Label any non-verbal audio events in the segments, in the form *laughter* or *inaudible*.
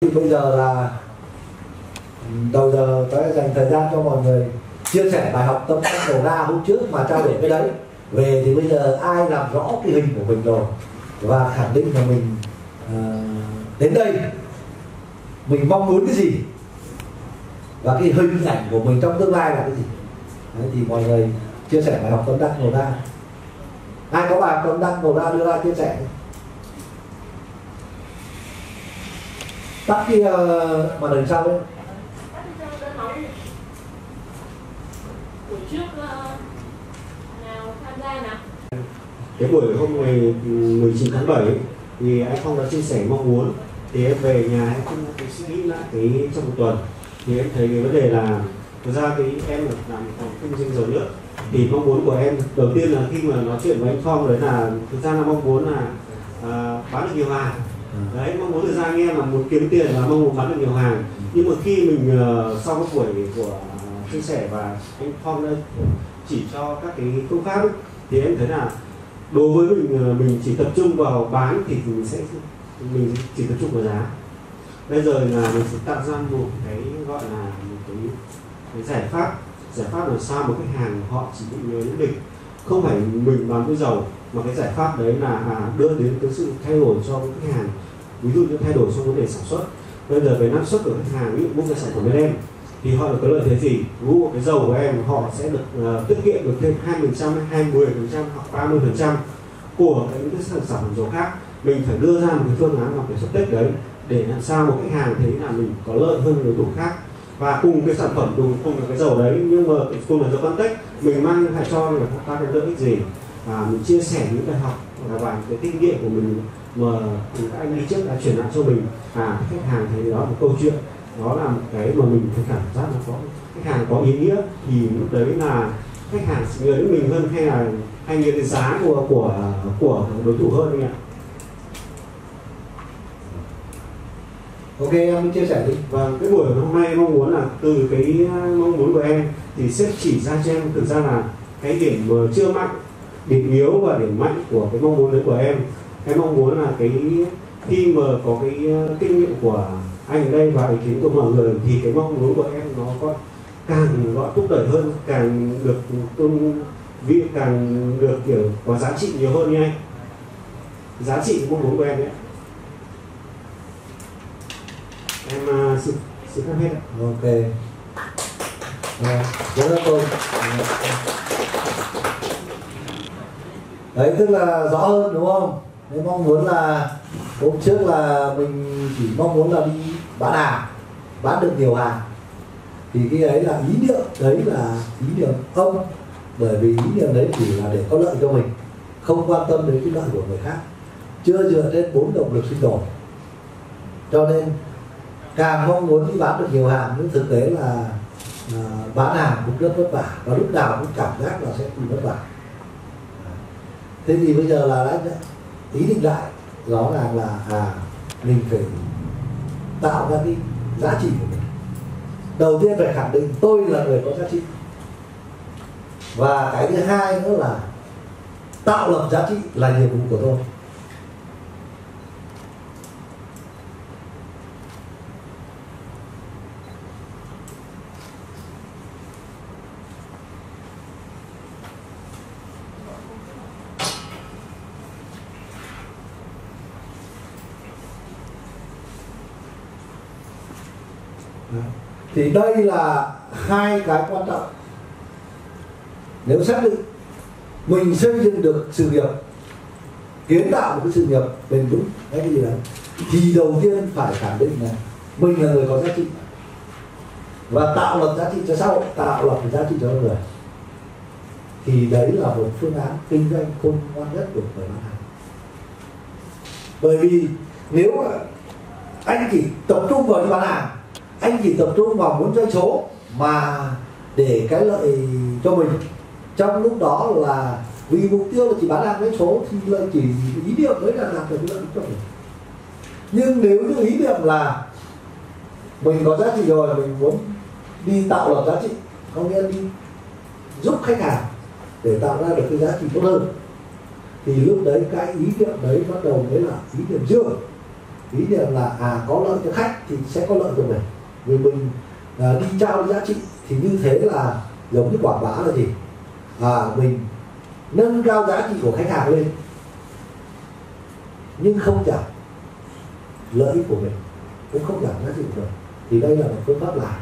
bây giờ là đầu giờ tôi dành thời gian cho mọi người chia sẻ bài học tâm đắc đầu ra hôm trước mà trao đổi cái đấy. Về thì bây giờ ai làm rõ cái hình của mình rồi và khẳng định là mình uh, đến đây mình mong muốn cái gì và cái hình ảnh của mình trong tương lai là cái gì? Đấy, thì mọi người chia sẻ bài học tâm đắc đầu ra ai có bài tâm đắc đầu ra đưa ra chia sẻ tắt cái uh, màn hình sau đấy buổi trước ờ, nào tham gia nào? Cái buổi hôm ngày 19 tháng 7 ấy, thì anh Phong đã chia sẻ mong muốn. Thì em về nhà em cũng cũng suy nghĩ lại cái trong một tuần. Thì em thấy cái vấn đề là thực ra cái em là làm phòng kinh doanh dầu nước thì mong muốn của em đầu tiên là khi mà nói chuyện với anh Phong đấy là thực ra là mong muốn là à, bán được nhiều hàng đấy mong muốn thực ra nghe là muốn kiếm tiền và mong muốn bán được nhiều hàng. Nhưng mà khi mình uh, sau cái buổi của ờ, chia sẻ và anh Phong đây chỉ cho các cái phương pháp ấy, thì em thấy là đối với mình ờ, mình chỉ tập trung vào bán thì mình sẽ mình chỉ tập trung vào giá. Bây giờ là mình sẽ tạo ra một cái gọi là một cái, cái giải pháp giải pháp làm sao một khách hàng họ chỉ bị nhớ đến mình không phải mình bán với dầu mà cái giải pháp đấy là à, đưa đến cái sự thay đổi cho khách hàng ví dụ như thay đổi trong vấn đề sản xuất. Bây giờ về năng suất của khách hàng ví dụ mua cái sản phẩm bên em thì họ được có lợi thế gì? Ví dụ cái dầu của em họ sẽ được uh, tiết kiệm được thêm 20% hay 10% hoặc 30% của những cái sản phẩm dầu khác. Mình phải đưa ra một cái phương án hoặc cái xuất tích đấy để làm sao một khách hàng thấy là mình có lợi hơn đối thủ khác. Và cùng cái sản phẩm cùng cùng cái dầu đấy nhưng mà cùng là dầu context mình mang lại cho người ta cái lợi ích gì? Và mình chia sẻ những bài học và cái kinh nghiệm của mình mà các anh đi trước đã truyền lại cho mình. À. Khách hàng thấy đó là một câu chuyện. Đó là một cái mà mình phải cảm giác nó có khách hàng có ý nghĩa. Thì lúc đấy là khách hàng nhớ đến mình hơn hay là hay nhớ đến giá của của của đối thủ hơn anh ạ? Ok em chia sẻ đi. Và cái buổi hôm nay mong muốn là từ cái mong muốn của em thì sếp chỉ ra cho em thực ra là cái điểm chưa mạnh điểm yếu và điểm mạnh của cái mong muốn đấy của em em mong muốn là cái khi mà có cái uh, kinh nghiệm của anh ở đây và ý kiến của mọi người thì cái mong muốn của em nó có càng gọi thúc đẩy hơn càng được tôn vị càng được kiểu có giá trị nhiều hơn nha anh. Giá trị của mong muốn của em đấy em uh, xin xin phép hết ạ. ok. À, rất là tốt đấy tức là rõ hơn đúng không? Nếu mong muốn là hôm trước là mình chỉ mong muốn là đi bán hàng bán được nhiều hàng thì cái ấy là ý niệm đấy là ý niệm âm. Bởi vì ý niệm đấy chỉ là để có lợi cho mình không quan tâm đến cái lợi của người khác. Chưa dựa trên bốn động lực sinh tồn. Cho nên càng mong muốn đi bán được nhiều hàng nhưng thực tế là à, bán hàng cũng rất vất vả và lúc nào cũng cảm giác là sẽ bị vất vả. Thế thì bây giờ là đã ý định lại rõ ràng là à mình phải tạo ra cái giá trị của mình. Đầu tiên phải khẳng định tôi là người có giá trị. Và cái thứ hai nữa là tạo lập giá trị là nhiệm vụ của tôi. Thì đây là hai cái quan trọng. Nếu xác định mình xây dựng được sự nghiệp, kiến tạo một cái sự nghiệp bền vững hay cái gì đấy? Thì đầu tiên phải khẳng định là mình là người có giá trị. Và tạo lập giá trị cho xã hội, tạo lập giá trị cho người. Thì đấy là một phương án kinh doanh khôn ngoan nhất của người bán hàng. Bởi vì nếu anh chỉ tập trung vào đi bán hàng anh chỉ tập trung vào muốn doanh số mà để cái lợi cho mình. Trong lúc đó là vì mục tiêu là chỉ bán hàng doanh số thì lợi chỉ ý niệm đấy là làm được cái lợi cho mình. Nhưng nếu như ý niệm là mình có giá trị rồi mình muốn đi tạo lập giá trị, có nghĩa đi giúp khách hàng để tạo ra được cái giá trị tốt hơn, thì lúc đấy cái ý niệm đấy bắt đầu mới là ý niệm dương. Ý niệm là à có lợi cho khách thì sẽ có lợi cho mình vì mình à, đi trao đi giá trị thì như thế là giống như quảng bá là gì? À mình nâng cao giá trị của khách hàng lên nhưng không giảm lợi ích của mình cũng không giảm giá trị của mình. Thì đây là một phương pháp làm.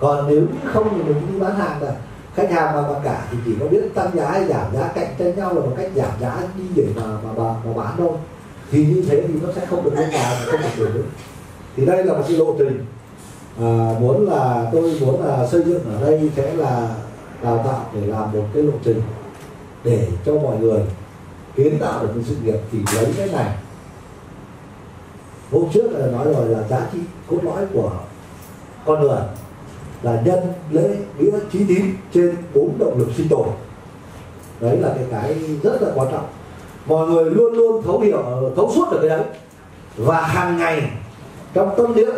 Còn nếu không thì mình đi bán hàng là khách hàng mà bằng cả thì chỉ có biết tăng giá hay giảm giá cạnh tranh nhau là một cách giảm giá đi để mà mà, mà, mà bán thôi. Thì như thế thì nó sẽ không được lâu dài không được bền vững. Thì đây là một cái lộ trình à, muốn là tôi muốn là xây dựng ở đây sẽ là đào tạo để làm một cái lộ trình để cho mọi người kiến tạo được một sự nghiệp thì lấy cái này. Hôm trước là nói rồi là giá trị cốt lõi của con người là nhân lễ nghĩa trí tín trên bốn động lực sinh tồn. Đấy là cái cái rất là quan trọng. Mọi người luôn luôn thấu hiểu thấu suốt được cái đấy. Và hàng ngày trong tâm niệm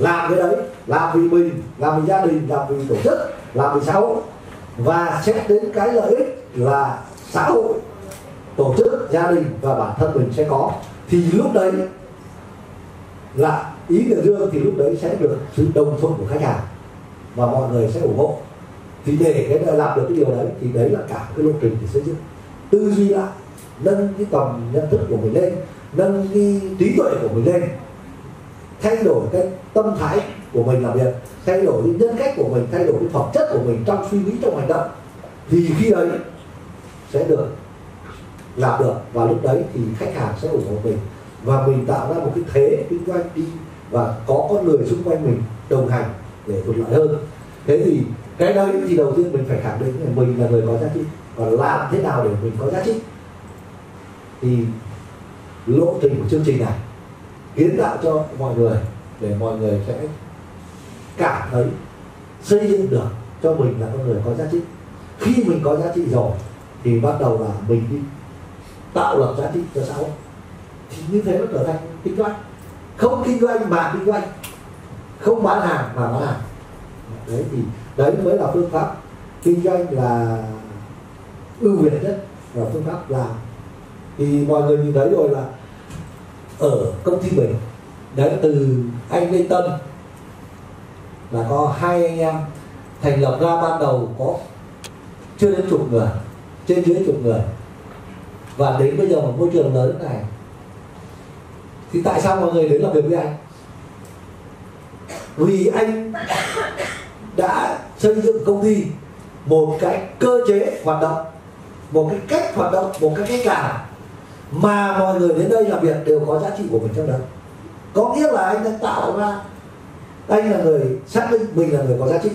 làm cái đấy, làm vì mình, làm vì gia đình, làm vì tổ chức, làm vì xã hội. Và xét đến cái lợi ích là xã hội, tổ chức, gia đình và bản thân mình sẽ có. Thì lúc đấy là ý tưởng dương thì lúc đấy sẽ được sự đồng thuận của khách hàng và mọi người sẽ ủng hộ. Thì để cái làm được cái điều đấy thì đấy là cả cái lộ trình để xây dựng. Tư duy lại nâng cái tầm nhận thức của mình lên, nâng cái trí tuệ của mình lên thay đổi cái tâm thái của mình làm việc, thay đổi cái nhân cách của mình, thay đổi cái phẩm chất của mình trong suy nghĩ, trong hành động, thì khi ấy sẽ được làm được. Và lúc đấy thì khách hàng sẽ ủng hộ mình. Và mình tạo ra một cái thế kinh doanh đi và có con người xung quanh mình đồng hành để thuận lợi hơn. Thế thì cái đấy thì đầu tiên mình phải khẳng định là mình là người có giá trị. Còn làm thế nào để mình có giá trị? Thì lộ trình của chương trình này kiến tạo cho mọi người để mọi người sẽ cảm thấy xây dựng được cho mình là con người có giá trị. Khi mình có giá trị rồi thì bắt đầu là mình đi tạo lập giá trị cho xã hội. Thì như thế nó trở thành kinh doanh. Không kinh doanh mà kinh doanh. Không bán hàng mà bán hàng. Đấy, thì đấy mới là phương pháp kinh doanh là ưu việt nhất và phương pháp làm. Thì mọi người nhìn thấy rồi là ở công ty mình. Đấy, từ anh Lê Tân là có hai anh em thành lập ra ban đầu có chưa đến chục người, trên dưới chục người. Và đến bây giờ một môi trường lớn này, thì tại sao mọi người đến làm việc với anh? Vì anh đã xây dựng công ty một cái cơ chế hoạt động, một cái cách hoạt động, một cái cách làm mà mọi người đến đây làm việc đều có giá trị của mình trong đó. Có nghĩa là anh đang tạo ra, anh là người xác định mình là người có giá trị.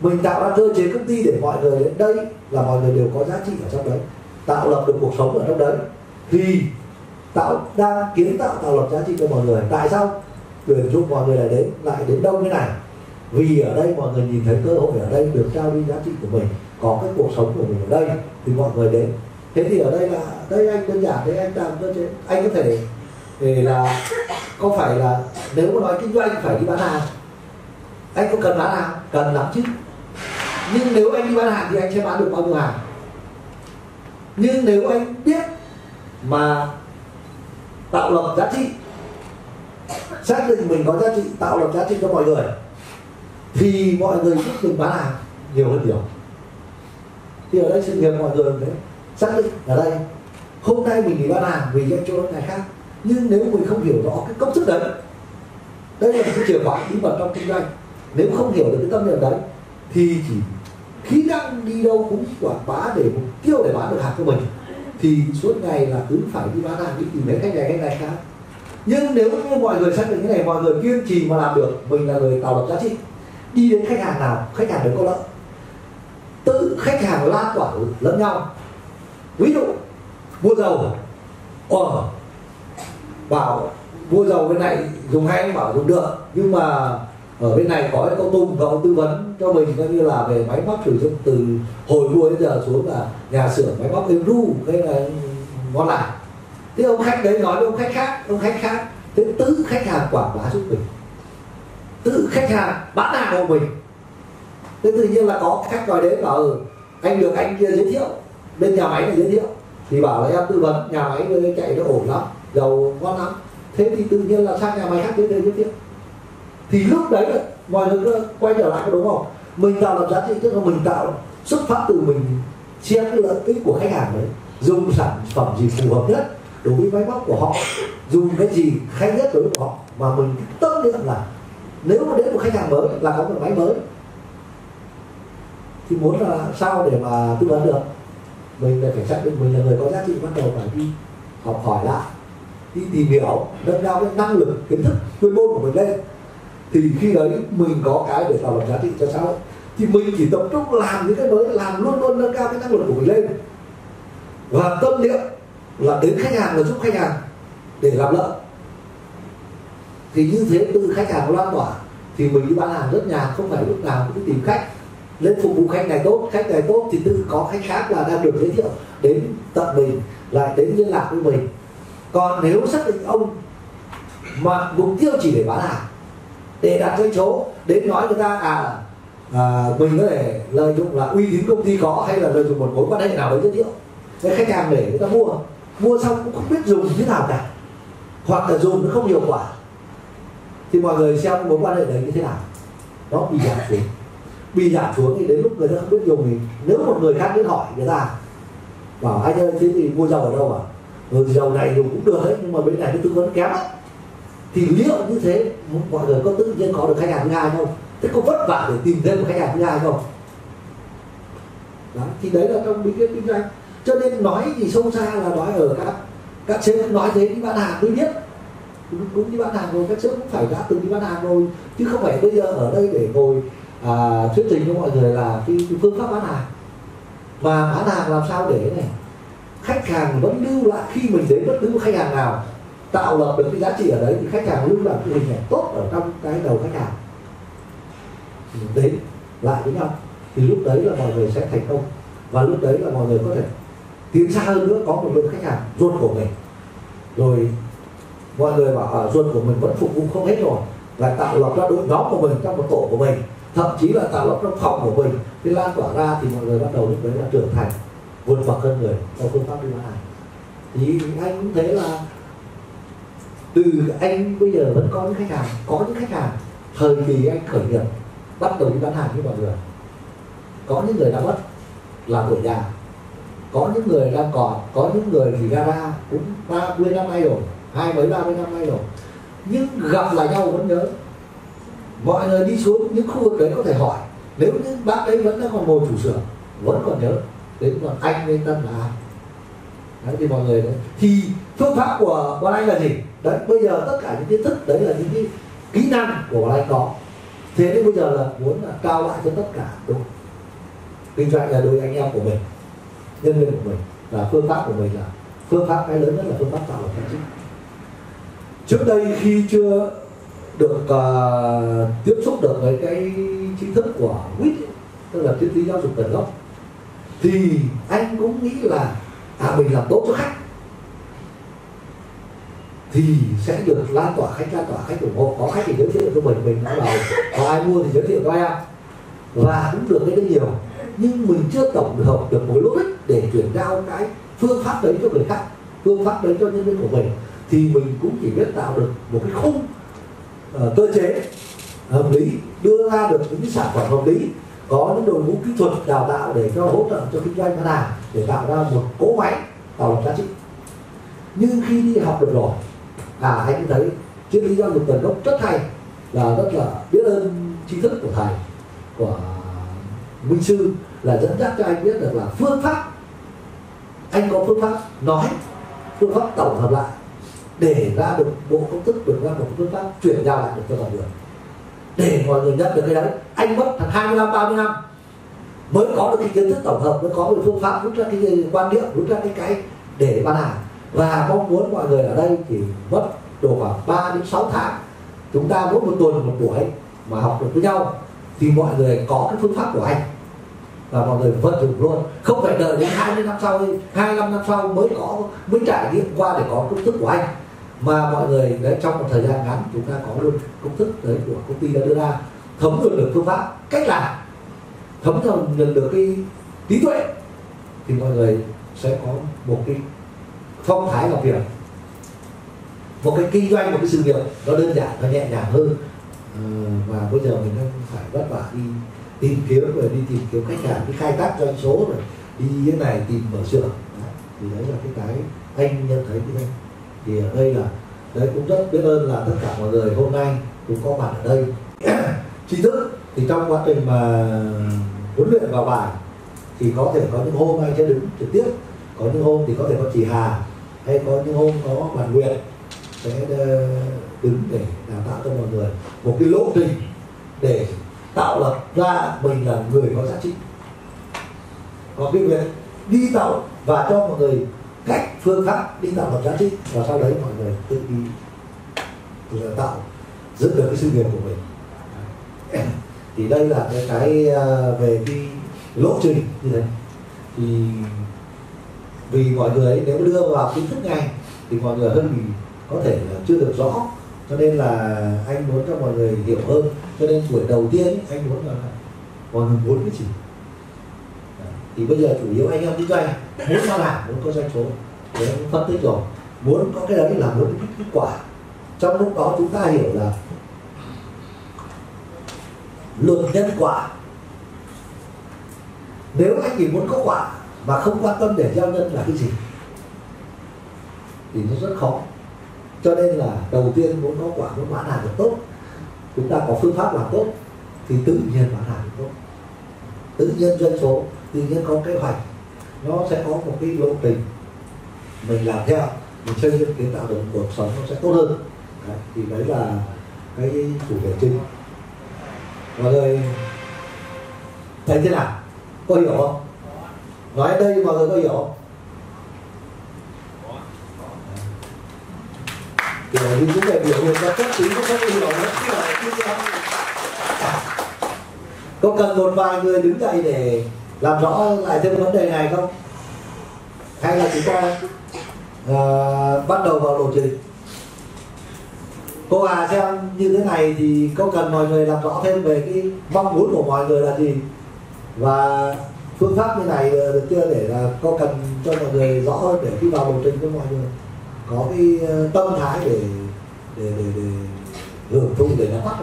Mình tạo ra cơ chế công ty để mọi người đến đây là mọi người đều có giá trị ở trong đấy, tạo lập được cuộc sống ở trong đấy. Thì tạo, đang kiến tạo tạo lập giá trị cho mọi người. Tại sao? Tuyển dụng mọi người lại đến lại đến đông như này? Vì ở đây mọi người nhìn thấy cơ hội ở đây được trao đi giá trị của mình, có cái cuộc sống của mình ở đây. Thì mọi người đến thế thì ở đây là, đây anh đơn giản đấy anh làm cơ chế anh có thể để là, có phải là, nếu mà nói kinh doanh phải đi bán hàng, anh có cần bán hàng, cần lắm chứ. Nhưng nếu anh đi bán hàng thì anh sẽ bán được bao nhiêu hàng? Nhưng nếu anh biết mà tạo lập giá trị, xác định mình có giá trị, tạo lập giá trị cho mọi người, thì mọi người giúp mình bán hàng nhiều hơn nhiều. Thì ở đây sự nghiệp mọi người đấy xác định ở đây, hôm nay mình đi bán hàng vì cái chỗ này khác, nhưng nếu mình không hiểu rõ cái công thức đấy, đây là một cái chìa khóa bí mật trong kinh doanh. Nếu không hiểu được cái tâm niệm đấy, thì chỉ khi đang đi đâu cũng quảng bá để mục tiêu để bán được hàng cho mình. Thì suốt ngày là cứ phải đi bán hàng đi tìm mấy khách này khách này khác. Nhưng nếu như mọi người xác định cái này, mọi người kiên trì mà làm được, mình là người tạo lập giá trị. Đi đến khách hàng nào, khách hàng đấy có lợi. Tự khách hàng lan tỏa lẫn nhau ví dụ mua dầu ờ bảo mua dầu bên này dùng hay anh bảo dùng được nhưng mà ở bên này có cái câu tung ông tư vấn cho mình coi như là về máy móc sử dụng từ hồi mua đến giờ xuống là nhà xưởng máy móc êm ru cái là ngon lành. Thế ông khách đấy nói với ông khách khác ông khách khác thế tự khách hàng quảng bá giúp mình. Tự khách hàng bán hàng của mình. Thế tự nhiên là có khách gọi đến bảo ừ, anh được anh kia giới thiệu bên nhà máy này giới thiệu. Thì bảo là em tư vấn, nhà máy người chạy nó ổn lắm, dầu ngon lắm. Thế thì tự nhiên là sang nhà máy khác đến đây giới thiệu. Thì lúc đấy là mọi người quay trở lại có đúng không? Mình tạo lập giá trị, tức là mình tạo xuất phát từ mình xem cái lợi ích của khách hàng đấy. Dùng sản phẩm gì phù hợp nhất đối với máy móc của họ. Dùng cái gì hay nhất đối với họ. Mà mình tâm niệm là nếu mà đến một khách hàng mới, là có một máy mới, thì muốn là sao để mà tư vấn được? Mình là phải xác định mình là người có giá trị bắt đầu phải đi học hỏi lại, đi tìm hiểu, nâng cao cái năng lực, kiến thức chuyên môn của mình lên. Thì khi đấy mình có cái để tạo lập giá trị cho xã hội. Thì mình chỉ tập trung làm những cái mới, làm luôn luôn nâng cao cái năng lực của mình lên. Và tâm niệm là đến khách hàng là giúp khách hàng để làm lợi. Thì như thế từ khách hàng lan tỏa thì mình đi bán hàng, rất nhàn không phải lúc nào cũng tìm khách lên phục vụ khách này tốt khách này tốt thì tự có khách khác là đang được giới thiệu đến tận mình lại đến liên lạc với mình. Còn nếu xác định ông mà mục tiêu chỉ để bán hàng để đặt doanh số đến nói người ta à, à mình có thể lợi dụng là uy tín công ty có hay là lợi dụng một mối quan hệ nào đấy giới thiệu. Cái khách hàng để người ta mua mua xong cũng không biết dùng như nào cả. Hoặc là dùng nó không hiệu quả. Thì mọi người xem mối quan hệ đấy như thế nào. Nó bị giảm xuống bị giảm xuống thì đến lúc người ta không biết dùng thì nếu một người khác đến hỏi người ta bảo anh ơi thế thì mua dầu ở đâu à? Ừ, dầu này dùng cũng được đấy nhưng mà bên này cái tư vấn kém lắm thì liệu như thế mọi người có tự nhiên có được khách hàng nga không? Thế có vất vả để tìm thêm một khách hàng nga không? Đó, thì đấy là trong bí quyết kinh doanh. Cho nên nói gì sâu xa là nói ở các các sếp nói thế thì bán hàng mới biết. Cũng đi bán hàng rồi các sếp cũng phải đã từng đi bán hàng rồi chứ không phải bây giờ ở đây để ngồi à, thuyết trình cho mọi người là cái, cái phương pháp bán hàng. Và bán hàng làm sao để này khách hàng vẫn lưu lại khi mình đến bất cứ khách hàng nào tạo lập được cái giá trị ở đấy thì khách hàng lưu lại cái hình ảnh tốt ở trong cái đầu khách hàng. Đến lại với nhau. Thì lúc đấy là mọi người sẽ thành công. Và lúc đấy là mọi người có thể tiến xa hơn nữa có một lượng khách hàng ruột của mình. Rồi mọi người bảo à, ruột của mình vẫn phục vụ không hết rồi lại tạo lập ra đội nhóm của mình trong một tổ của mình thậm chí là tạo lập trong phòng của mình. Cái lan tỏa ra thì mọi người bắt đầu lúc đấy là trưởng thành, vượt bậc hơn người theo phương pháp đi bán hàng thì anh cũng thấy là từ anh bây giờ vẫn có những khách hàng, có những khách hàng thời kỳ anh khởi nghiệp, bắt đầu đi bán hàng với mọi người. Có những người đã mất, là tuổi già có những người đang còn, có những người thì gara cũng ba mươi năm nay rồi, hai mấy ba mươi năm nay rồi. Nhưng gặp lại nhau vẫn nhớ mọi người đi xuống những khu vực đấy có thể hỏi. Nếu như bác ấy vẫn đang còn ngồi chủ xưởng, vẫn còn nhớ đến còn anh lên tân là ai. Đấy, thì mọi người đấy. Thì phương pháp của bọn anh là gì? Đấy, bây giờ tất cả những kiến thức, đấy là những cái kỹ năng của bọn anh có. Thế nên bây giờ là muốn là cao lại cho tất cả đúng kinh doanh là đôi anh em của mình, nhân viên của mình. Là phương pháp của mình là, phương pháp cái lớn nhất là phương pháp tạo lập tổ chức. trước đây khi chưa được uh, tiếp xúc được với cái tri thức của quýt tức là triết lý giáo dục tận gốc. Thì anh cũng nghĩ là à mình làm tốt cho khách. Thì sẽ được lan tỏa khách lan tỏa khách ủng hộ. Có khách thì giới thiệu cho mình mình nói đầu có ai mua thì giới thiệu cho em. Và cũng được cái đấy nhiều. Nhưng mình chưa tổng hợp được một logic để chuyển giao cái phương pháp đấy cho người khác phương pháp đấy cho nhân viên của mình. Thì mình cũng chỉ biết tạo được một cái khung uh, cơ chế hợp lý đưa ra được những sản phẩm hợp lý có những đội ngũ kỹ thuật đào tạo để cho hỗ trợ cho kinh doanh bán hàng để tạo ra một cỗ máy tạo lập giá trị. Nhưng khi đi học được rồi à anh thấy triết lý giáo dục tần gốc rất hay là rất là biết ơn tri thức của thầy của minh sư là dẫn dắt cho anh biết được là phương pháp anh có phương pháp nói phương pháp tổng hợp lại để ra được bộ công thức được ra một phương pháp chuyển giao lại được cho mọi người để mọi người nhận được cái đấy anh mất thật 25-30 năm mới có được cái kiến thức tổng hợp mới có được phương pháp rút ra cái quan niệm, rút ra cái cái để ban hành. và mong muốn mọi người ở đây thì mất độ khoảng 3 đến 6 tháng. Chúng ta mỗi một tuần một buổi mà học được với nhau thì mọi người có cái phương pháp của anh. Và mọi người vận dụng luôn. Không phải đợi đến 20 năm sau 25 năm sau mới có mới trải nghiệm qua để có công thức của anh mà mọi người, đấy, trong một thời gian ngắn chúng ta có luôn công thức đấy của công ty đã đưa ra, thấm được được phương pháp cách làm, thấm được được cái trí tuệ, thì mọi người sẽ có một cái phong thái làm việc, một cái kinh doanh, một cái sự nghiệp nó đơn giản, nó nhẹ nhàng hơn. Ờ, và bây giờ mình đang phải vất vả đi tìm kiếm rồi đi tìm kiếm khách hàng, đi khai thác doanh số rồi, đi cái này, tìm mở xưởng. Thì đấy là cái cái anh nhận thấy cái này thì ở đây là, đấy, cũng rất biết ơn là tất cả mọi người hôm nay cũng có mặt ở đây. *clears throat* Tri thức thì trong quá trình mà huấn luyện vào bài thì có thể có những hôm anh sẽ đứng trực tiếp, có những hôm thì có thể có chị Hà, hay có những hôm có bạn Nguyệt sẽ ờ, đứng để đào tạo cho mọi người. Một cái lộ trình để tạo lập ra mình là người có giá trị. Còn cái việc đi tạo và cho mọi người cách phương pháp đi tạo lập giá trị và sau đấy mọi người tự đi tự tạo dựng được cái sự nghiệp của mình. *clears throat* Thì đây là cái cái à, về cái lộ trình như thế. Thì vì mọi người ấy, nếu đưa vào kiến thức ngay thì mọi người hơn thì có thể là chưa được rõ. Cho nên là anh muốn cho mọi người hiểu hơn. Cho nên buổi đầu tiên ấy, anh muốn là mọi người muốn cái gì? Thì bây giờ chủ yếu anh em kinh doanh, muốn sao làm muốn có doanh số để phân tích rồi. Muốn có cái đấy là muốn cái kết quả. Trong lúc đó chúng ta hiểu là luật nhân quả. Nếu anh chỉ muốn có quả mà không quan tâm để giao nhân là cái gì, thì nó rất khó. Cho nên là đầu tiên muốn có quả muốn bán hàng được tốt, chúng ta có phương pháp làm tốt, thì tự nhiên bán hàng được tốt. Tự nhiên doanh số tuy nhiên có kế hoạch nó sẽ có một cái lộ trình. Mình làm theo mình xây dựng kiến tạo được cuộc sống nó sẽ tốt hơn. Đấy, thì đấy là cái chủ đề chính. Mọi người thấy thế nào? Có hiểu không? Nói đây mọi người có hiểu không? Kiểu như những người biểu hiện ra chất tính cũng không hiểu nữa có cần một vài người đứng dậy để làm rõ lại thêm vấn đề này không? Hay là chúng ta uh, bắt đầu vào lộ trình? Cô à xem như thế này thì có cần mọi người làm rõ thêm về cái mong muốn của mọi người là gì? Và phương pháp như này ờ, được chưa? Để là có cần cho mọi người rõ hơn để khi vào lộ trình cho mọi người có cái ờ, tâm thái để để để, để hưởng thụ để nó bắt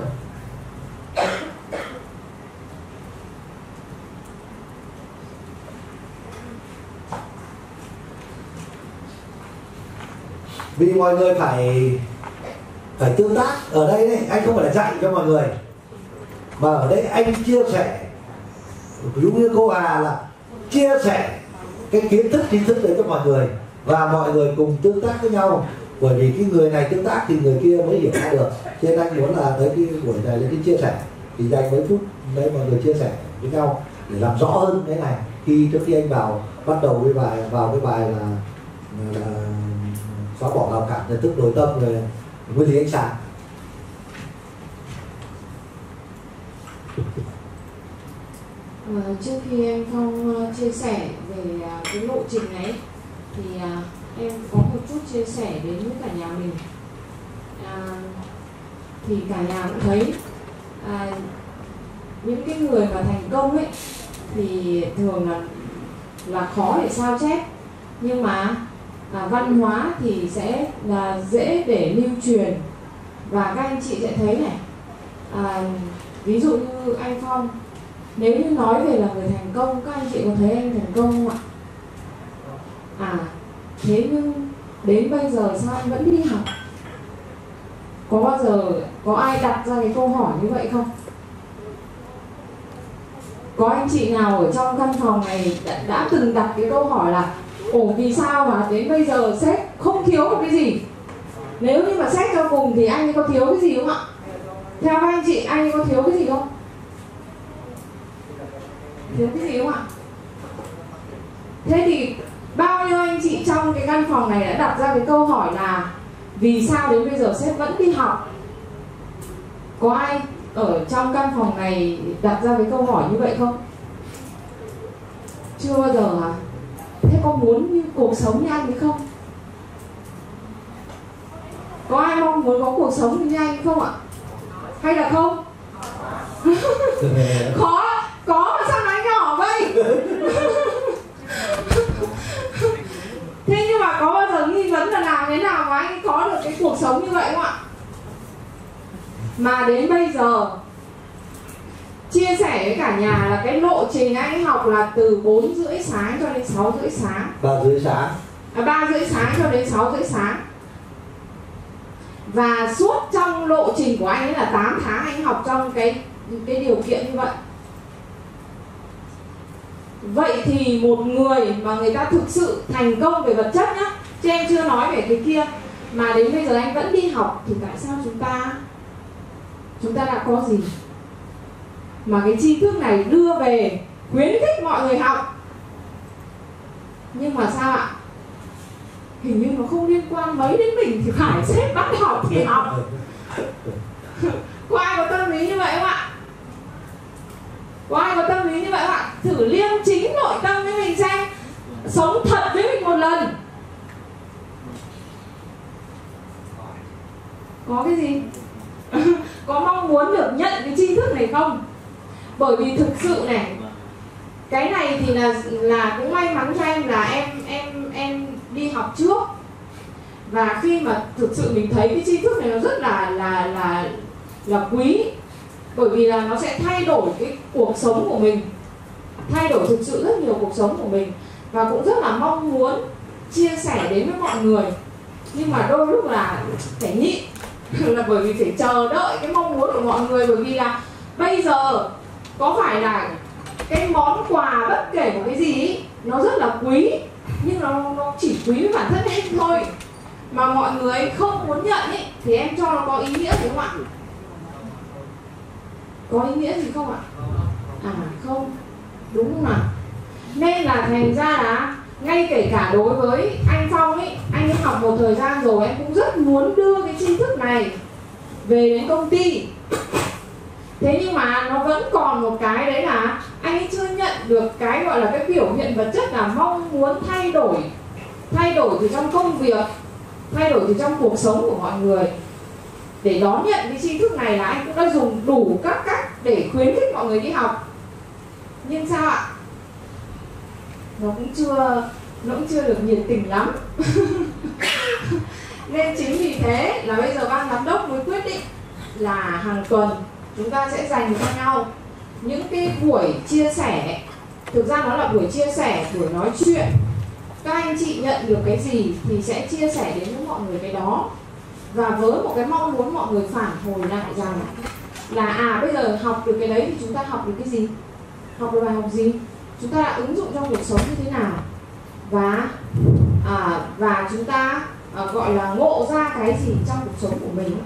vì mọi người phải phải tương tác ở đây đấy anh không phải là dạy cho mọi người. Mà ở đây anh chia sẻ đúng như cô Hà là chia sẻ cái kiến thức kiến thức đấy cho mọi người và mọi người cùng tương tác với nhau. Bởi vì cái người này tương tác thì người kia mới hiểu ra được. Cho nên anh muốn là tới cái buổi này là cái chia sẻ. Thì dành mấy phút đấy mọi người chia sẻ với nhau để làm rõ hơn cái này. Khi trước khi anh vào bắt đầu với bài vào cái bài là, là xóa bỏ rào cản nhận thức đối tâm về nguyên lý ánh sáng. À, trước khi anh Phong uh, chia sẻ về uh, cái lộ trình ấy thì uh, em có một chút chia sẻ đến với cả nhà mình. À, thì cả nhà cũng thấy à, những cái người mà thành công ấy thì thường là là khó để sao chép. Nhưng mà à, văn hóa thì sẽ là dễ để lưu truyền. Và các anh chị sẽ thấy này à, ví dụ như anh Phong nếu như nói về là người thành công các anh chị có thấy anh thành công không ạ? À thế nhưng đến bây giờ sao anh vẫn đi học? Có bao giờ có ai đặt ra cái câu hỏi như vậy không? Có anh chị nào ở trong căn phòng này đã, đã từng đặt cái câu hỏi là ủa, vì sao mà đến bây giờ sếp không thiếu một cái gì? Nếu như mà xét cho cùng thì anh ấy có thiếu cái gì không ạ? Theo các anh chị, anh ấy có thiếu cái gì không? Thiếu cái gì không ạ? Thế thì bao nhiêu anh chị trong cái căn phòng này đã đặt ra cái câu hỏi là vì sao đến bây giờ sếp vẫn đi học? Có ai ở trong căn phòng này đặt ra cái câu hỏi như vậy không? Chưa bao giờ hả? Thế có muốn như cuộc sống như anh ấy không? Có ai mong muốn có cuộc sống như anh không ạ? Hay là không? *laughs* Khó có mà sao nói nhỏ vậy? *laughs* Thế nhưng mà có bao giờ nghi vấn là làm thế nào mà anh có được cái cuộc cuộc sống như vậy không ạ? Mà đến bây giờ chia sẻ với cả nhà là cái lộ trình anh học là từ 4 rưỡi sáng cho đến 6 rưỡi sáng. Ba rưỡi sáng. À, 3 rưỡi sáng cho đến 6 rưỡi sáng. Và suốt trong lộ trình của anh ấy là 8 tháng anh học trong cái cái điều kiện như vậy. Vậy thì một người mà người ta thực sự thành công về vật chất nhá chứ em chưa nói về cái kia mà đến bây giờ anh vẫn đi học thì tại sao chúng ta chúng ta đã có gì mà cái tri thức này đưa về khuyến khích mọi người học. Nhưng mà sao ạ? Hình như nó không liên quan mấy đến mình thì phải xếp bắt học thì học. Có ai có tâm lý như vậy không ạ? Có ai có tâm lý như vậy không ạ? Thử liêm chính nội tâm với mình xem. Sống thật với mình một lần. Có cái gì? *laughs* Có mong muốn được nhận cái tri thức này không? Bởi vì thực sự này, cái này thì là là cũng may mắn cho em là em em em đi học trước. Và khi mà thực sự mình thấy cái tri thức này nó rất là là là là quý, bởi vì là nó sẽ thay đổi cái cuộc sống của mình, thay đổi thực sự rất nhiều cuộc sống của mình. Và cũng rất là mong muốn chia sẻ đến với mọi người. Nhưng mà đôi lúc là phải nhịn, *laughs* là bởi vì phải chờ đợi cái mong muốn của mọi người. Bởi vì là bây giờ có phải là cái món quà bất kể một cái gì ý, nó rất là quý nhưng nó nó chỉ quý với bản thân em thôi. Mà mọi người không muốn nhận ý, thì em cho nó có ý nghĩa gì không ạ? Có ý nghĩa gì không ạ? À không. Đúng không nào? Nên là thành ra là ngay kể cả đối với anh phong ấy anh ấy học một thời gian rồi em cũng rất muốn đưa cái tri thức này về đến công ty thế nhưng mà nó vẫn còn một cái đấy là anh ấy chưa nhận được cái gọi là cái biểu hiện vật chất là mong muốn thay đổi thay đổi từ trong công việc, thay đổi từ trong cuộc sống của mọi người. Để đón nhận cái tri thức này là anh cũng đã dùng đủ các cách để khuyến khích mọi người đi học. Nhưng sao ạ? Nó cũng chưa, nó cũng chưa được nhiệt tình lắm. *laughs* Nên chính vì thế là bây giờ ban giám đốc mới quyết định là hàng tuần chúng ta sẽ dành cho nhau những cái buổi chia sẻ. Thực ra nó là buổi chia sẻ buổi nói chuyện. Các anh chị nhận được cái gì thì sẽ chia sẻ đến với mọi người cái đó. Và với một cái mong muốn mọi người phản hồi lại rằng là à bây giờ học được cái đấy thì chúng ta học được cái gì? Học được bài học gì? Chúng ta đã ứng dụng trong cuộc sống như thế nào? Và à, và chúng ta à, gọi là ngộ ra cái gì trong cuộc sống của mình?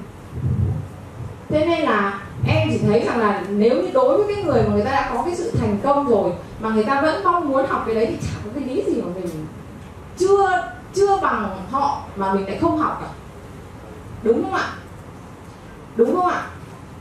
Thế nên là em chỉ thấy rằng là nếu như đối với cái người mà người ta đã có cái sự thành công rồi mà người ta vẫn mong muốn học cái đấy thì chẳng có cái lý gì mà mình chưa chưa bằng họ mà mình lại không học cả. Đúng không ạ? Đúng không ạ?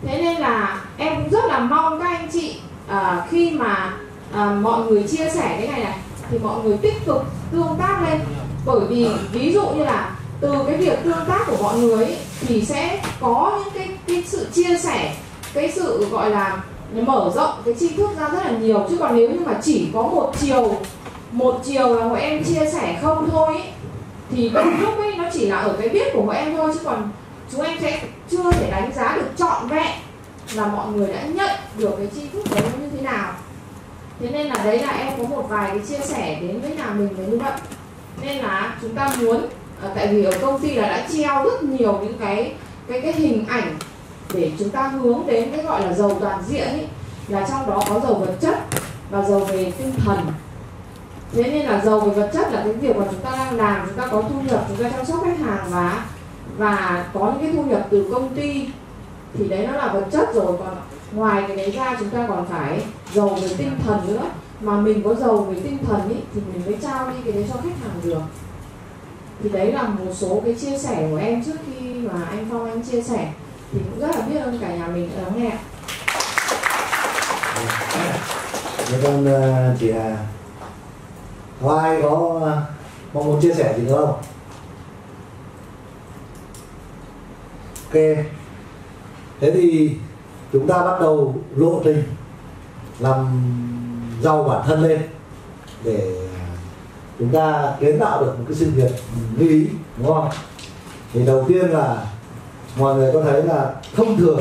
Thế nên là em cũng rất là mong các anh chị à, khi mà à, mọi người chia sẻ cái này này thì mọi người tích cực tương tác lên. Bởi vì ví dụ như là từ cái việc tương tác của mọi người ấy, thì sẽ có những cái, cái sự chia sẻ cái sự gọi là mở rộng cái tri thức ra rất là nhiều. Chứ còn nếu như mà chỉ có một chiều một chiều là hội em chia sẻ không thôi ấy, thì đôi lúc ấy nó chỉ là ở cái biết của hội em thôi. Chứ còn chúng em sẽ chưa thể đánh giá được trọn vẹn là mọi người đã nhận được cái tri thức đấy như thế nào. Thế nên là đấy là em có một vài cái chia sẻ đến với nhà mình là như vậy. Nên là chúng ta muốn ờ, tại vì ở công ty là đã treo rất nhiều những cái cái cái hình ảnh để chúng ta hướng đến cái gọi là giàu toàn diện ấy là trong đó có giàu vật chất và giàu về tinh thần. Thế nên là giàu về vật chất là cái việc mà chúng ta đang làm chúng ta có thu nhập chúng ta chăm sóc khách hàng và và có những cái thu nhập từ công ty thì đấy nó là vật chất rồi. Còn ngoài cái đấy ra chúng ta còn phải giàu về tinh thần nữa. Mà mình có giàu về tinh thần ý, thì mình mới trao đi cái đấy cho khách hàng được. Thì đấy là một số cái chia sẻ của em trước khi mà anh phong anh chia sẻ thì cũng rất là biết ơn cả nhà mình đã lắng nghe Dạ con chị Hà có ai có ờ, mong muốn chia sẻ gì nữa không? Ok. Thế thì chúng ta bắt đầu lộ trình làm giàu bản thân lên để chúng ta kiến tạo được một cái sự nghiệp lý đúng không? Thì đầu tiên là mọi người có thấy là thông thường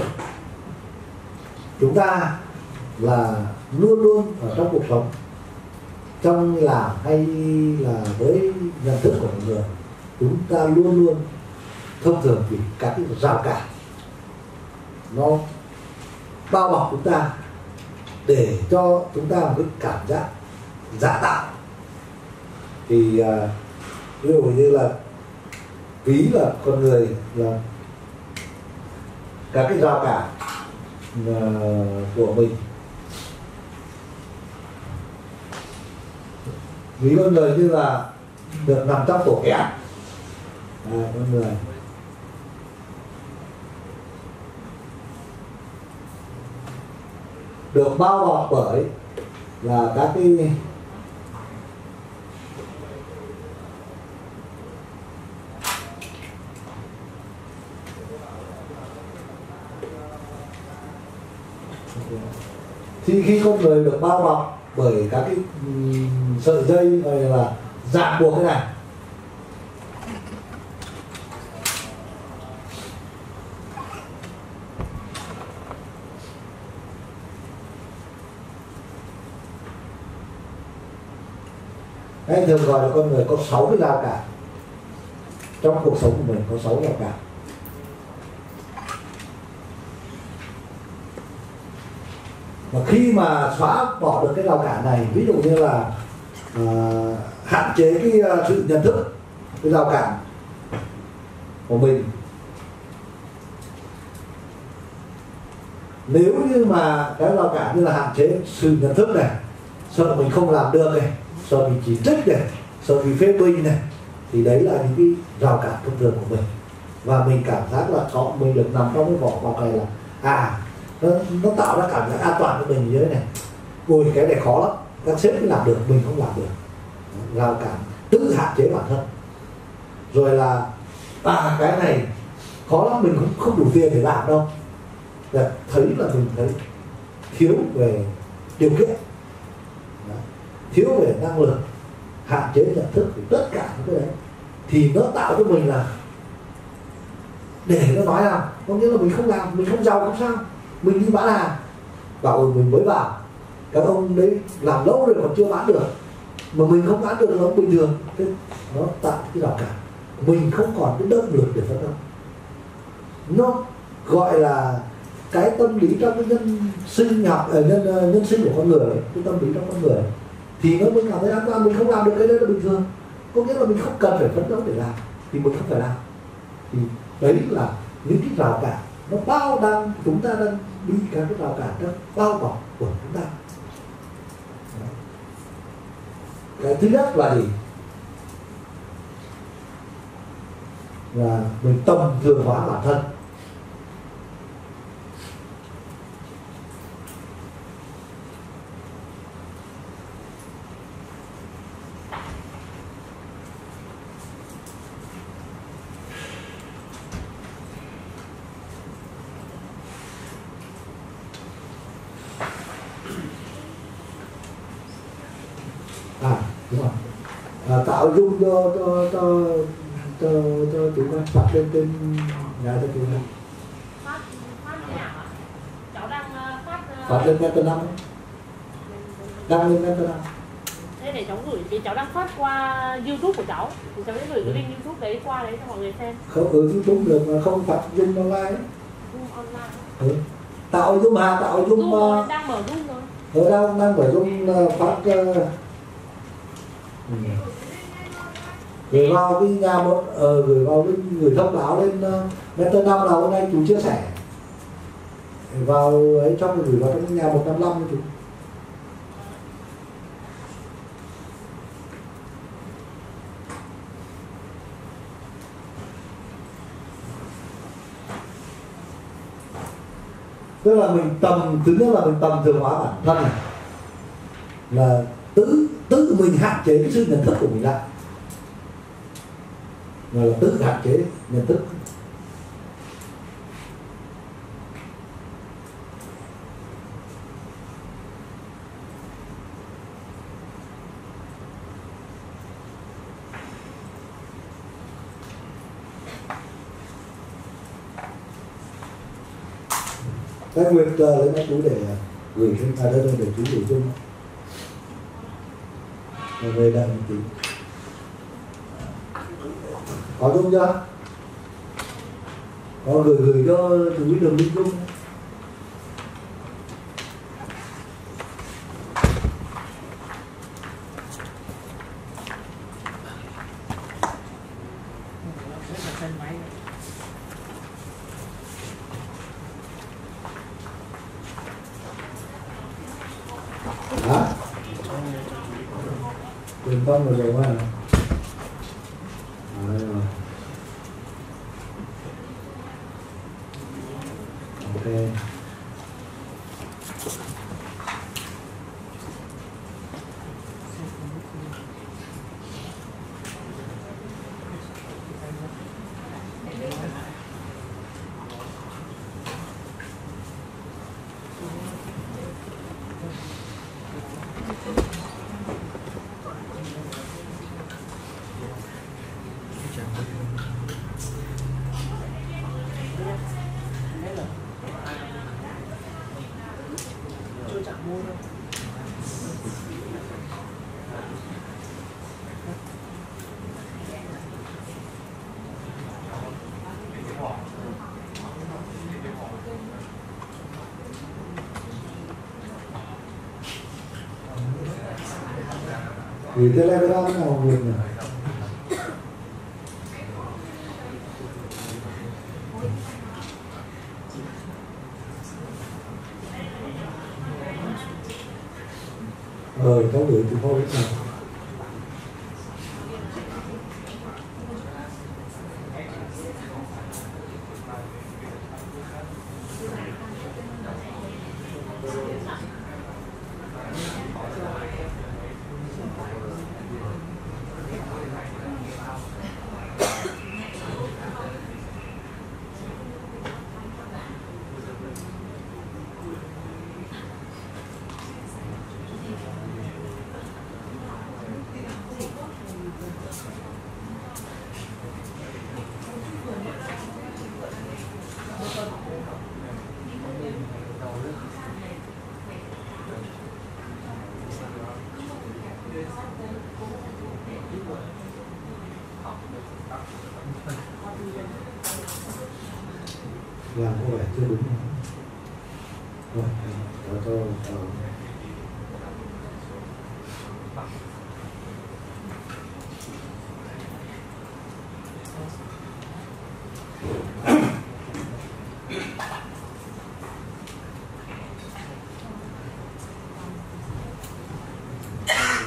chúng ta là luôn luôn ở trong cuộc sống trong làm hay là với nhận thức của mọi người chúng ta luôn luôn thông thường bị các cái rào cản nó bao bọc chúng ta để cho chúng ta một cái cảm giác giả tạo. Thì uh, ví dụ như là ví là con người là các cái rào cản ờ, của mình. Ví con người như là được nằm trong tổ kén à, con người. Được bao bọc bởi là các cái thì khi con người được bao bọc bởi các cái sợi dây hay là dạng buộc thế này. Anh thường gọi là con người có sáu cái rào cản. Trong cuộc sống của mình có sáu rào cản. Và khi mà xóa bỏ được cái rào cản này ví dụ như là uh, hạn chế cái uh, sự nhận thức cái rào cản của mình. Nếu như mà cái rào cản như là hạn chế sự nhận thức này sợ mình không làm được này sợ mình chỉ trích này sợ bị phê bình này thì đấy là những cái rào cản thông thường của mình. Và mình cảm giác là có mình được nằm trong cái vỏ bọc này là à nó, nó tạo ra cảm giác an toàn cho mình như thế này. Ôi cái này khó lắm. Các sếp làm được mình không làm được. Rào cản tự hạn chế bản thân. Rồi là à cái này khó lắm mình cũng không đủ tiền để làm đâu. Là thấy là mình thấy thiếu về điều kiện. Thiếu về năng lực hạn chế nhận thức thì tất cả những cái đấy. Thì nó tạo cho mình là để nó nói là, có nghĩa là mình không làm mình không giàu không sao mình đi bán hàng. Bảo ừ, mình mới vào. Các ông đấy làm lâu rồi còn chưa bán được. Mà mình không bán được nó bình thường. Thế nó tạo cái rào cản. Mình không còn cái động lực để phấn đấu. Nó gọi là cái tâm lý trong cái nhân sinh học ờ, ở nhân ờ, nhân sinh của con người, cái tâm lý trong con người. Thì nó mới cảm thấy an toàn. Mình không làm được cái đấy là bình thường. Có nghĩa là mình không cần phải phấn đấu để làm. Thì mình không phải làm. Thì đấy là những cái rào cản nó bao đang chúng ta đang đi các cái rào cản đó, bao bọc của chúng ta. Cái thứ nhất là gì? Là mình tầm thường hóa bản thân à đúng rồi à, tạo dung cho cho cho cho cho chủ quan phát lên trên nhà cho chủ quan phát phát như nào ạ? Cháu đang ờ, phát ờ, phát lên meta năm. Đăng lên meta năm. Thế để cháu gửi vì cháu đang phát qua youtube của cháu. Thì cháu sẽ gửi cái Ừ. link youtube đấy qua đấy cho mọi người xem. Không ừ youtube được mà không phát dung online. Zoom online. Ừ. tạo dung hà tạo zoom rồi uh, đang mở zoom rồi. ở đâu đang phải dung uh, phát uh, ừ. Gửi vào cái nhà một ờ, gửi vào cái gửi thông báo lên uh, meta năm là hôm nay chú chia sẻ. Vào ấy trong gửi vào trong nhà 155 chú. Tức là mình tầm thứ nhất là mình tầm thường hóa bản thân này. Là tự tự mình hạn chế cái sự nhận thức của mình lại gọi là tức hạn chế nhận thức. Các nguyên cơ lấy các chủ đề à, gửi chúng ta đây để chú đề chung. Về đại một tí có đúng chưa? Có gửi gửi cho chú đường linh chung hả quyền con rồi rồi mà à, đây rồi ok Gửi telegram nào Nguyệt nhỉ? Ờ, cháu gửi từ thôi nào. làm có vẻ chưa đúng rồi cho cho cho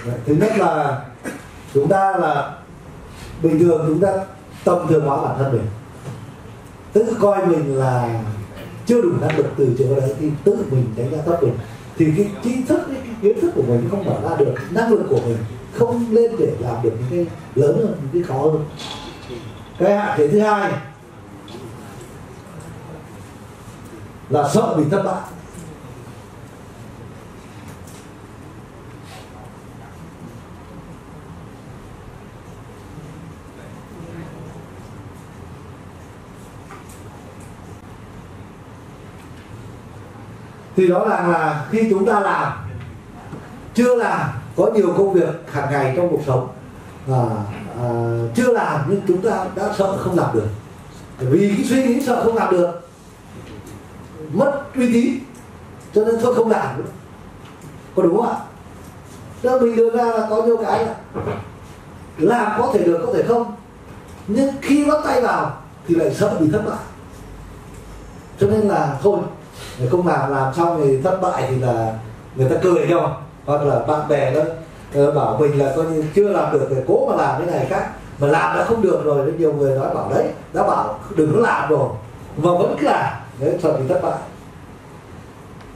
Đấy, thứ nhất là chúng ta là bình thường chúng ta tâm thường hóa bản thân mình. Tự coi mình là chưa đủ năng lực từ chỗ đấy thì tự mình đánh giá thấp mình. Thì cái trí thức cái, cái kiến thức của mình không mở ra được năng lực của mình không lên để làm được những cái lớn hơn những cái khó hơn. Cái hạn chế thứ hai là sợ bị thất bại. Thì đó là khi chúng ta làm chưa làm có nhiều công việc hàng ngày trong cuộc sống à, à, chưa làm nhưng chúng ta đã sợ không làm được. Vì cái suy nghĩ sợ không làm được mất uy tín cho nên thôi không làm nữa. Có đúng không ạ? Đó mình đưa ra là có nhiều cái là làm có thể được có thể không nhưng khi bắt tay vào thì lại sợ bị thất bại. Cho nên là thôi người không làm làm xong thì thất bại thì là người ta cười nhau hoặc là bạn bè đó ờ, bảo mình là coi như chưa làm được thì cố mà làm cái này khác. Mà làm đã không được rồi nhiều người nói bảo đấy, đã bảo đừng có làm rồi, mà vẫn cứ làm. Đấy, sợ bị thất bại.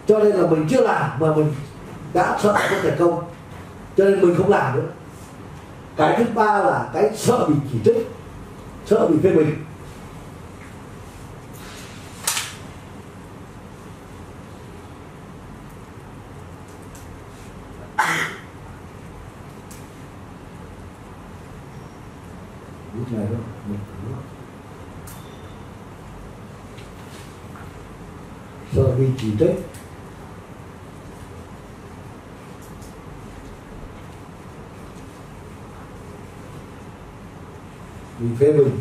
Cho nên là mình chưa làm mà mình đã sợ không thành công. Cho nên mình không làm nữa. Cái thứ ba là cái sợ bị chỉ trích, sợ bị phê bình lúc này đó trí tuệ. Sợ phê bình.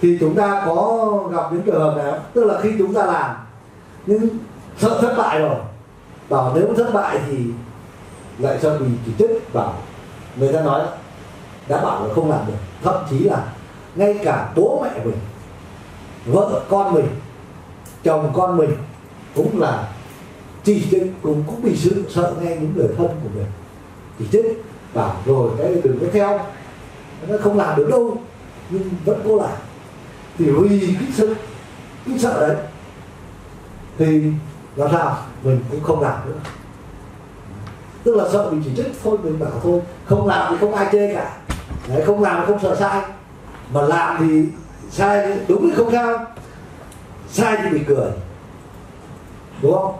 Thì chúng ta có gặp những trường hợp này tức là khi chúng ta làm, nhưng sợ thất bại rồi. Bảo nếu thất bại thì lại cho vì chỉ trích bảo. Người ta nói, đã bảo là không làm được. Thậm chí là ngay cả bố mẹ mình, vợ con mình, chồng con mình cũng là chỉ trích, cũng cũng bị sự sợ nghe những người thân của mình. Chỉ trích, bảo rồi cái đừng có theo. Nó không làm được đâu, nhưng vẫn cố làm. Thì vì cái sự, cái sợ đấy, thì làm sao mình cũng không làm nữa tức là sợ bị chỉ trích thôi mình bảo thôi. Không làm thì không ai chê cả. Đấy, không làm thì không sợ sai. Mà làm thì sai đúng thì không sao? Sai thì bị cười. Đúng không?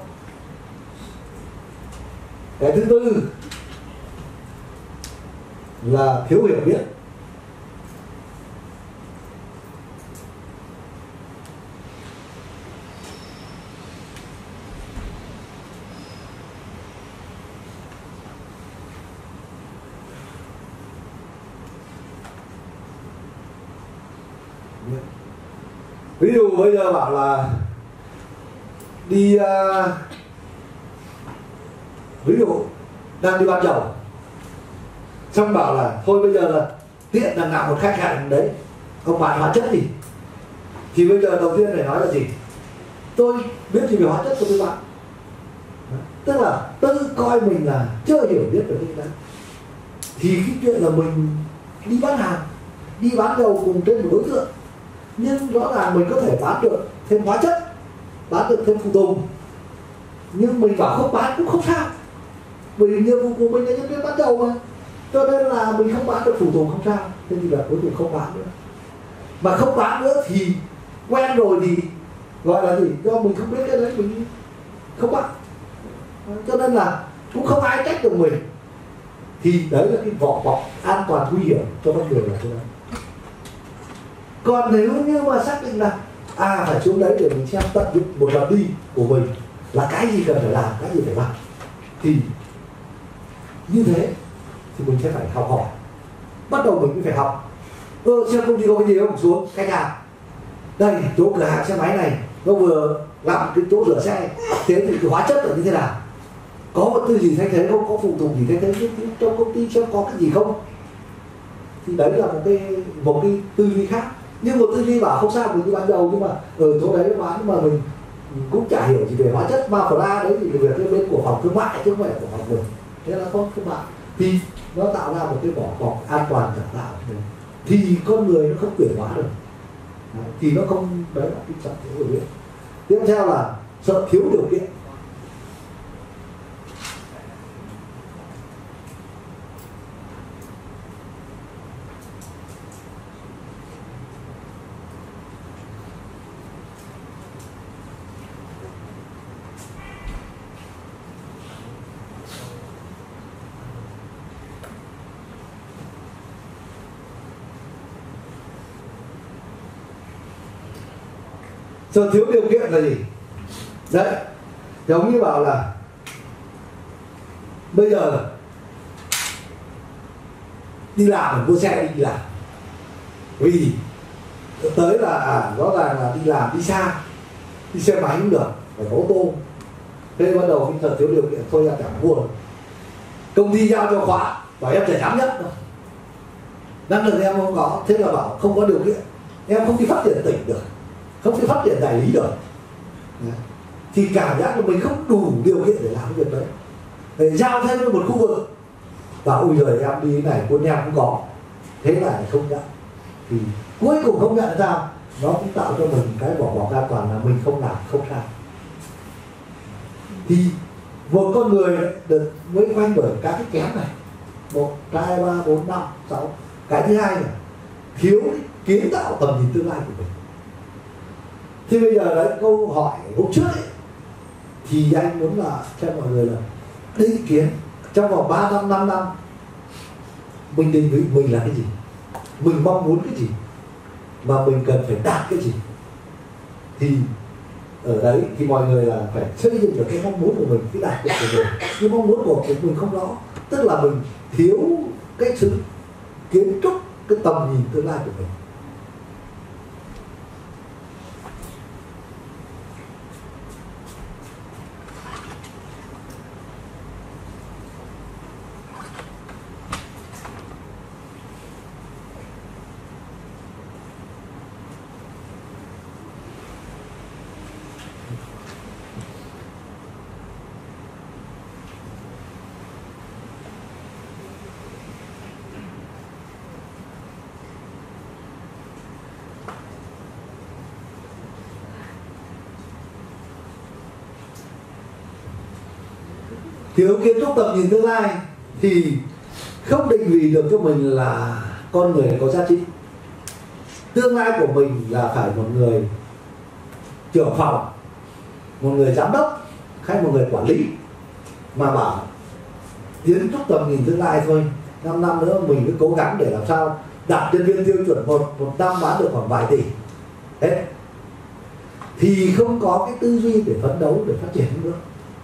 Cái thứ tư là thiếu hiểu biết. Ví dụ bây giờ bảo là đi uh, ví dụ đang đi bán dầu xong bảo là thôi bây giờ là tiện là nào một khách hàng đấy ông bán hóa chất gì thì bây giờ đầu tiên phải nói là gì? Tôi biết gì về hóa chất tôi bạn tức là tự coi mình là chưa hiểu biết về cái đó. Thì cái chuyện là mình đi bán hàng đi bán dầu cùng trên một đối tượng nhưng rõ ràng mình có thể bán được thêm hóa chất, bán được thêm phụ tùng. Nhưng mình bảo không bán cũng không sao. Vì nhiệm vụ của mình là nhân viên bán dầu mà. Cho nên là mình không bán được phụ tùng không sao. Thế thì là cuối cùng không bán nữa. Mà không bán nữa thì quen rồi thì gọi là gì? Do mình không biết cái đấy mình không bán. Cho nên là cũng không ai trách được mình. Thì đấy là cái vỏ bọc an toàn nguy hiểm cho con người là thế đấy còn nếu như mà xác định là à phải xuống đấy để mình xem tận dụng một lần đi của mình là cái gì cần phải làm cái gì phải làm thì như thế thì mình sẽ phải học hỏi. Bắt đầu mình cũng phải học. Ơ ừ, xem công ty có cái gì không xuống khách hàng đây chỗ cửa hàng xe máy này nó vừa làm cái chỗ rửa xe. Thế thì cái hóa chất là như thế nào? Có vật tư gì thay thế không? Có phụ tùng gì thay thế trong công ty xem có cái gì không? Thì đấy là một cái một cái tư duy khác nhưng một tư duy bảo không sao mình như ban đầu nhưng mà ở chỗ đấy bán, nhưng mà mình cũng chả hiểu gì về hóa chất mà ma ra đấy, thì việc cái bên của phòng thương mại, chứ không phải của phòng mình. Thế là không thương mại thì nó tạo ra một cái vỏ bọc an toàn giả tạo thì con người nó không chuyển hóa được. Thì nó không, đấy là cái trọng thiếu của việc. Tiếp theo là sợ thiếu điều kiện. Sợ thiếu điều kiện là gì? Đấy giống như bảo là bây giờ đi làm mua xe đi làm? Vì tới là à, rõ ràng là đi làm đi xa đi xe máy cũng được phải có ô tô. Thế bắt đầu khi thật thiếu điều kiện thôi ra chẳng mua. Công ty giao cho khóa bảo em phải dám nhất năng lực em không có thế là bảo không có điều kiện. Em không đi phát triển tỉnh được không thể phát triển đại lý được. Dạ. Thì cảm giác của mình không đủ điều kiện để làm cái việc đấy. Để giao thêm cho một khu vực. Và ôi giời, em đi cái này quân em cũng có. Thế là không nhận. Thì cuối cùng không nhận ra, nó cũng tạo cho mình cái vỏ bọc an toàn là mình không làm, không sao. Thì một con người được mới quanh bởi các cái kém này. Một, hai, ba, bốn, năm, sáu. Cái thứ hai là thiếu kiến tạo tầm nhìn tương lai của mình thì bây giờ đấy câu hỏi hôm trước ấy, thì anh muốn là cho mọi người là đây kiến trong vòng 3 năm 5 năm mình định vị mình là cái gì? Mình mong muốn cái gì? Mà mình cần phải đạt cái gì? Thì ở đấy thì mọi người là phải xây dựng được cái mong muốn của mình cái đạt được của mình. Cái mong muốn của mình không rõ. Tức là mình thiếu cái sự kiến trúc cái tầm nhìn tương lai của mình. Thiếu kiến trúc tầm nhìn tương lai thì không định vị được cho mình là con người có giá trị. Tương lai của mình là phải một người trưởng phòng, một người giám đốc hay một người quản lý mà bảo kiến trúc tầm nhìn tương lai thôi 5 năm nữa mình cứ cố gắng để làm sao đạt nhân viên tiêu chuẩn một một năm bán được khoảng vài tỷ. Hết. Thì không có cái tư duy để phấn đấu, để phát triển nữa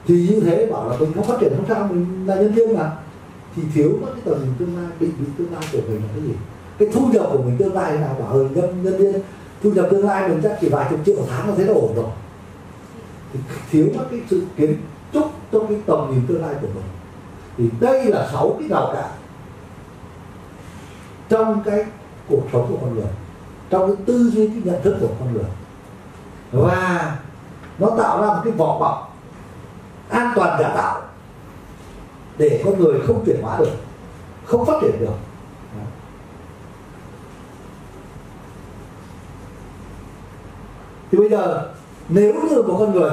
thì như thế bảo là mình không phát triển không sao mình là nhân viên mà. Thì thiếu mất cái tầm nhìn tương lai định vị tương lai của mình là cái gì? Cái thu nhập của mình tương lai là nào bảo hơn nhân, nhân viên. Thu nhập tương lai mình chắc chỉ vài chục triệu một tháng là thế là ổn rồi. Thì thiếu mất cái sự kiến trúc trong cái tầm nhìn tương lai của mình. Thì đây là sáu cái rào cản trong cái cuộc sống của con người trong cái tư duy cái nhận thức của con người. Và nó tạo ra một cái vỏ bọc an toàn giả tạo để con người không chuyển hóa được, không phát triển được. Thì bây giờ, nếu như một con người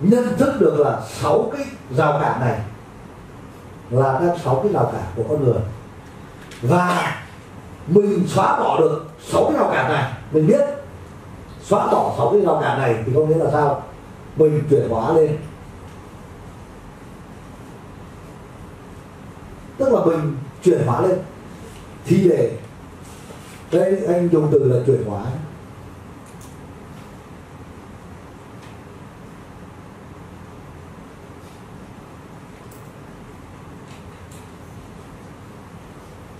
nhận thức được là sáu cái rào cản này là các sáu cái rào cản của con người, và mình xóa bỏ được sáu cái rào cản này, mình biết xóa bỏ sáu cái rào cản này thì có nghĩa là sao? Bình chuyển hóa lên. Tức là bình chuyển hóa lên. Thì để đây anh dùng từ là chuyển hóa.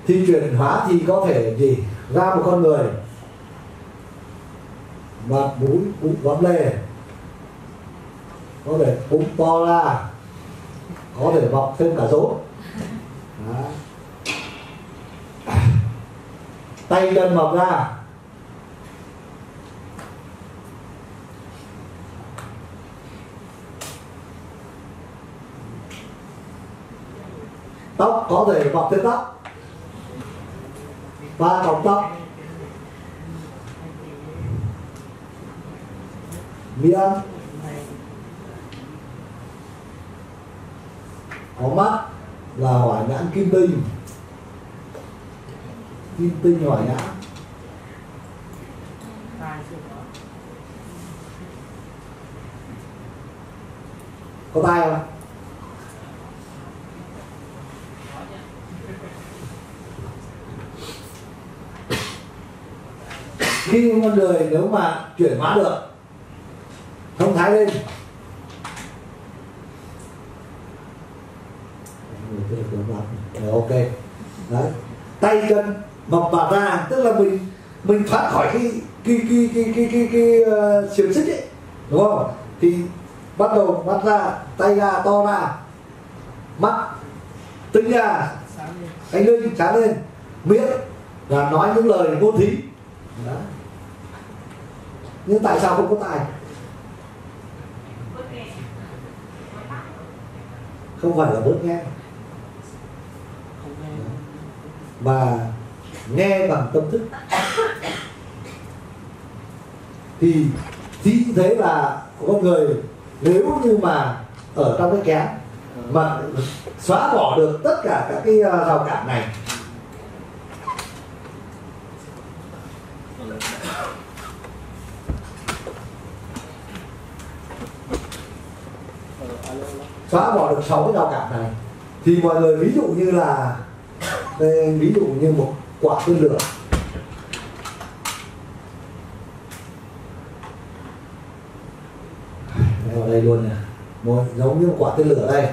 Thì chuyển hóa thì có thể gì? Ra một con người. Mặt mũi bụng vắm lè có thể bụng to ra. Có thể vọc thêm cả rốn. Tay chân mọc ra. Tóc có thể vọc thêm tóc. Ba cọng tóc. Miệng. Có mắt là hỏa nhãn kim tinh. Kim tinh hỏa nhãn. Có tai không khi con người nếu mà chuyển hóa được, thông thái lên Rồi, ok. Đấy. Tay chân mập bạt ra tức là mình mình thoát khỏi cái cái cái cái cái cái, cái uh, xiềng xích ấy. Đúng không? Thì bắt đầu bắt ra tay ra to ra. Mắt tinh ra. Anh linh trả lên. Miệng là nói những lời vô thí. Đó. nhưng tại sao không có tài không phải là bớt nghe mà nghe bằng tâm thức. Thì chính thế là con người nếu như mà ở trong cái kén mà xóa bỏ được tất cả các cái ờ, rào cản này. Xóa bỏ được sáu cái rào cản này. Thì mọi người ví dụ như là ví dụ như một quả tên lửa. Đây, vào đây luôn nè. Một giống như một quả tên lửa đây.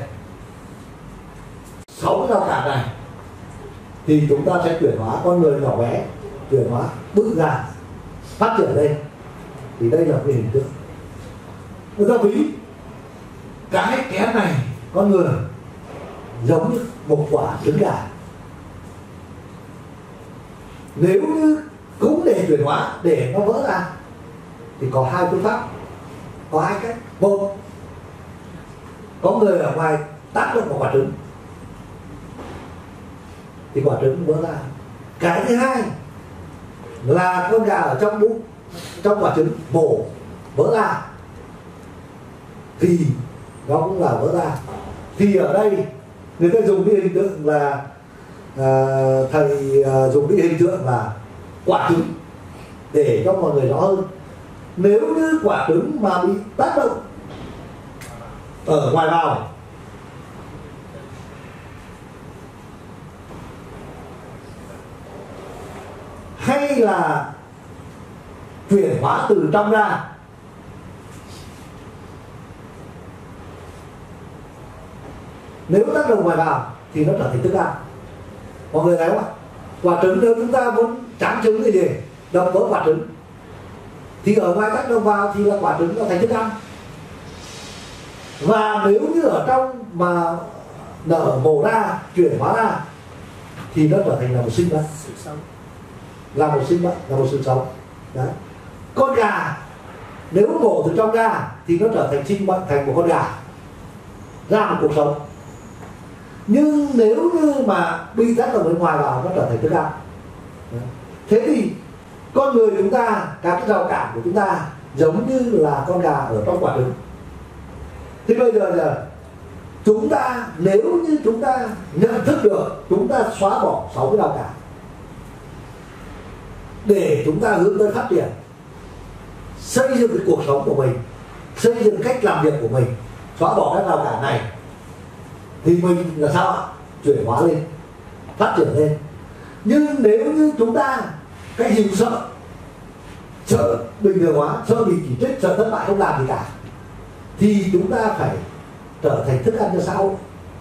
Sáu cái rào cản này. Thì chúng ta sẽ chuyển hóa con người nhỏ bé, chuyển hóa bước ra phát triển lên thì đây là cái hình tượng người ta ví. Cái kén này, con người, giống như một quả trứng gà nếu như cũng để chuyển hóa để nó vỡ ra, thì có hai phương pháp. Có hai cách. Một, có người ở ngoài tác động vào quả trứng, thì quả trứng vỡ ra. Cái thứ hai là con gà ở trong bụng, trong quả trứng mổ vỡ ra, thì nó cũng là vỡ ra. Thì ở đây người ta dùng cái hình tượng là uh, thầy uh, dùng cái hình tượng là quả trứng để cho mọi người rõ hơn. Nếu như quả trứng mà bị tác động ở ngoài vào hay là chuyển hóa từ trong ra nếu tác động ngoài vào thì nó trở thành thức ăn mọi người thấy không ạ? Quả trứng nếu chúng ta muốn trắng trứng thì gì đập vỡ quả trứng. Thì ở ngoài tác động vào thì là quả trứng nó thành thức ăn. Và nếu như ở trong mà nở mổ ra chuyển hóa ra thì nó trở thành là một sinh vật. Là một sinh vật là một sự sống. Đấy. Con gà nếu mổ từ trong ra thì nó trở thành sinh vật thành một con gà. Ra một cuộc sống nhưng nếu như mà bị tác động bên ngoài vào, nó trở thành thức ăn. Thế thì con người chúng ta, các cái rào cản của chúng ta giống như là con gà ở trong quả trứng. Thì bây giờ là chúng ta, nếu như chúng ta nhận thức được, chúng ta xóa bỏ sáu cái rào cản để chúng ta hướng tới phát triển, xây dựng cái cuộc sống của mình, xây dựng cách làm việc của mình, xóa bỏ các rào cản này thì mình là sao ạ? Chuyển hóa lên, phát triển lên. Nhưng nếu như chúng ta, cái gì sợ sợ bình thường hóa, sợ bị chỉ trích, sợ thất bại, không làm gì cả, thì chúng ta phải trở thành thức ăn cho xã hội.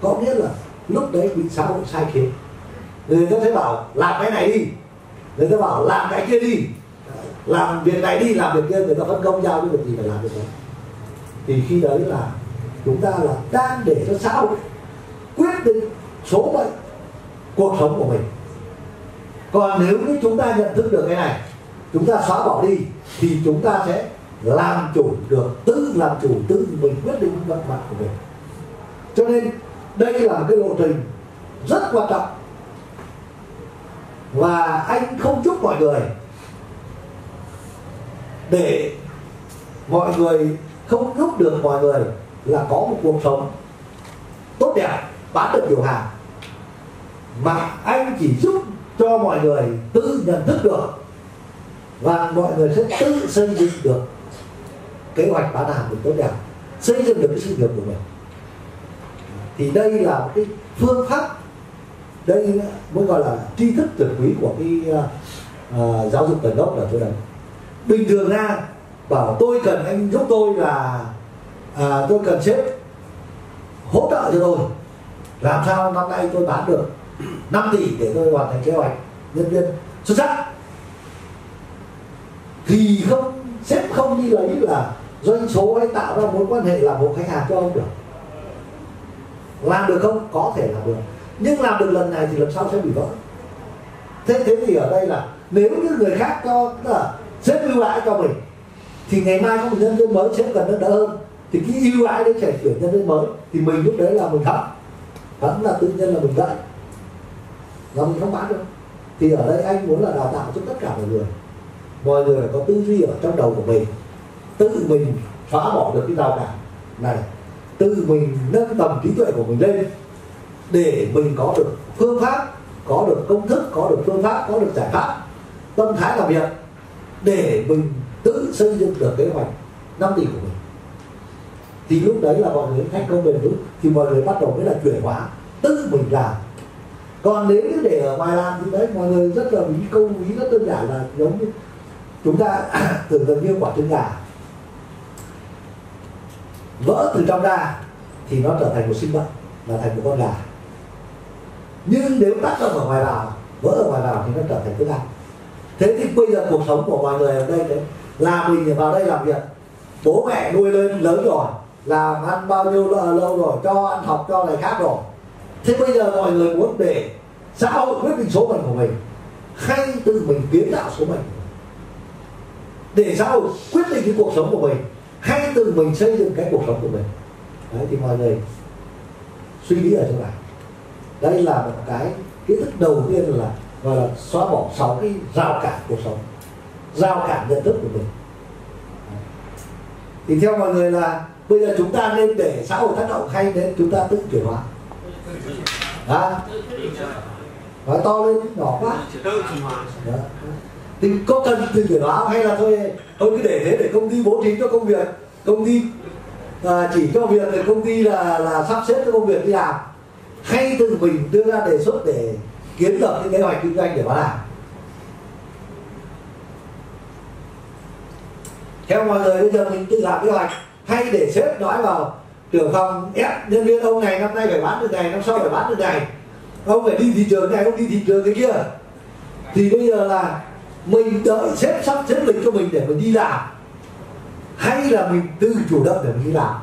Có nghĩa là lúc đấy bị xã hội sai khiến. Người ta sẽ bảo, làm cái này đi. Người ta bảo, làm cái kia đi. Làm việc này đi, làm việc kia, người ta phân công giao cái việc gì phải làm việc đấy. Thì khi đấy là chúng ta là đang để cho xã hội quyết định số mệnh cuộc sống của mình. Còn nếu như chúng ta nhận thức được cái này, chúng ta xóa bỏ đi, thì chúng ta sẽ làm chủ được, tự làm chủ tự mình quyết định vận mệnh của mình. Cho nên, đây là một cái lộ trình rất quan trọng. Và anh không chúc mọi người để mọi người không giúp được mọi người là có một cuộc sống tốt đẹp bán được nhiều hàng mà anh chỉ giúp cho mọi người tự nhận thức được. Và mọi người sẽ tự xây dựng được kế hoạch bán hàng được tốt đẹp xây dựng được cái sự nghiệp của mình. Thì đây là một cái phương pháp đây mới gọi là tri thức tuyệt quý của cái uh, giáo dục tầng gốc là chỗ này bình thường ra bảo tôi cần anh giúp tôi là à, tôi cần sếp hỗ trợ cho tôi làm sao năm nay tôi bán được 5 tỷ để tôi hoàn thành kế hoạch, nhân viên xuất sắc. Thì không, sếp không đi lấy là doanh số hay tạo ra mối quan hệ làm một khách hàng cho ông được. Làm được không? Có thể làm được. Nhưng làm được lần này thì lần sau sẽ bị vỡ? Thế thế thì ở đây là nếu như người khác cho là sếp ưu đãi cho mình, thì ngày mai có một nhân viên mới, sếp cần nó đỡ hơn. Thì cái ưu đãi đấy sẽ chuyển nhân viên mới, thì mình lúc đấy là mình thấp vẫn là tự nhân là mình dạy và mình không bán được. Thì ở đây anh muốn là đào tạo cho tất cả mọi người. Mọi người phải có tư duy ở trong đầu của mình. Tự mình phá bỏ được cái rào cản này. Tự mình nâng tầm trí tuệ của mình lên. Để mình có được phương pháp, có được công thức, có được phương pháp, có được giải pháp. Tâm thái làm việc. Để mình tự xây dựng được kế hoạch năm tỷ của mình thì lúc đấy là mọi người thành công bền vững, thì mọi người bắt đầu mới là chuyển hóa, tự mình làm. Còn nếu như để ở ngoài làm thì đấy, mọi người rất là ý câu ý rất đơn giản là giống như chúng ta *coughs* tưởng tượng như quả trứng gà. Vỡ từ trong ra thì nó trở thành một sinh vật là thành một con gà. Nhưng nếu tác động ở ngoài vào, vỡ ở ngoài vào thì nó trở thành thức ăn. Thế thì bây giờ cuộc sống của mọi người ở đây đấy, là mình vào đây làm việc, bố mẹ nuôi lên lớn rồi làm ăn bao nhiêu lâu rồi, cho ăn học cho này khác rồi. Thế bây giờ mọi người muốn để xã hội quyết định số mệnh của mình, hay tự mình kiến tạo số mệnh để xã hội quyết định cái cuộc sống của mình, hay tự mình xây dựng cái cuộc sống của mình? Đấy, thì mọi người suy nghĩ ở chỗ này. Đây là một cái kiến thức đầu tiên là, gọi là xóa bỏ sáu cái rào cản cuộc sống, rào cản nhận thức của mình. Thì theo mọi người là bây giờ chúng ta nên để xã hội tác động hay nên chúng ta tự chuyển hóa? À? nói to lên nhỏ quá. Đó. thì có cần tự chuyển hóa hay là thôi thôi cứ để thế để công ty bố trí cho công việc công ty à, chỉ cho việc thì công ty là là sắp xếp cho công việc đi làm. Hay tự mình đưa ra đề xuất để kiến lập những kế hoạch kinh doanh để mà làm? Theo mọi người bây giờ mình tự làm kế hoạch hay để sếp nói vào trưởng phòng ép nhân viên ông này năm nay phải bán được này, năm sau phải bán được này. Ông phải đi thị trường này, ông đi thị trường cái kia. Thì bây giờ là mình đợi sếp sắp xếp lịch cho mình để mình đi làm. Hay là mình tự chủ động để mình đi làm.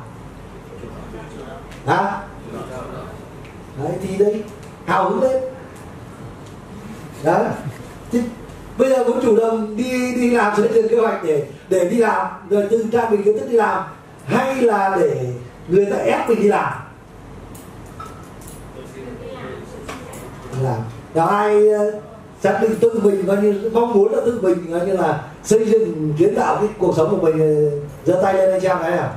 À? đấy, thì đây hào hứng lên đó thì bây giờ muốn chủ động đi đi làm sẽ được kế hoạch để để đi làm. Rồi tự trang bị kiến thức đi làm hay là để người ta ép mình đi làm? Làm. Nào ai ờ, xác định tự mình, coi như mong muốn là tự mình, coi như là xây dựng, kiến tạo cái cuộc sống của mình ờ, giơ tay lên anh em cái nào?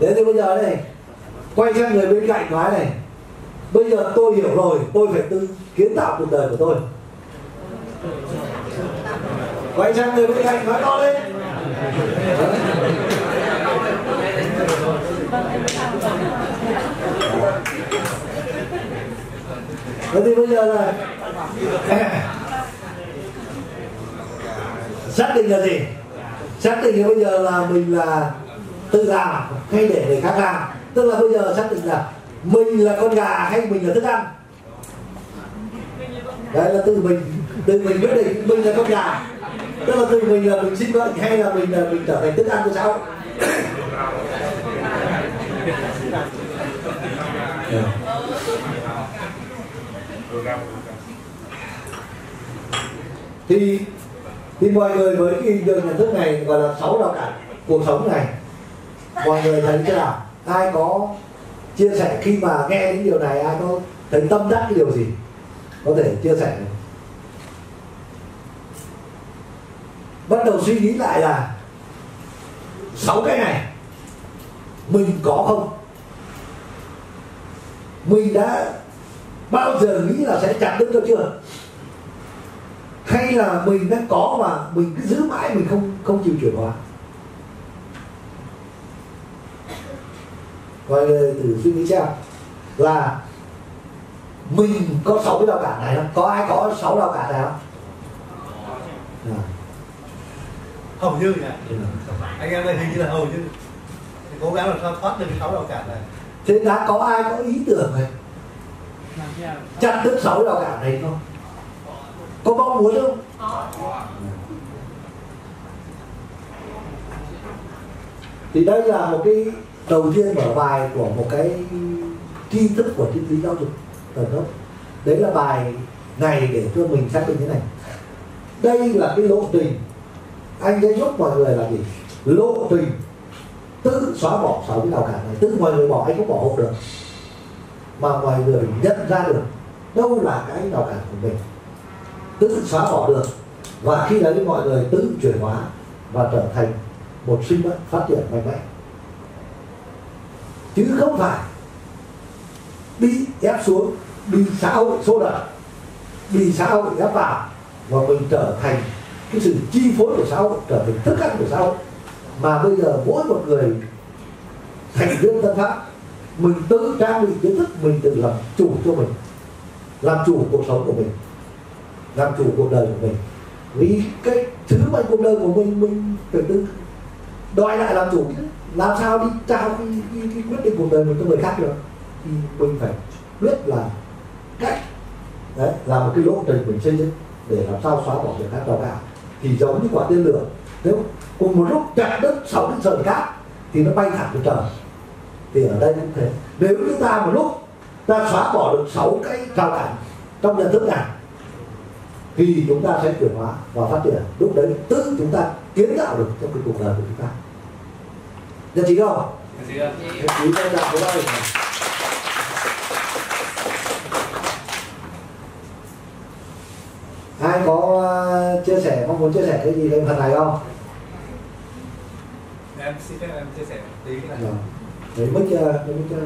Thế thì bây giờ đây quay sang người bên cạnh nói này. Bây giờ tôi hiểu rồi, tôi phải tự kiến tạo cuộc đời của tôi quay sang người bên cạnh nói to lên. Thế thì bây giờ là *coughs* xác định là gì? Xác định là bây giờ là mình là tự làm hay để người khác làm. Tức là bây giờ xác định là mình là con gà hay mình là thức ăn? Đấy là tự mình tự mình quyết định mình là con gà tức là từ mình là mình sinh bệnh hay là mình là mình trở thành thức ăn của xã hội thì thì mọi người với cái đường nhận thức này gọi là sáu rào cản cuộc sống này. Mọi người thấy thế nào? Ai có chia sẻ khi mà nghe những điều này, ai có thấy tâm đắc cái điều gì, có thể chia sẻ bắt đầu suy nghĩ lại là sáu cái này mình có không? Mình đã bao giờ nghĩ là sẽ chặt đứt nó chưa? Hay là mình đã có mà mình cứ giữ mãi mình không không chịu chuyển hóa? Mọi người từ suy nghĩ xem là mình có sáu cái rào cản này không? Có ai có sáu rào cản này không? À hầu như nhỉ anh em đây hình như là hầu như. Thì cố gắng làm sao thoát được cái sáu rào cản này. Thế đã có ai có ý tưởng này chặt đứt sáu rào cản này không? Có mong muốn không? Thì đây là một cái đầu tiên mở bài của một cái tri thức của triết lý giáo dục tầng cấp đấy là bài này để cho mình xác định thế này. Đây là cái lộ trình anh sẽ giúp mọi người là gì? Lộ trình. Tự xóa bỏ sáu cái rào cản này. Tự mọi người bỏ, anh cũng bỏ hộ được. Mà mọi người phải nhận ra được, đâu là cái rào cản của mình. Tự xóa bỏ được. Và khi đấy mọi người tự chuyển hóa và trở thành một sinh vật phát triển mạnh mẽ. Chứ không phải bị ép xuống, bị xã hội xô đẩy, bị xã hội ép vào và mình trở thành cái sự chi phối của xã hội trở thành thức ăn của xã hội. Mà bây giờ mỗi một người thành viên tân pháp mình tự trang bị kiến thức mình tự làm chủ cho mình làm chủ cuộc sống của mình làm chủ cuộc đời của mình. Vì cái thứ mà cuộc đời của mình mình phải tự đòi lại làm chủ chứ. Làm sao đi trao cái, cái, cái quyết định cuộc đời mình cho người khác được? Thì mình phải biết là cách đấy là một cái lộ trình mình xây dựng để làm sao xóa bỏ việc khác đào tạo thì giống như quả tên lửa nếu cùng một lúc chặt đứt sáu cái sợi khác thì nó bay thẳng lên trời thì ở đây cũng thế nếu chúng ta một lúc ta xóa bỏ được sáu cái rào cản trong nhận thức này thì chúng ta sẽ chuyển hóa và phát triển lúc đấy tự chúng ta kiến tạo được trong cái cuộc đời của chúng ta nhất trí không nhất trí nhất trí của đây ai có uh, chia sẻ mong muốn chia sẻ cái gì về phần này không em xin phép em chia sẻ tí là Rồi. Đấy, mất chưa? Đấy, chưa?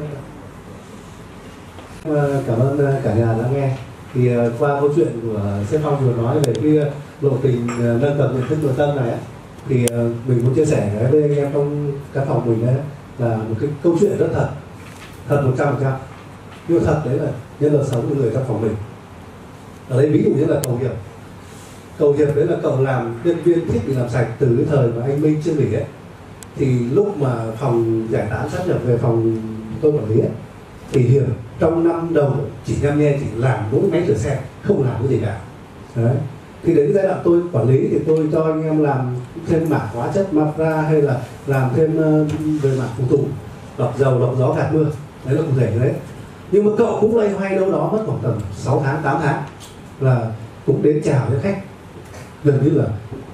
Ờ, cảm ơn ờ, cả nhà đã nghe thì ờ, qua câu chuyện của sếp phong vừa nói về cái lộ trình ờ, nâng tầm nhận thức nội tâm này thì ờ, mình muốn chia sẻ với anh em trong căn phòng mình đấy là một cái câu chuyện rất thật thật một trăm trăm nhưng thật đấy là nhân vật sống của người trong phòng mình ở đây ví dụ như là cầu hiệp cầu hiệp đấy là cậu làm nhân viên thiết bị làm sạch từ cái thời mà anh Minh chưa nghỉ ấy. Thì lúc mà phòng giải tán sắp nhập về phòng tôi quản lý ấy, thì hiệp trong năm đầu chỉ nhăm nhe chỉ làm mỗi máy rửa xe không làm cái gì cả. Đấy. Thì đến giai đoạn tôi quản lý thì tôi cho anh em làm thêm mảng hóa chất mafra hay là làm thêm ờ, về mảng phụ tùng lọc dầu lọc gió gạt mưa. Đấy là cụ thể đấy nhưng mà cậu cũng loay hoay đâu đó mất khoảng tầm 6 tháng 8 tháng là cũng đến chào với khách gần như là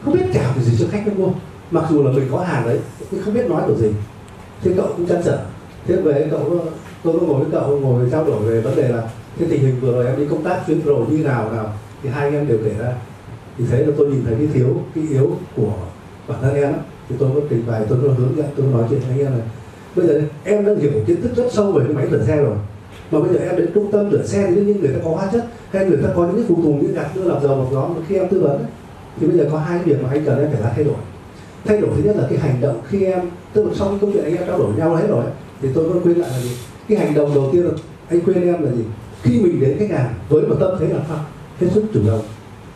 không biết chào cái gì cho khách đâu mua mặc dù là mình có hàng đấy nhưng không biết nói kiểu gì. Thế cậu cũng chăn trở. Thế về cậu tôi có ngồi với cậu ngồi trao đổi về vấn đề là cái tình hình vừa rồi em đi công tác chuyến rồi như nào nào thì hai anh em đều kể ra. Thì thấy là tôi nhìn thấy cái thiếu cái yếu của bản thân em thì tôi có trình bày tôi có hướng dẫn tôi có nói chuyện với anh em này bây giờ em đã hiểu kiến thức rất sâu về cái máy rửa xe rồi mà bây giờ em đến trung tâm rửa xe thì đương nhiên người ta có hóa chất hay người ta có những cái phụ tùng như gạt mưa lọc dầu một gió khi em tư vấn ấy, thì bây giờ có hai cái việc mà anh cần em phải là thay đổi. Thay đổi thứ nhất là cái hành động khi em tức là sau cái công việc anh em trao đổi nhau hết rồi thì tôi vẫn quên lại là gì? Cái hành động đầu tiên là anh quên em là gì? Khi mình đến khách hàng với một tâm thế là pháp, hết sức chủ động.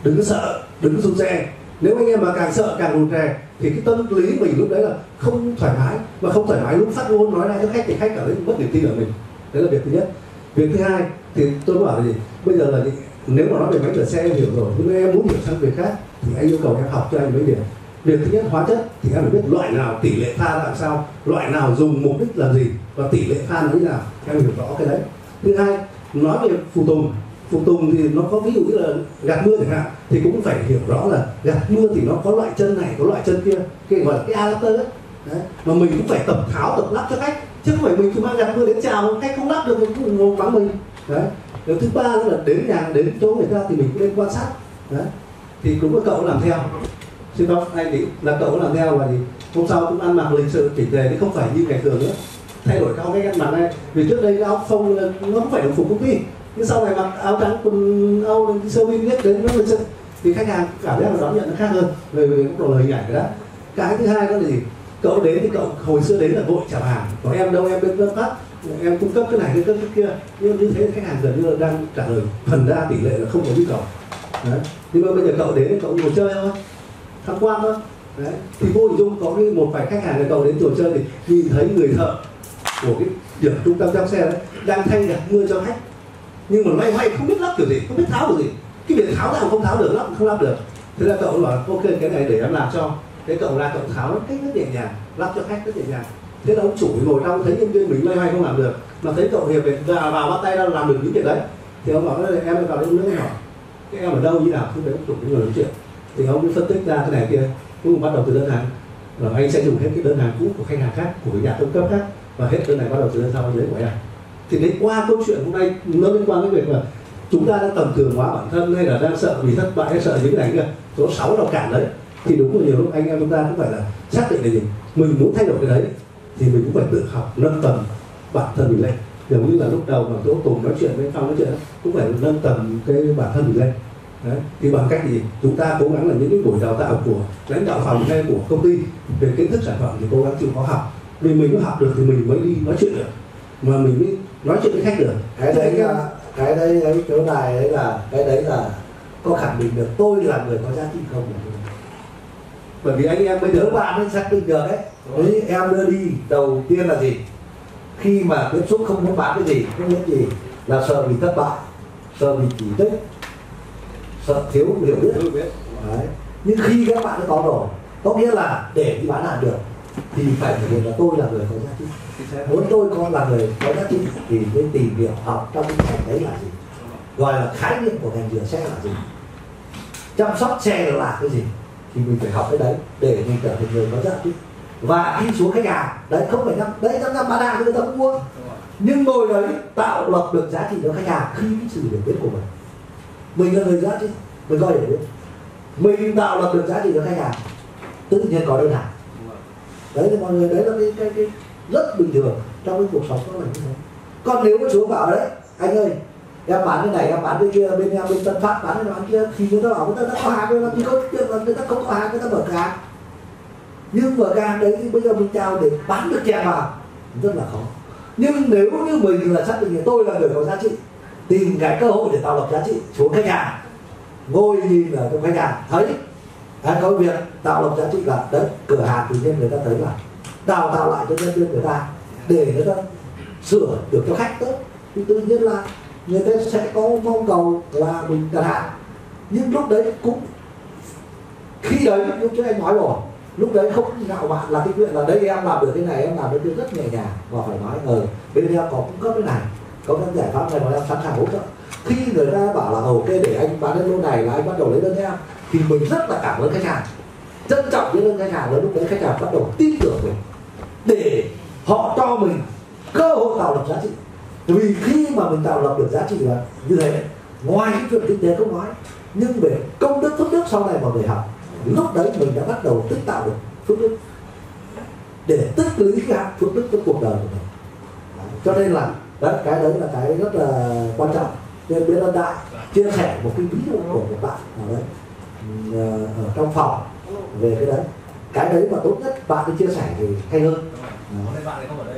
Đừng có sợ đừng có rụt rè. Nếu anh em mà càng sợ càng rụt rè thì cái tâm lý mình lúc đấy là không thoải mái. Mà không thoải mái lúc phát ngôn nói ra cho khách thì khách cảm thấy mất niềm tin ở mình. Đấy là việc thứ nhất. Việc thứ hai thì tôi bảo là gì? Bây giờ là gì? Nếu mà nói về máy rửa xe em hiểu rồi nhưng em muốn hiểu sang việc khác thì anh yêu cầu em học cho anh mấy điều. việc thứ nhất, hóa chất, thì em phải biết loại nào tỷ lệ pha làm sao, loại nào dùng mục đích làm gì, và tỷ lệ pha như thế nào em hiểu rõ cái đấy. Thứ hai, nói về phụ tùng. Phụ tùng thì nó có ví dụ như là gạt mưa chẳng hạn, thì cũng phải hiểu rõ là gạt mưa thì nó có loại chân này, có loại chân kia, cái gọi là cái adapter ấy đấy. mà mình cũng phải tập tháo, tập lắp cho khách chứ không phải mình cứ mang gạt mưa đến chào khách không lắp được mình cũng ngồi vắng mình. Đấy điều thứ ba là đến nhà, đến chỗ người ta thì mình cũng nên quan sát. Đấy thì cũng có cậu làm theo. Xin bác anh nghĩ là cậu làm theo và thì hôm sau cũng ăn mặc lịch sự, chỉnh tề chứ không phải như ngày thường nữa. Thay đổi cao cái ăn mặc này. Vì trước đây áo phông là nó không phải đồng phục công ty. Nhưng sau này mặc áo trắng, quần âu sơ mi biết đến nó lịch sự thì khách hàng cảm giác là đón nhận nó khác hơn. Về về góc độ hình ảnh cái đó. Cái thứ hai đó là gì? Cậu đến thì cậu hồi xưa đến là vội chào hàng. Còn em đâu, em bên lớp khác em cung cấp cái này cung cấp cái kia. Nhưng như thế khách hàng gần như là đang trả lời. Phần đa tỷ lệ là không có nhu cầu đấy. nhưng mà bây giờ cậu đến cậu ngồi chơi thôi. Tham quan thôi. Đấy. Thì vô hình dung có cái một vài khách hàng là cậu đến chùa chơi thì nhìn thấy người thợ của cái điểm trung tâm trong xe đấy đang thay gạt mưa cho khách. Nhưng mà loay hoay, không biết lắp kiểu gì, không biết tháo kiểu gì. Cái việc tháo nào không tháo được, lắp không lắp được. Thế là cậu bảo, ok, cái này để em làm cho. Thế cậu ra cậu tháo nó cách rất nhẹ nhàng, lắp cho khách rất nhẹ nhàng. Thế là ông chủ ngồi trong thấy nhân viên mình loay hoay không làm được, mà thấy cậu hiệp về vào vào bắt tay ra làm được những việc đấy. Thì ông bảo là em vào đây nữa hỏi cái em ở đâu như nào? Không phải ông chủ những người nói chuyện. Thì ông mới phân tích ra cái này kia. Cuối cùng bắt đầu từ đơn hàng. Rồi anh sẽ dùng hết cái đơn hàng cũ của khách hàng khác, của nhà cung cấp khác, và hết đơn này bắt đầu từ đơn sau dưới lấy của em. Thì đấy, qua câu chuyện hôm nay, nó liên quan đến việc là chúng ta đang tầm thường hóa bản thân, hay là đang sợ vì thất bại, hay sợ những cái này kia. Số 6 rào cản đấy. Thì đúng là nhiều lúc anh em chúng ta cũng phải là xác định là gì? Mình muốn thay đổi cái đấy, thì mình cũng phải tự học, nâng tầm bản thân mình lên giống như là lúc đầu mà chỗ tùng nói chuyện với phong nói chuyện cũng phải nâng tầm cái bản thân mình lên. Đấy. thì bằng cách gì? Chúng ta cố gắng là những cái buổi đào tạo của lãnh đạo phòng hay của công ty về kiến thức sản phẩm thì cố gắng chịu khó học. Vì mình có học được thì mình mới đi nói chuyện được. Mà mình mới nói chuyện với khách được. Cái đấy là cái đấy ấy chỗ này đấy là cái đấy là có khẳng định được. Tôi là người có giá trị không bởi vì anh em bây giờ bạn ấy xác định được ấy đấy em đưa đi. Đầu tiên là gì khi mà tiếp xúc không muốn bán cái gì không biết gì là sợ bị thất bại sợ bị chỉ trích sợ thiếu hiểu biết. Đấy. nhưng khi các bạn đã có rồi có nghĩa là để đi bán hàng được thì phải thể hiện là tôi là người có giá trị. Muốn tôi con là người có giá trị thì mới tìm hiểu học trong cái ngành đấy là gì. Gọi là khái niệm của ngành rửa xe là gì. Chăm sóc xe là cái gì thì mình phải học cái đấy để mình trở thành người có giá trị và khi xuống khách hàng đấy không phải năm đấy năm năm ba năm người ta cũng mua nhưng ngồi đấy tạo lập được giá trị cho khách hàng khi cái sự hiểu biết của mình. Mình là người giá trị mình coi hiểu biết. Mình tạo lập được giá trị cho khách hàng tự nhiên có đơn hàng. Đấy thì mọi người đấy là cái, cái, cái rất bình thường trong cái cuộc sống nó là như thế. Còn nếu mà xuống bảo đấy anh ơi em bán cái này em bán cái kia bên em bên tân phát bán cái bán kia thì người ta bảo người ta đã có hàng rồi làm gì có chuyện là người ta không có hàng người ta mở cửa hàng nhưng mà cửa đấy bây giờ mình chào để bán được chè vào rất là khó. Nhưng nếu như mình là xác định là tôi là người có giá trị, tìm cái cơ hội để tạo lập giá trị xuống khách hàng. Ngồi nhìn ở trong khách hàng, thấy hay có việc tạo lập giá trị là đấy, cửa hàng tự nhiên người ta thấy là đào tạo lại cho nhân viên người ta để người ta sửa được cho khách tốt. Thì tự nhiên là người ta sẽ có mong cầu là mình đặt hàng. Nhưng lúc đấy cũng, khi đấy lúc trước anh nói rồi lúc đấy không ngạo mạn là cái chuyện là đây em làm được cái này, em làm được cái rất nhẹ nhàng. Và phải nói ờ bên em có cung cấp cái này, có cái giải pháp này mà em sẵn sàng hỗ trợ. Khi người ta bảo là, ok, để anh bán đến lô này là anh bắt đầu lấy đơn em, thì mình rất là cảm ơn khách hàng. Trân trọng với đơn khách hàng là lúc đấy khách hàng bắt đầu tin tưởng mình, để họ cho mình cơ hội tạo lập giá trị. Vì khi mà mình tạo lập được giá trị là như thế, ngoài cái chuyện kinh tế không nói, nhưng về công đức, phước đức sau này mọi người học lúc đấy mình đã bắt đầu tích tạo được phước đức. Để tích lũy cái phước đức trong cuộc đời của mình. Đấy. cho nên là đấy, cái đấy là cái rất là quan trọng. Nên biết ơn đại chia sẻ một cái ví dụ của một bạn ở đấy ở trong phòng về cái đấy. Cái đấy mà tốt nhất bạn đi chia sẻ thì hay hơn.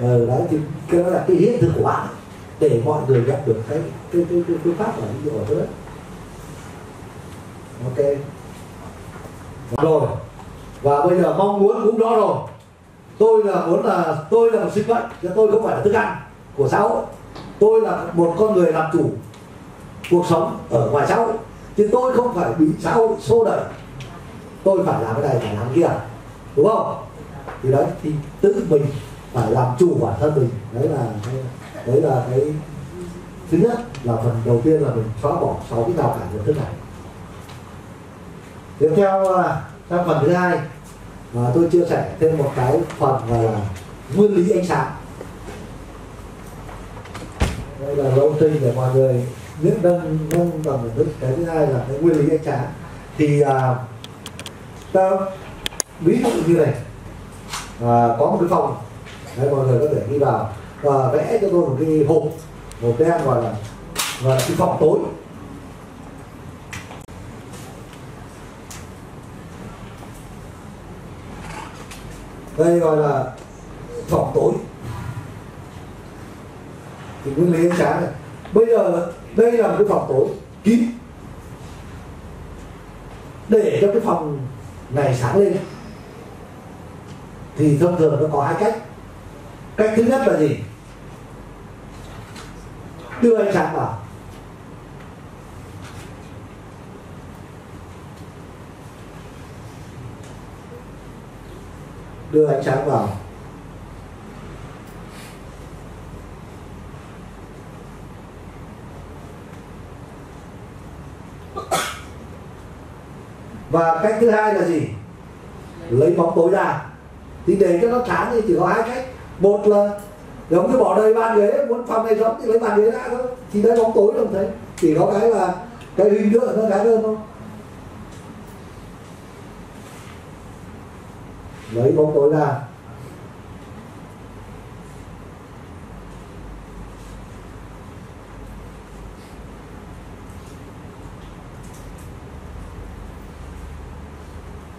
Ờ, đấy thì cái đó là cái hiện thực của bạn. Để mọi người nhận được cái cái cái, cái phương pháp ở ví dụ ở đó ok rồi. Và bây giờ mong muốn cũng đó rồi. Tôi là muốn là, tôi là một sinh vật, chứ tôi không phải là thức ăn của xã hội. Tôi là một con người làm chủ cuộc sống ở ngoài xã hội, chứ tôi không phải bị xã hội xô đẩy. Tôi phải làm cái này, phải làm cái kia, đúng không? Thì đấy, thì tự mình phải làm chủ bản thân mình. Đấy là đấy là cái thứ nhất là phần đầu tiên là mình xóa bỏ sáu cái rào cản nhận thức này tiếp theo là trong phần thứ hai. Mà tôi chia sẻ thêm một cái phần là nguyên lý ánh sáng. Đây là lâu tinh để mọi người biết nâng nâng tầm nhận thức. Cái thứ hai là cái nguyên lý ánh sáng. Thì à, ta ví dụ như này. À, có một cái phòng. Đấy, mọi người có thể đi vào. Và vẽ cho tôi một cái hộp. Một cái gọi là gọi là cái phòng tối. Đây gọi là phòng tối. Thì nguyên lý ánh sáng này, bây giờ đây là một cái phòng tối kín. Để cho cái phòng này sáng lên. Thì thông thường nó có hai cách. Cách thứ nhất là gì? Đưa ánh sáng vào. Đưa ánh sáng vào. Và cách thứ hai là gì? Lấy bóng tối ra thì để cho nó sáng thì chỉ có hai cách. Một là giống như bỏ đầy bàn ghế muốn phòng này sống thì lấy bàn ghế ra thôi. Thì lấy bóng tối đồng thấy. Chỉ có cái là cái hình nữa, nó cái hơn thôi. Lấy bóng tối ra.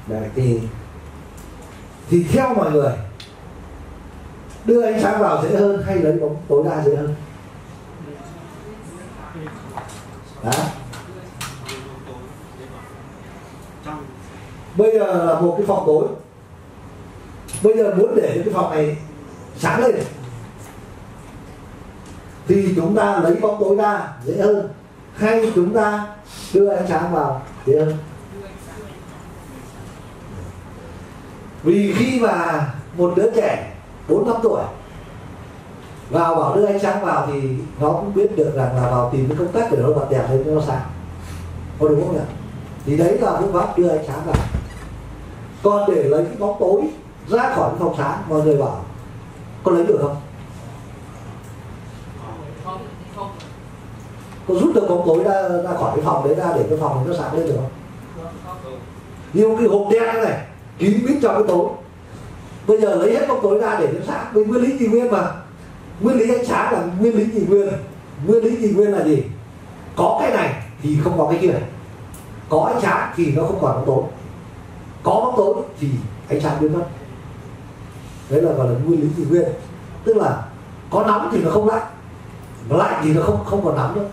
Đấy, thì thì theo mọi người đưa ánh sáng vào dễ hơn hay lấy bóng tối ra dễ hơn? Đó bây giờ là một cái phòng tối bây giờ muốn để cái phòng này sáng lên. Thì chúng ta lấy bóng tối ra dễ hơn. Hay chúng ta đưa ánh sáng vào dễ hơn. Vì khi mà một đứa trẻ bốn năm tuổi vào bảo đưa ánh sáng vào thì nó cũng biết được rằng là vào tìm cái công tắc để nó bật đèn lên cho nó sáng. Có đúng không nhỉ? Thì đấy là phương pháp đưa ánh sáng vào. Còn để lấy cái bóng tối ra khỏi cái phòng sáng mọi người bảo có lấy được không? Có rút được bóng tối ra, ra khỏi cái phòng đấy ra để cái phòng nó sáng lên được không? Nhiều cái hộp đen này kín mít trong cái tối bây giờ lấy hết bóng tối ra để nó sáng với nguyên lý gì nguyên mà. Nguyên lý ánh sáng là nguyên lý gì nguyên. Nguyên lý gì nguyên là gì? Có cái này thì không có cái kia. Có ánh sáng thì nó không còn bóng tối. Có bóng tối thì ánh sáng biến mất đấy là gọi là nguyên lý gì nguyên tức là có nóng thì nó không lạnh lạnh thì nó không không còn nóng nữa.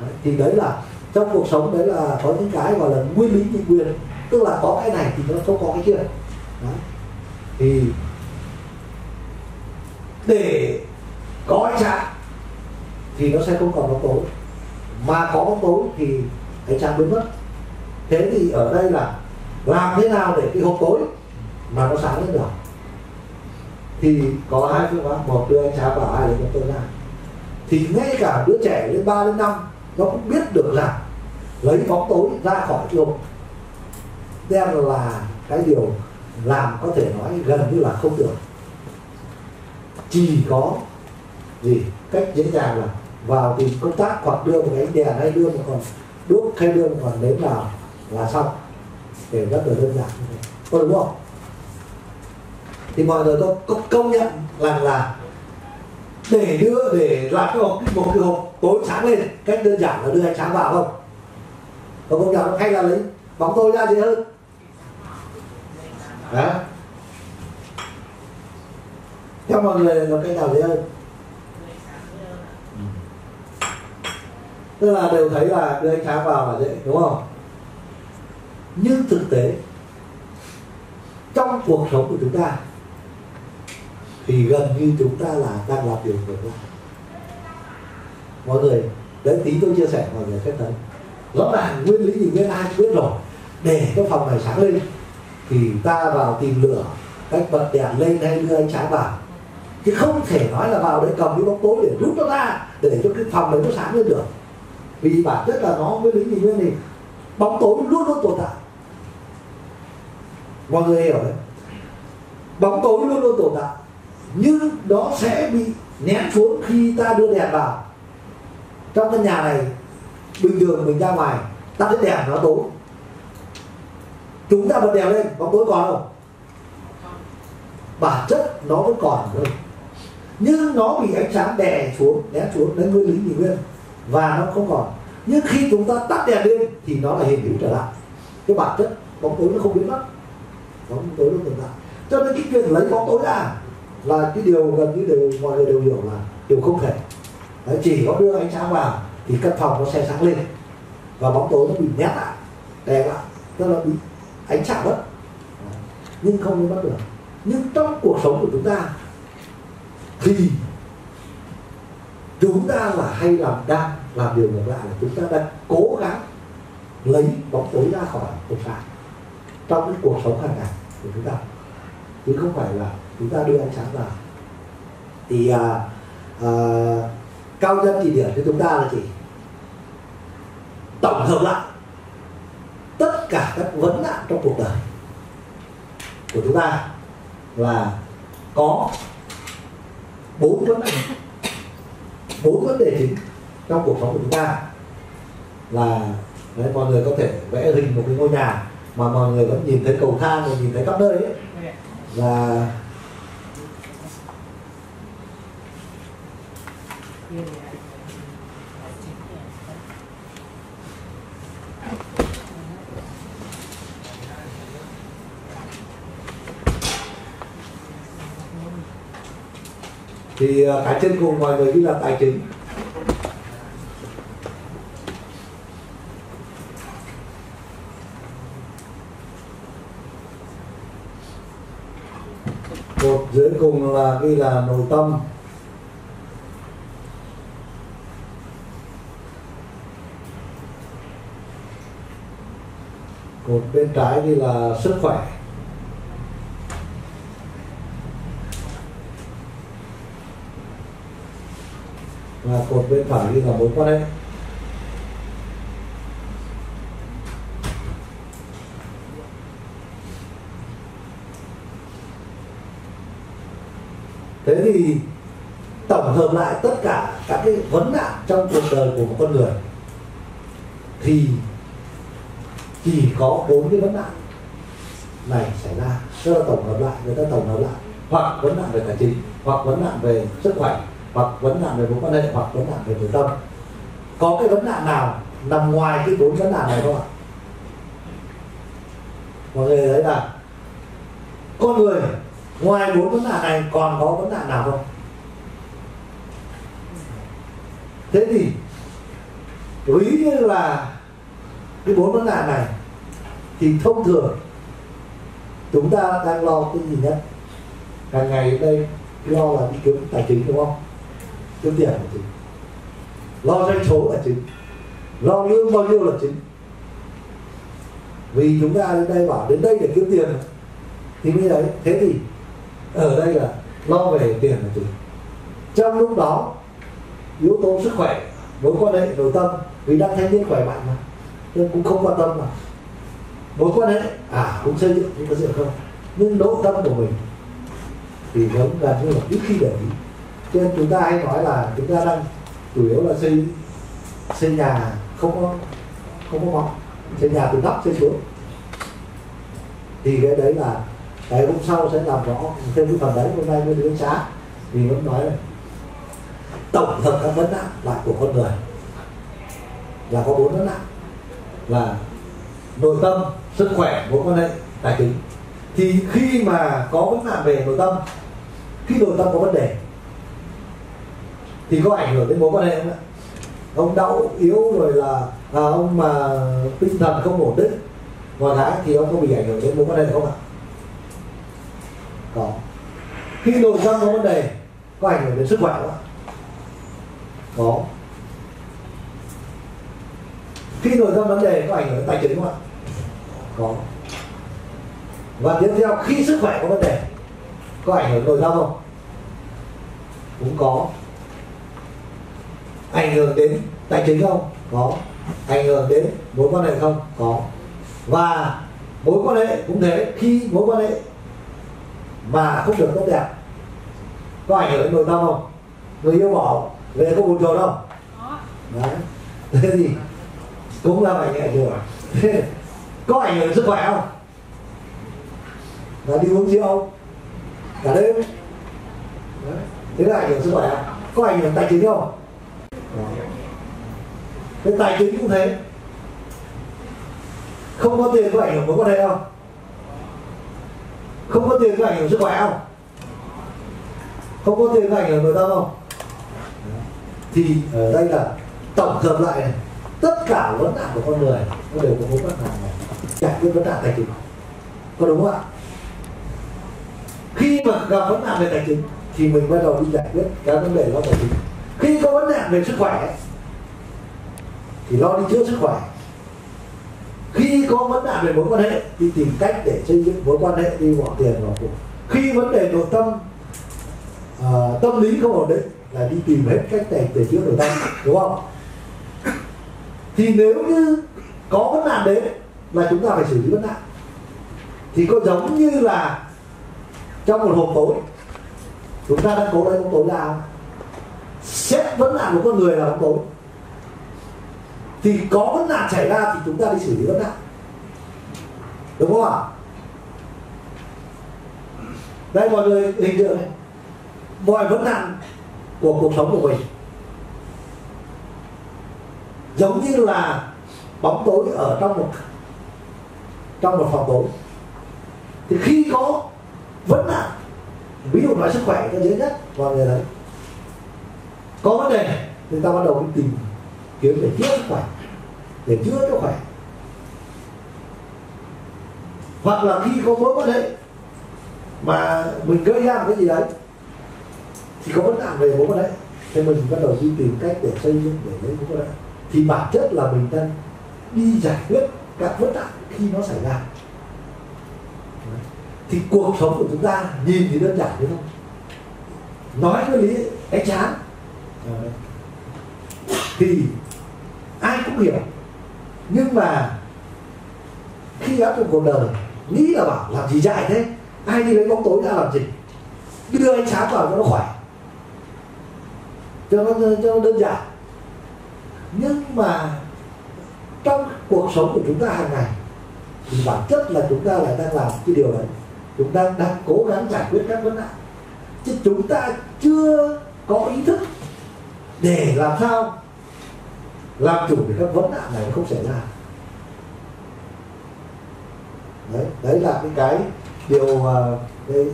Đấy, thì đấy là trong cuộc sống đấy là có những cái gọi là nguyên lý nhị nguyên tức là có cái này thì nó không có cái kia. Đấy. thì để có ánh sáng thì nó sẽ không còn bóng tối. Mà có bóng tối thì ánh sáng biến mất. Thế thì ở đây là làm thế nào để cái hộp tối mà nó sáng lên được? Thì có hai phương pháp. Một, đưa anh cháu bảo hai là bóng tôi ra. Thì ngay cả đứa trẻ lên 3 đến 5 nó cũng biết được là lấy bóng tối ra khỏi chuông đem là cái điều làm có thể nói gần như là không được chỉ có gì? Cách dễ dàng là vào tìm công tác hoặc đưa một cái đèn hay đưa một con đuốc hay đưa một con nến vào là xong. Để rất là đơn giản như thế. Có đúng không? Thì mọi người có, có công nhận rằng là để đưa để làm cái hộp một cái hộp tối sáng lên cách đơn giản là đưa ánh sáng vào không có công nhận hay là lấy bóng tối ra gì hơn Hả? Theo mọi người là cách nào dễ hơn? Tức là đều thấy là đưa ánh sáng vào là dễ, đúng không? Nhưng thực tế trong cuộc sống của chúng ta thì gần như chúng ta là đang làm điều ngược lại. Mọi người, đấy, tí tôi chia sẻ mọi người sẽ thấy rõ ràng nguyên lý gì nguyên ai biết rồi. Để cái phòng này sáng lên, thì ta vào tìm lửa, cách bật đèn lên hay đưa ánh sáng vào. Chứ không thể nói là vào đấy cầm cái bóng tối để rút nó ra, để cho cái phòng này nó sáng lên được. Vì bản chất là nó nguyên lý gì nguyên thì bóng tối luôn luôn tồn tại. Mọi người hiểu đấy. Bóng tối luôn luôn tồn tại nhưng đó sẽ bị nén xuống khi ta đưa đèn vào. Trong căn nhà này, bình thường mình ra ngoài tắt cái đèn nó tối. Chúng ta bật đèn lên bóng tối còn không? Bản chất nó vẫn còn thôi. Nhưng nó bị ánh sáng đè xuống ném xuống đến nguyên lý nhị nguyên, và nó không còn. Nhưng khi chúng ta tắt đèn lên, thì nó là hiện hữu trở lại. Cái bản chất bóng tối nó không biến mất. Bóng tối nó tồn tại. Cho nên cái chuyện lấy bóng tối ra là cái điều gần như đều mọi người đều hiểu là điều không thể. Đấy, chỉ có đưa ánh sáng vào thì căn phòng nó sẽ sáng lên. Và bóng tối nó bị nhét lại đè lại tức là bị ánh chạm mất. Nhưng không như mất được nhưng trong cuộc sống của chúng ta thì chúng ta là hay làm đang làm điều ngược lại là chúng ta đang cố gắng lấy bóng tối ra khỏi cuộc sống trong cái cuộc sống hàng ngày của chúng ta. Chứ không phải là chúng ta đưa ánh sáng vào. Thì à, à, cao nhân chỉ điểm cho chúng ta là gì? Tổng hợp lại tất cả các vấn nạn trong cuộc đời của chúng ta là có bốn vấn đề bốn vấn đề chính trong cuộc sống của chúng ta là đấy, mọi người có thể vẽ hình một cái ngôi nhà mà mọi người vẫn nhìn thấy cầu thang và nhìn thấy khắp nơi ấy. Là thì cả trên cùng mọi người đi là tài chính. Cột dưới cùng là ghi là nội tâm. Cột bên trái ghi là sức khỏe. Và cột bên phải như là mối quan hệ. Thế thì tổng hợp lại tất cả các cái vấn nạn trong cuộc đời của một con người, thì chỉ có bốn cái vấn nạn này xảy ra. Tức là tổng hợp lại, người ta tổng hợp lại. Hoặc vấn nạn về tài chính, hoặc vấn nạn về sức khỏe hoặc vấn nạn về mối quan hệ hoặc vấn nạn về người tâm. Có cái vấn nạn nào nằm ngoài cái bốn vấn nạn này không ạ? Mọi người thấy là con người ngoài bốn vấn nạn này còn có vấn nạn nào không? Thế thì, ví như là cái bốn vấn nạn này thì thông thường chúng ta đang lo cái gì nhất? Hàng ngày ở đây lo là đi kiếm tài chính, đúng không? Kiếm tiền là chính. Lo doanh số là chính. Lo lương bao nhiêu là chính. Vì chúng ta đến đây bảo đến đây để kiếm tiền thì mới đấy, thế thì ở đây là lo về tiền là chính. Trong lúc đó, yếu tố sức khỏe, mối quan hệ, nội tâm, vì đang thanh niên khỏe mạnh mà nên cũng không quan tâm mà. Mối quan hệ à cũng xây dựng cũng có gì không? Nhưng nội tâm của mình thì vẫn gần như là ít khi để ý cho nên chúng ta hay nói là chúng ta đang chủ yếu là xây xây nhà không có không có móng, xây nhà từ thấp, xây xuống. Thì cái đấy là, cái hôm sau sẽ làm rõ thêm cái phần đấy, hôm nay mới đến sáng thì vẫn nói là tổng hợp các vấn nạn lại của con người. Là có bốn vấn nạn. Là nội tâm, sức khỏe, mối quan hệ, tài chính. Thì khi mà có vấn nạn về nội tâm, khi nội tâm có vấn đề thì có ảnh hưởng đến mối quan hệ không ạ? Ông đau yếu rồi là à, ông mà tinh thần không ổn định ngoài tháng thì ông có bị ảnh hưởng đến mối quan hệ không ạ? Có. Khi nội tâm có vấn đề có ảnh hưởng đến sức khỏe không ạ? Có. Khi nội tâm vấn đề có ảnh hưởng đến tài chính không ạ? Có. Và tiếp theo khi sức khỏe có vấn đề có ảnh hưởng nội tâm không? Cũng có ảnh hưởng đến tài chính không? Có. Ảnh hưởng đến mối quan hệ không? Có. Và mối quan hệ cũng thế. Khi mối quan hệ mà không được tốt đẹp có ảnh hưởng đến nội tâm không? Người yêu bỏ về có buồn chồn không? Đấy. Thế thì cũng là ảnh hưởng *laughs* có ảnh hưởng sức khỏe không? Là đi uống rượu không? Cả đêm. Đấy. thế là ảnh hưởng sức khỏe. Có ảnh hưởng tài chính không Thế cái tài chính cũng thế. Không có tiền có ảnh hưởng mối quan hệ không không có tiền có ảnh hưởng sức khỏe không không có tiền có ảnh hưởng người ta không thì ở đây là tổng hợp lại này, tất cả vấn nạn của con người nó đều có mối quan hệ này. Giải quyết vấn nạn tài chính. Có đúng không ạ? Khi mà gặp vấn nạn về tài chính, thì mình bắt đầu đi giải quyết các vấn đề đó tài chính khi có vấn nạn về sức khỏe thì lo đi chữa sức khỏe. Khi có vấn nạn về mối quan hệ thì tìm cách để xây dựng mối quan hệ đi bỏ tiền vào cuộc. Khi vấn đề nội tâm à, tâm lý không ổn định là đi tìm hết cách để để chữa nội tâm đúng không? Thì nếu như có vấn nạn đấy là chúng ta phải xử lý vấn nạn. Thì có giống như là trong một hộp tối chúng ta đang cố lấy hộp tối nào? Sếp vẫn là một con người là bóng tối thì có vấn nạn xảy ra thì chúng ta đi xử lý vấn nạn. Đúng không ạ? Đây, mọi người hình tượng này mọi vấn nạn của cuộc sống của mình. Giống như là bóng tối ở trong một trong một phòng tối. Thì khi có vấn nạn, ví dụ nói sức khỏe cho dễ nhất, mọi người đấy có vấn đề thì ta bắt đầu đi tìm kiếm để chữa sức khỏe, để chữa cho khỏe. Hoặc là khi có mối quan hệ mà mình gây ra một cái gì đấy, thì có vấn nạn về mối quan hệ, thì mình bắt đầu đi tìm cách để xây dựng, để lấy mối quan hệ. Thì bản chất là mình đang đi giải quyết các vấn nạn khi nó xảy ra. Thì cuộc sống của chúng ta nhìn thì đơn giản thế thôi. Nói cái lý ánh chán thì, ai cũng hiểu. Nhưng mà, khi áp dụng cuộc đời, nghĩ là bảo làm gì dại thế? Ai đi lấy bóng tối ra làm gì? Đưa ánh sáng vào cho nó khỏe. Cho nó cho nó đơn giản. Nhưng mà, trong cuộc sống của chúng ta hàng ngày, thì bản chất là chúng ta lại đang làm cái điều đấy. Chúng ta đang cố gắng giải quyết các vấn nạn. Chứ chúng ta chưa có ý thức để làm sao? Làm chủ để các vấn nạn này không xảy ra. Đấy đấy là cái cái điều mà đây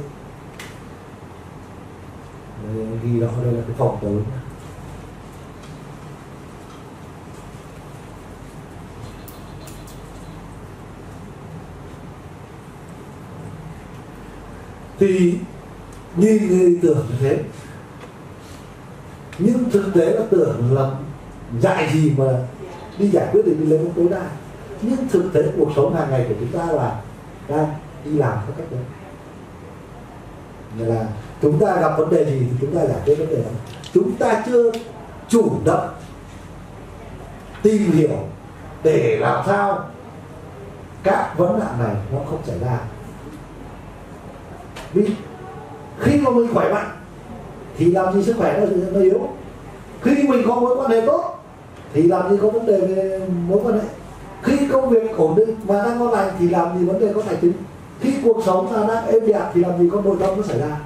ghi đó, đây là cái phòng tối thì nhìn người tưởng như thế nhưng thực tế là tưởng là dạy gì mà đi giải quyết được đi lấy tối đa. Nhưng thực tế cuộc sống hàng ngày của chúng ta là đang đi làm các cách đấy. Nghĩa là chúng ta gặp vấn đề gì thì chúng ta giải quyết vấn đề đó. Chúng ta chưa chủ động tìm hiểu để làm sao các vấn nạn này nó không xảy ra. Vì khi mà mình khỏe mạnh thì làm gì sức khỏe nó, nó yếu. Khi mình có mối quan hệ tốt thì làm gì có vấn đề về mối quan hệ. Khi công việc ổn định và đang ngon lành thì làm gì vấn đề có tài chính. Khi cuộc sống là đang êm đẹp thì làm gì có nội tâm nó xảy ra.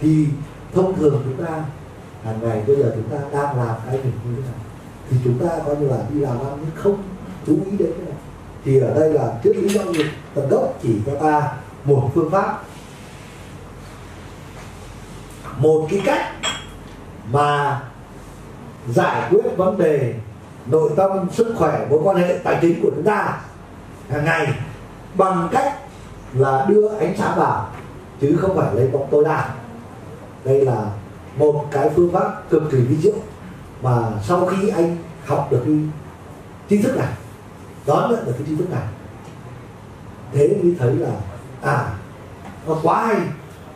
Thì thông thường chúng ta hàng ngày bây giờ chúng ta đang làm cái việc như thế này thì chúng ta coi như là đi làm ăn nhưng không chú ý đến cái này. Thì ở đây là triết lý giáo dục tận gốc chỉ cho ta một phương pháp một cái cách mà giải quyết vấn đề nội tâm, sức khỏe, mối quan hệ tài chính của chúng ta hàng ngày bằng cách là đưa ánh sáng vào, chứ không phải lấy bóng tối ra đây là một cái phương pháp cực kỳ vi diệu mà sau khi anh học được cái tri thức này, đón nhận được cái tri thức này, thế mới thấy là à nó quá hay,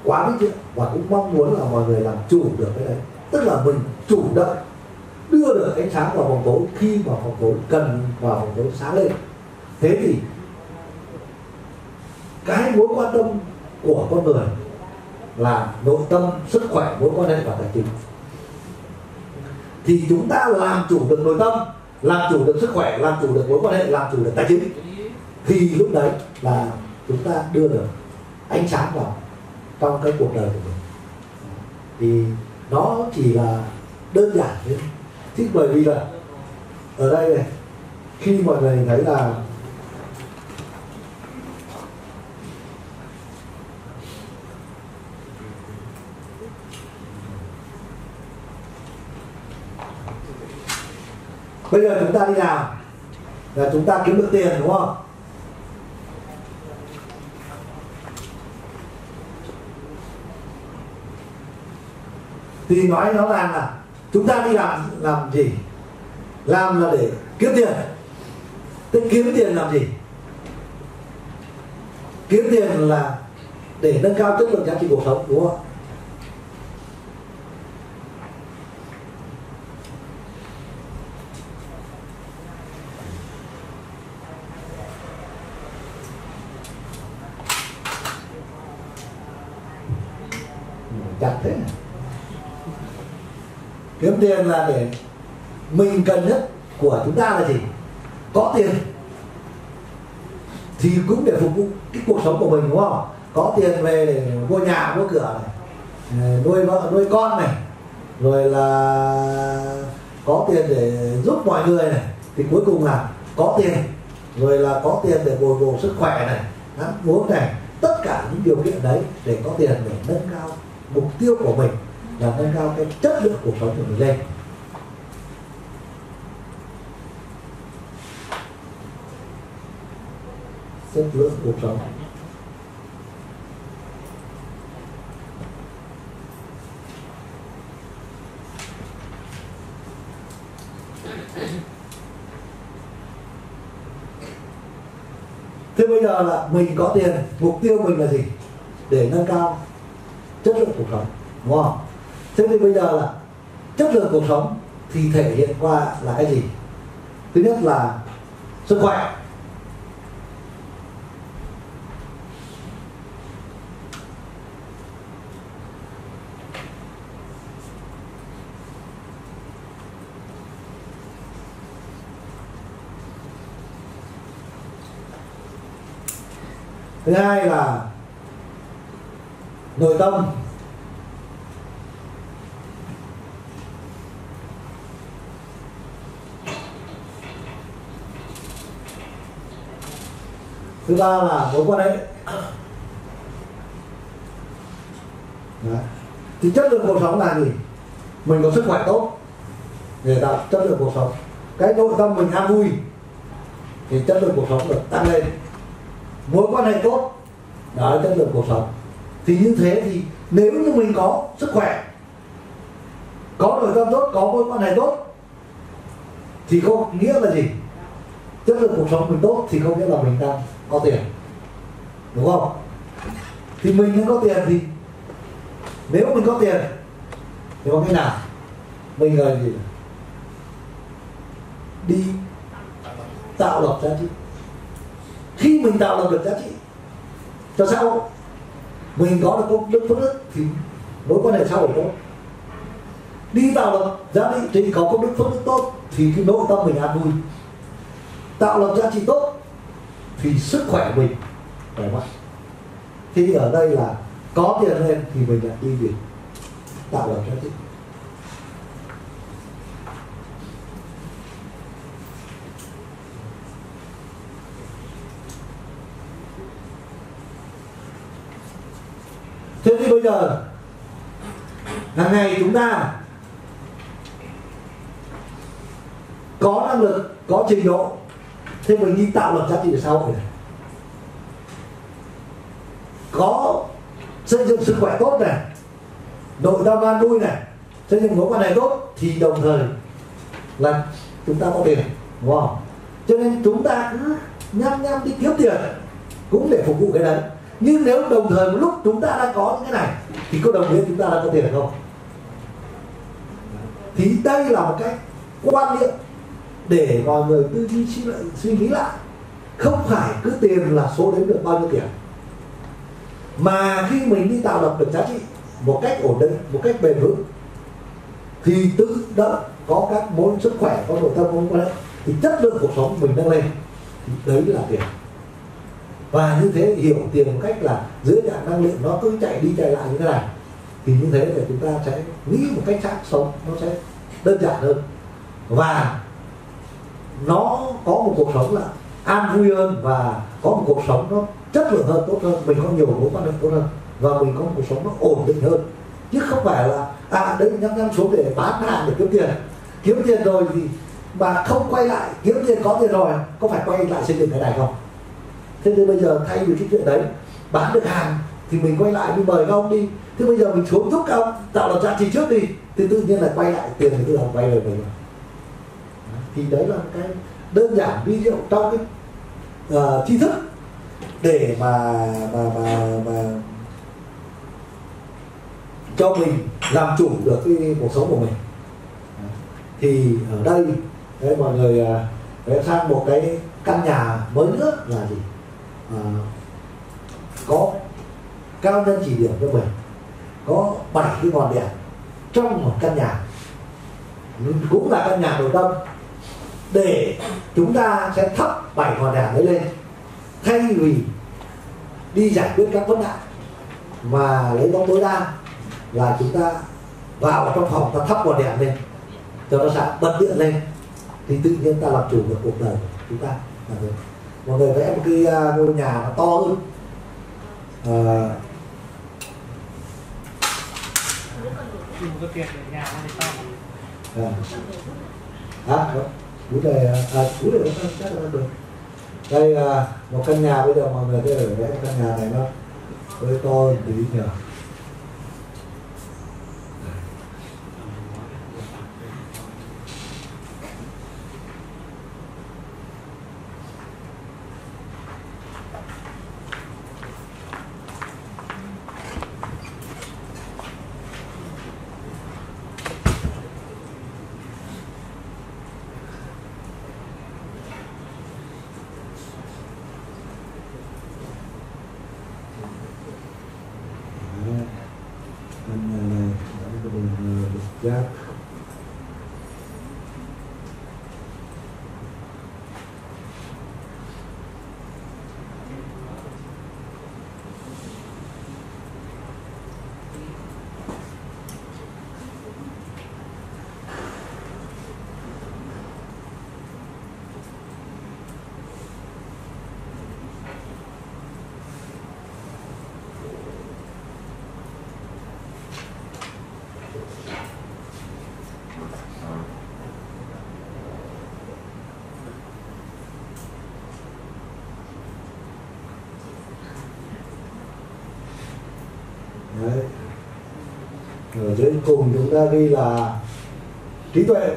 quá biết chuyện và cũng mong muốn là mọi người làm chủ được cái đấy. Tức là mình chủ động đưa được ánh sáng vào phòng tối khi mà phòng tối cần vào phòng tối sáng lên. Thế thì cái mối quan tâm của con người là nội tâm sức khỏe, mối quan hệ và tài chính. Thì chúng ta làm chủ được nội tâm, làm chủ được sức khỏe, làm chủ được mối quan hệ, làm chủ được tài chính. Thì lúc đấy là chúng ta đưa được ánh sáng vào trong cái cuộc đời của mình. Thì nó chỉ là đơn giản thế chứ bởi vì là ở đây này, khi mọi người thấy là bây giờ chúng ta đi làm là chúng ta kiếm được tiền, đúng không? Thì nói nó rằng là, chúng ta đi làm làm gì? Làm là để kiếm tiền. Thế kiếm tiền làm gì? Kiếm tiền là để nâng cao chất lượng giá trị cuộc sống, đúng không? Chặt thế kiếm tiền là để mình cần nhất của chúng ta là gì? Có tiền thì cũng để phục vụ cái cuộc sống của mình, đúng không? Có tiền về để mua nhà, mua cửa này ờ, nuôi vợ, nuôi con này, rồi là có tiền để giúp mọi người này, thì cuối cùng là có tiền, rồi là có tiền để bồi bổ sức khỏe này, ăn uống này, tất cả những điều kiện đấy để có tiền để nâng cao mục tiêu của mình là nâng cao cái chất lượng cuộc sống của mình lên. Chất lượng cuộc sống. Thế bây giờ là mình có tiền, mục tiêu mình là gì? Để nâng cao chất lượng cuộc sống. Đúng không? Thế thì bây giờ là chất lượng cuộc sống thì thể hiện qua là cái gì? Thứ nhất là sức khỏe. Thứ hai là nội tâm. Thứ ba là mối quan hệ. Đấy. thì chất lượng cuộc sống là gì? Mình có sức khỏe tốt. Để tạo chất lượng cuộc sống. Cái nội tâm mình ham vui, thì chất lượng cuộc sống được tăng lên. Mối quan hệ tốt, đó là chất lượng cuộc sống. Thì như thế thì nếu như mình có sức khỏe, có nội tâm tốt, có mối quan hệ tốt, thì có nghĩa là gì? Chất lượng cuộc sống mình tốt thì không nghĩa là mình đang có tiền. Đúng không? Thì mình không có tiền thì nếu mình có tiền thì có cách nào mình là gì? Đi tạo lập giá trị. Khi mình tạo lập được giá trị, cho xã hội, mình có được công đức phước đức thì mối quan hệ xã hội tốt. Đi tạo lập giá trị thì có công đức phước đức tốt thì cái nội tâm mình an vui. Tạo lập giá trị tốt thì sức khỏe mình khỏe mạnh. Thì ở đây là có tiền lên thì mình lại đi việc tạo lập giá trị. Thế thì bây giờ, hàng ngày chúng ta có năng lực, có trình độ thế mình đi tạo lập giá trị xã hội này. Có xây dựng sức khỏe tốt này nội tâm an vui này, xây dựng mối quan hệ tốt, thì đồng thời là chúng ta có tiền, đúng không? Cho nên chúng ta cứ nhăm nhăm đi kiếm tiền cũng để phục vụ cái đấy. Nhưng nếu đồng thời một lúc chúng ta đã có những cái này, thì có đồng nghĩa chúng ta đã có tiền hay không? Thì đây là một cách quan niệm để mọi người tư duy suy, suy nghĩ lại. Không phải cứ tiền là số đến được bao nhiêu tiền. Mà khi mình đi tạo lập được giá trị một cách ổn định một cách bền vững thì tự động có các mối sức khỏe có nội tâm không có đấy thì chất lượng cuộc sống mình nâng lên. Thì đấy là tiền. Và như thế hiểu tiền một cách là dưới dạng năng lượng nó cứ chạy đi chạy lại như thế này thì như thế thì chúng ta sẽ nghĩ một cách khác sống nó sẽ đơn giản hơn. Và nó có một cuộc sống là an vui hơn và có một cuộc sống nó chất lượng hơn, tốt hơn. Mình có nhiều mối quan hệ tốt hơn và mình có một cuộc sống nó ổn định hơn. Chứ không phải là à đấy nhắm nhắm xuống để bán hàng, để kiếm tiền. Kiếm tiền rồi thì mà không quay lại, kiếm tiền có tiền rồi, có phải quay lại xây dựng cái này không? Thế thì bây giờ thay vì cái chuyện đấy, bán được hàng thì mình quay lại, mình mời các ông đi. Thế bây giờ mình xuống giúp các ông, tạo lập giá trị trước đi. Thì tự nhiên là quay lại tiền thì tự động quay về mình thì đấy là cái đơn giản ví dụ trong cái uh, tri thức để mà mà mà mà cho mình làm chủ được cái cuộc sống của mình. Thì ở đây đấy, mọi người ờ, đấy, sang một cái căn nhà mới nữa là gì? À, có cao nhân chỉ điểm cho mình có bảy cái ngọn đèn trong một căn nhà. Cũng là căn nhà nội tâm để chúng ta sẽ thắp bảy ngọn đèn đấy lên. Thay vì đi giải quyết các vấn nạn mà lấy bóng tối đa là chúng ta vào trong phòng ta thắp ngọn đèn lên cho nó sáng bật điện lên thì tự nhiên ta làm chủ được cuộc đời của chúng ta. Là được. Mọi người vẽ một cái à, ngôi nhà nó to hơn. À, dùng cái tiền để nhà nó to. À chủ đề à chủ đề nó chắc là được. Đây à, một căn nhà bây giờ mọi người thấy ở đây căn nhà này nó hơi to tí nhỉ Đấy. căn nhà này đã có đường ờ, được giáp Đấy. ở dưới cùng chúng ta ghi là trí tuệ.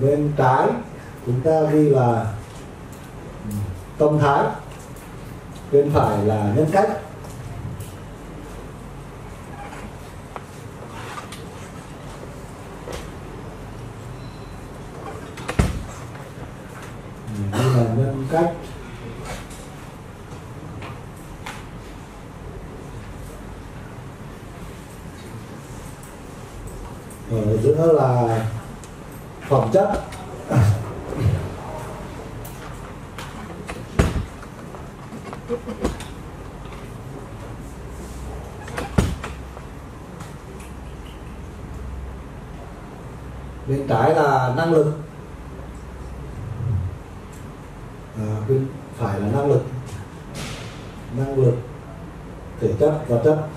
Bên trái chúng ta ghi là tâm thái, bên phải là nhân cách Ừ, đây là nhân cách ở giữa là phẩm chất bên trái là năng lực à, bên phải là năng lực năng lực thể chất vật chất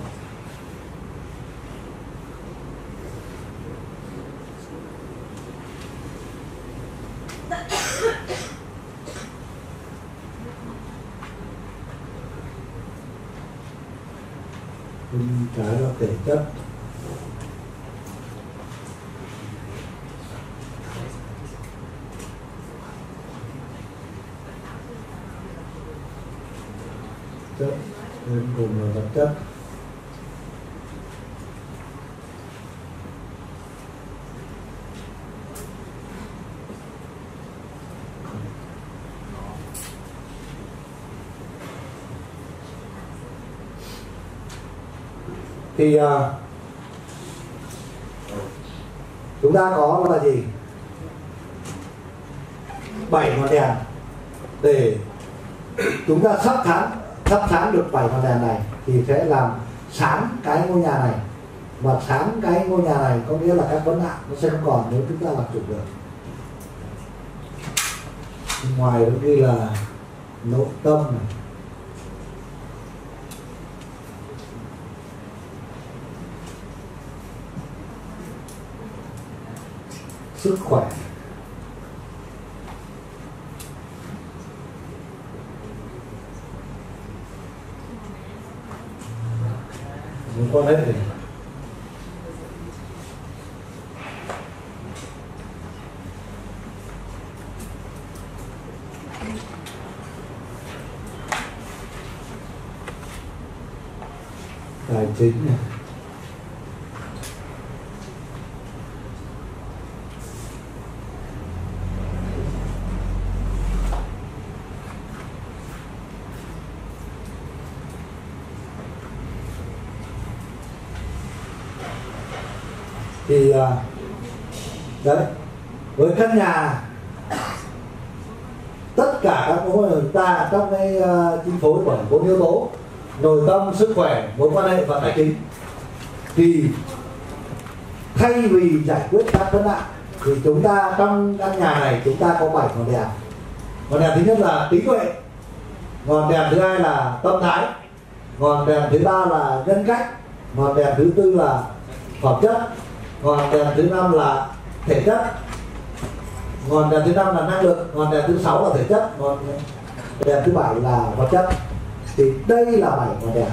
bên trái là thể chất chất bên cùng là vật chất thì uh, chúng ta có là gì? Bảy ngọn đèn để chúng ta sắp sáng sắp sáng được bảy ngọn đèn này thì sẽ làm sáng cái ngôi nhà này. Và sáng cái ngôi nhà này có nghĩa là các vấn nạn nó sẽ không còn nếu chúng ta làm chủ được. Ngoài nó ghi là nội tâm này sức khỏe. Mối quan hệ gì tài chính này thì à, đấy với căn nhà tất cả các mối người ta trong cái uh, chi phối bởi bốn yếu tố, nội tâm, sức khỏe, mối quan hệ và tài chính. Thì thay vì giải quyết các vấn nạn, thì chúng ta trong căn nhà này chúng ta có bảy ngọn đèn. Ngọn đèn thứ nhất là trí tuệ, ngọn đèn thứ hai là tâm thái, ngọn đèn thứ ba là nhân cách, ngọn đèn thứ tư là phẩm chất, ngọn đèn thứ năm là thể chất, ngọn đèn thứ năm là năng lực, ngọn đèn thứ sáu là thể chất, ngọn đèn thứ bảy là vật chất thì đây là bảy ngọn đèn.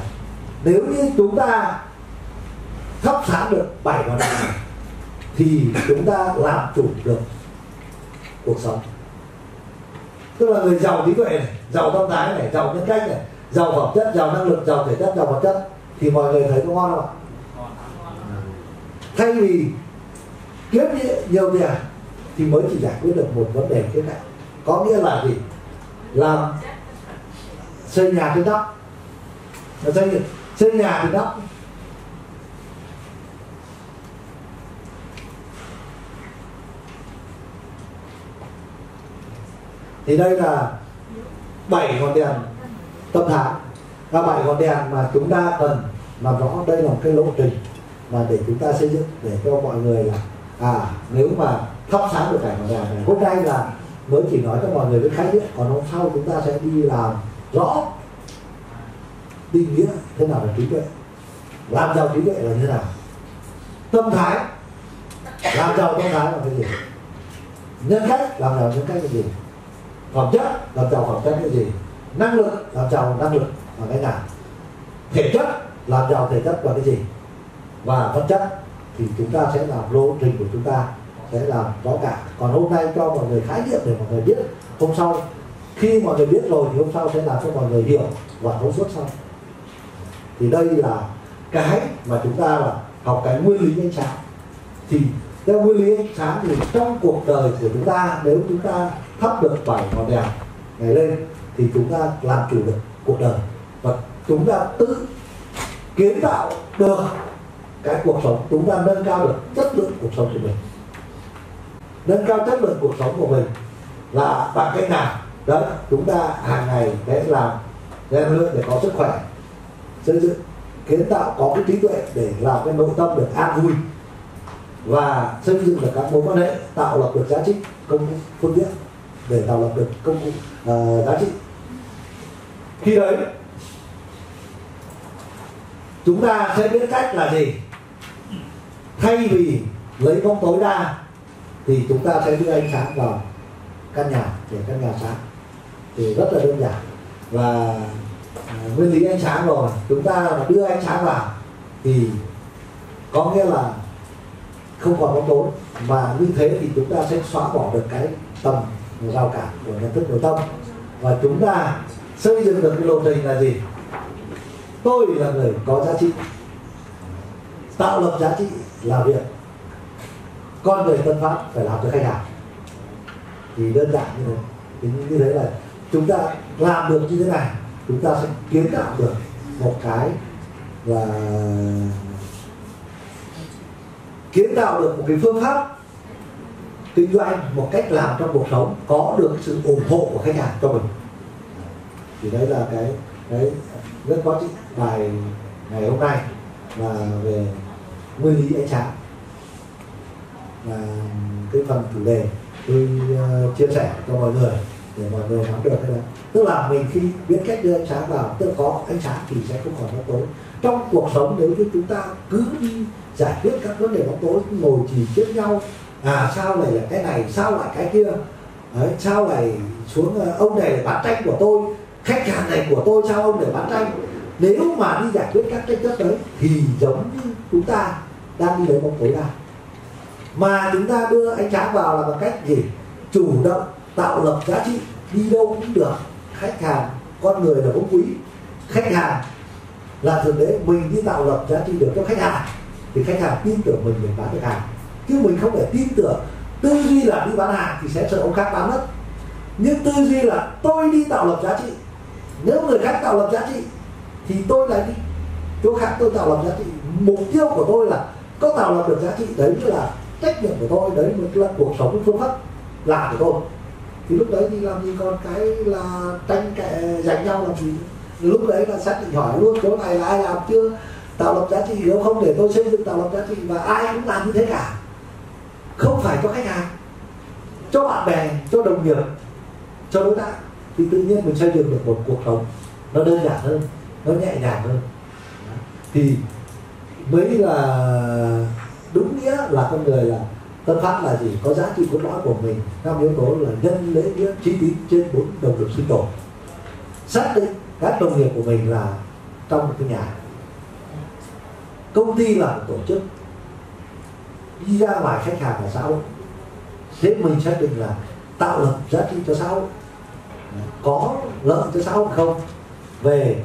Nếu như chúng ta thắp sáng được bảy ngọn đèn này, thì chúng ta làm chủ được cuộc sống. Tức là người giàu trí tuệ này, giàu tâm thái này, giàu nhân cách này, giàu phẩm chất, giàu năng lực, giàu thể chất, giàu vật chất, thì mọi người thấy có ngon không ạ? Thay vì kiếm nhiều tiền thì mới chỉ giải quyết được một vấn đề thế này có nghĩa là gì? Làm xây nhà trên đất. Xây xây nhà trên đất. Thì đây là bảy ngọn đèn tâm thái và bảy ngọn đèn mà chúng ta cần làm rõ đây là một cái lộ trình mà để chúng ta xây dựng để cho mọi người là à nếu mà thắp sáng được bảy ngọn đèn này, hôm nay là mới chỉ nói cho mọi người cái khái niệm còn hôm sau chúng ta sẽ đi làm rõ định nghĩa thế nào là trí tuệ. Làm giàu trí tuệ là như thế nào? Tâm thái. Làm giàu tâm thái là cái gì? Nhân cách, làm giàu nhân cách là gì? Phẩm chất, làm giàu phẩm chất là gì? Năng lực, làm giàu năng lực là cái nào? Thể chất, làm giàu thể chất là cái gì? Và vật chất, thì chúng ta sẽ làm lộ trình của chúng ta sẽ làm rõ cả, còn hôm nay cho mọi người khái niệm để mọi người biết, hôm sau, khi mọi người biết rồi thì hôm sau sẽ làm cho mọi người hiểu và thấu suốt sau. Thì đây là cái mà chúng ta là học cái nguyên lý ánh sáng. Thì theo nguyên lý ánh sáng thì trong cuộc đời của chúng ta, nếu chúng ta thắp được bảy ngọn đèn này lên thì chúng ta làm chủ được cuộc đời. Và chúng ta tự kiến tạo được cái cuộc sống, chúng ta nâng cao được chất lượng cuộc sống của mình nâng cao chất lượng cuộc sống của mình. Là bằng cách nào? Đó chúng ta hàng ngày để làm rèn luyện để có sức khỏe xây dựng kiến tạo có cái trí tuệ để làm cái nội tâm được an vui và xây dựng được các mối quan hệ tạo lập được giá trị công cụ phương tiện để tạo lập được công cụ uh, giá trị. Khi đấy chúng ta sẽ biết cách là gì? Thay vì lấy công tối đa thì chúng ta sẽ đưa ánh sáng vào căn nhà, để căn nhà sáng. Thì rất là đơn giản. Và à, nguyên lý ánh sáng rồi, chúng ta mà đưa ánh sáng vào, thì có nghĩa là không còn bóng tối. Mà như thế thì chúng ta sẽ xóa bỏ được cái tầm rào cản của nhận thức nội tâm. Và chúng ta xây dựng được cái lộ trình là gì? Tôi là người có giá trị. Tạo lập giá trị là việc con người tân pháp phải làm cho khách hàng. Thì đơn giản như thế. Thì như thế là chúng ta làm được như thế này, chúng ta sẽ kiến tạo được một cái là kiến tạo được một cái phương pháp kinh doanh một cách làm trong cuộc sống có được sự ủng hộ của khách hàng cho mình. Thì đấy là cái đấy rất có trị bài ngày hôm nay là về nguyên lý ánh sáng và cái phần chủ đề tôi uh, chia sẻ cho mọi người để mọi người nắm được cái đó. Tức là mình khi biết cách đưa ánh sáng vào tức là có ánh sáng thì sẽ không còn bóng tối. Trong cuộc sống nếu như chúng ta cứ đi giải quyết các vấn đề bóng tối ngồi chỉ trước nhau à sao này là cái này sao lại cái kia? Đấy, sao lại xuống ờ, ông này bán tranh của tôi khách hàng này của tôi sao ông để bán tranh? Nếu mà đi giải quyết các tranh chấp đấy thì giống như chúng ta đang đi lấy bóng tối ra mà chúng ta đưa ánh sáng vào là bằng cách gì? Chủ động tạo lập giá trị, đi đâu cũng được. Khách hàng, con người là vốn quý. Khách hàng là thực đấy mình đi tạo lập giá trị được cho khách hàng, thì khách hàng tin tưởng mình để bán được hàng. Chứ mình không thể tin tưởng tư duy là đi bán hàng thì sẽ sợ ông khác bán mất. Nhưng tư duy là tôi đi tạo lập giá trị. Nếu người khác tạo lập giá trị thì tôi lại đi. Chỗ khác tôi tạo lập giá trị. Mục tiêu của tôi là có tạo lập được giá trị. Đấy là trách nhiệm của tôi, đấy là cuộc sống phương pháp làm của tôi. Thì lúc đấy thì làm gì còn cái là tranh cãi, giành nhau làm gì? Lúc đấy là xác định hỏi luôn, chỗ này là ai làm chưa? Tạo lập giá trị nếu không, để tôi xây dựng tạo lập giá trị và ai cũng làm như thế cả. Không phải cho khách hàng, cho bạn bè, cho đồng nghiệp, cho đối tác. Thì tự nhiên mình xây dựng được một cuộc sống nó đơn giản hơn, nó nhẹ nhàng hơn. Thì mới là đúng nghĩa là con người là tân pháp là gì? Có giá trị cốt lõi của mình. Năm yếu tố là nhân lễ nghĩa, trí tín trên bốn đồng lực sinh tồn. Xác định các đồng nghiệp của mình là trong một cái nhà. Công ty là một tổ chức. Đi ra ngoài khách hàng là xã hội. Thế mình xác định là tạo lập giá trị cho xã hội. Có lợi cho xã hội không? Về.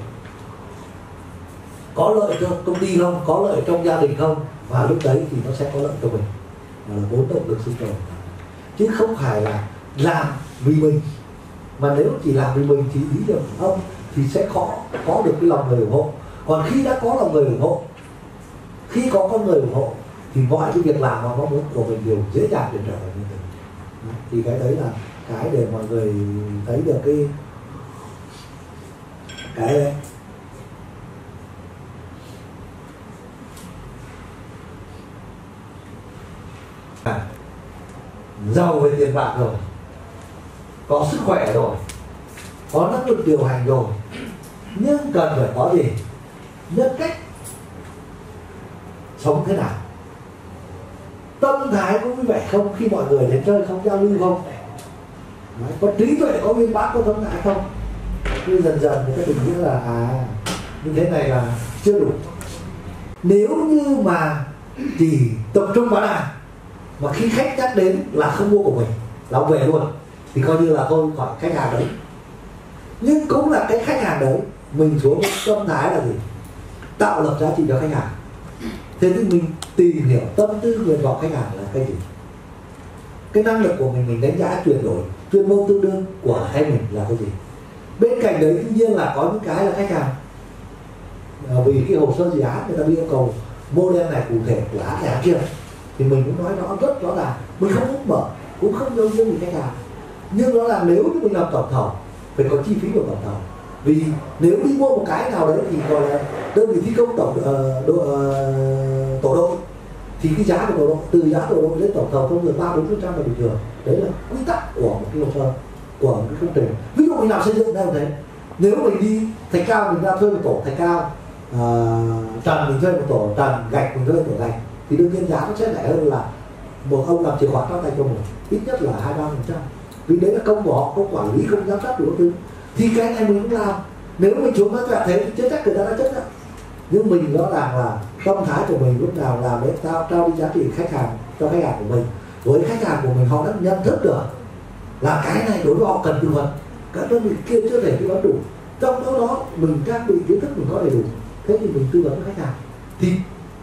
Có lợi cho công ty không? Có lợi trong gia đình không? Và lúc đấy thì nó sẽ có lợi cho mình. Và là bốn động lực sinh tồn chứ không phải là làm vì mình. Mà nếu chỉ làm vì mình thì ý được không thì sẽ khó, có được cái lòng người ủng hộ. Còn khi đã có lòng người ủng hộ, khi có con người ủng hộ, thì mọi cái việc làm mà mong muốn của mình đều dễ dàng để trở thành hiện thực thì cái đấy là cái để mọi người thấy được cái cái đấy à, giàu về tiền bạc rồi có sức khỏe rồi có năng lực điều hành rồi nhưng cần phải có gì? Nhân cách. Sống thế nào? Tâm thái có vui vẻ không khi mọi người đến chơi không giao lưu không? Đấy, có trí tuệ có viên bác có tâm thái không? Cứ dần dần người ta định nghĩa là à như thế này là chưa đủ. Nếu như mà chỉ tập trung vào hàng mà khi khách nhắc đến là không mua của mình, là ông về luôn. Thì coi như là không khỏi khách hàng đấy. Nhưng cũng là cái khách hàng đấy, mình xuống tâm thái là gì? Tạo lập giá trị cho khách hàng. Thế thì mình tìm hiểu tâm tư nguyện vọng khách hàng là cái gì? Cái năng lực của mình mình đánh giá chuyển đổi. Chuyên môn tương đương của hai mình là cái gì? Bên cạnh đấy, tuy nhiên là có những cái là khách hàng à, vì cái hồ sơ dự án, người ta yêu cầu model này cụ thể của án này kia thì mình cũng nói rõ rất rõ ràng. Mình không muốn mở cũng không đâu riêng gì khách hàng nhưng đó là nếu như mình làm tổng thầu phải có chi phí của tổng thầu. Vì nếu đi mua một cái nào đấy thì gọi là đơn vị thi công tổng ờ, uh, độ, uh, ờ, tổ đội thì cái giá của tổ đội từ giá tổ đội đến tổng thầu không được ba bốn phần trăm là bình thường. Đấy là quy tắc của một cái hồ sơ của một cái công trình. Ví dụ mình làm xây dựng đây thế nếu mình đi thạch cao mình ra thuê một tổ thạch cao uh, trần mình thuê một tổ trần gạch mình thuê một tổ gạch thì đương nhiên giá nó sẽ rẻ hơn là một ông làm chìa khóa trao tay cho mình. Ít nhất là hai ba phần trăm. Vì đấy là công của họ, công quản lý, công giám sát đủ thứ. Thì cái này mình cũng làm. Nếu mình xuống nó vẹn thế thì chết chắc, người ta đã chết nhận nhưng mình rõ ràng là tâm thái của mình lúc nào làm để tao trao đi giá trị khách hàng cho khách hàng của mình. Với khách hàng của mình, họ đã nhận thức được là cái này đối với họ cần tư vấn các đơn vị kia chưa thể tư vấn đủ. Trong đó đó, mình trang bị kiến thức mình có đầy đủ. Thế thì mình tư vấn khách hàng. Thì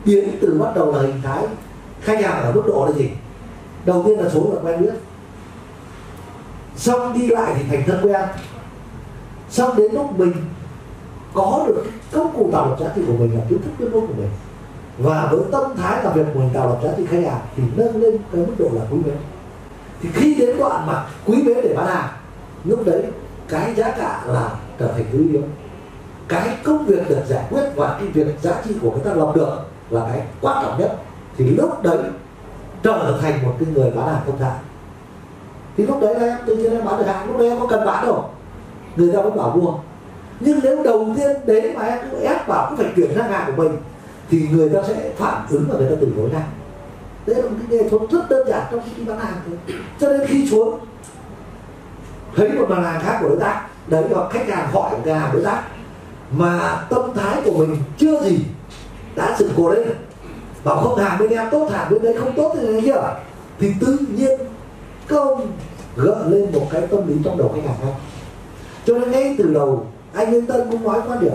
biến từ bắt đầu là hình thái khách hàng ở mức độ là gì? Đầu tiên là số là quen biết. Xong đi lại thì thành thân quen. Xong đến lúc mình có được công cụ tạo lập giá trị của mình là kiến thức chuyên môn của mình. Và với tâm thái là việc mình tạo lập giá trị khách hàng thì nâng lên cái mức độ là quý mến thì khi đến đoạn mà quý mến để bán hàng, lúc đấy cái giá cả là trở thành thứ yếu cái công việc được giải quyết và cái việc giá trị của người ta làm được là cái quan trọng nhất. Thì lúc đấy, trở thành một cái người bán hàng công thạo. Thì lúc đấy là em, tự nhiên em bán được hàng, lúc đấy em có cần bán đâu. Người ta vẫn bảo mua. Nhưng nếu đầu tiên đến mà em cứ ép bảo cũng phải chuyển sang hàng của mình, thì người ta sẽ phản ứng và người ta từ chối ngay. Đấy là một cái nghệ thuật rất đơn giản trong khi bán hàng thôi. Cho nên khi xuống, thấy một mặt hàng khác của đối tác, đấy hoặc khách hàng hỏi một cái hàng đối tác, mà tâm thái của mình chưa gì đã dựng cổ đấy. bảo không hàng bên em tốt hàng bên đấy không tốt thì gì à thì tự nhiên công gợi lên một cái tâm lý trong đầu khách hàng khác cho nên ngay từ đầu, anh Nguyễn Tân cũng nói quan điểm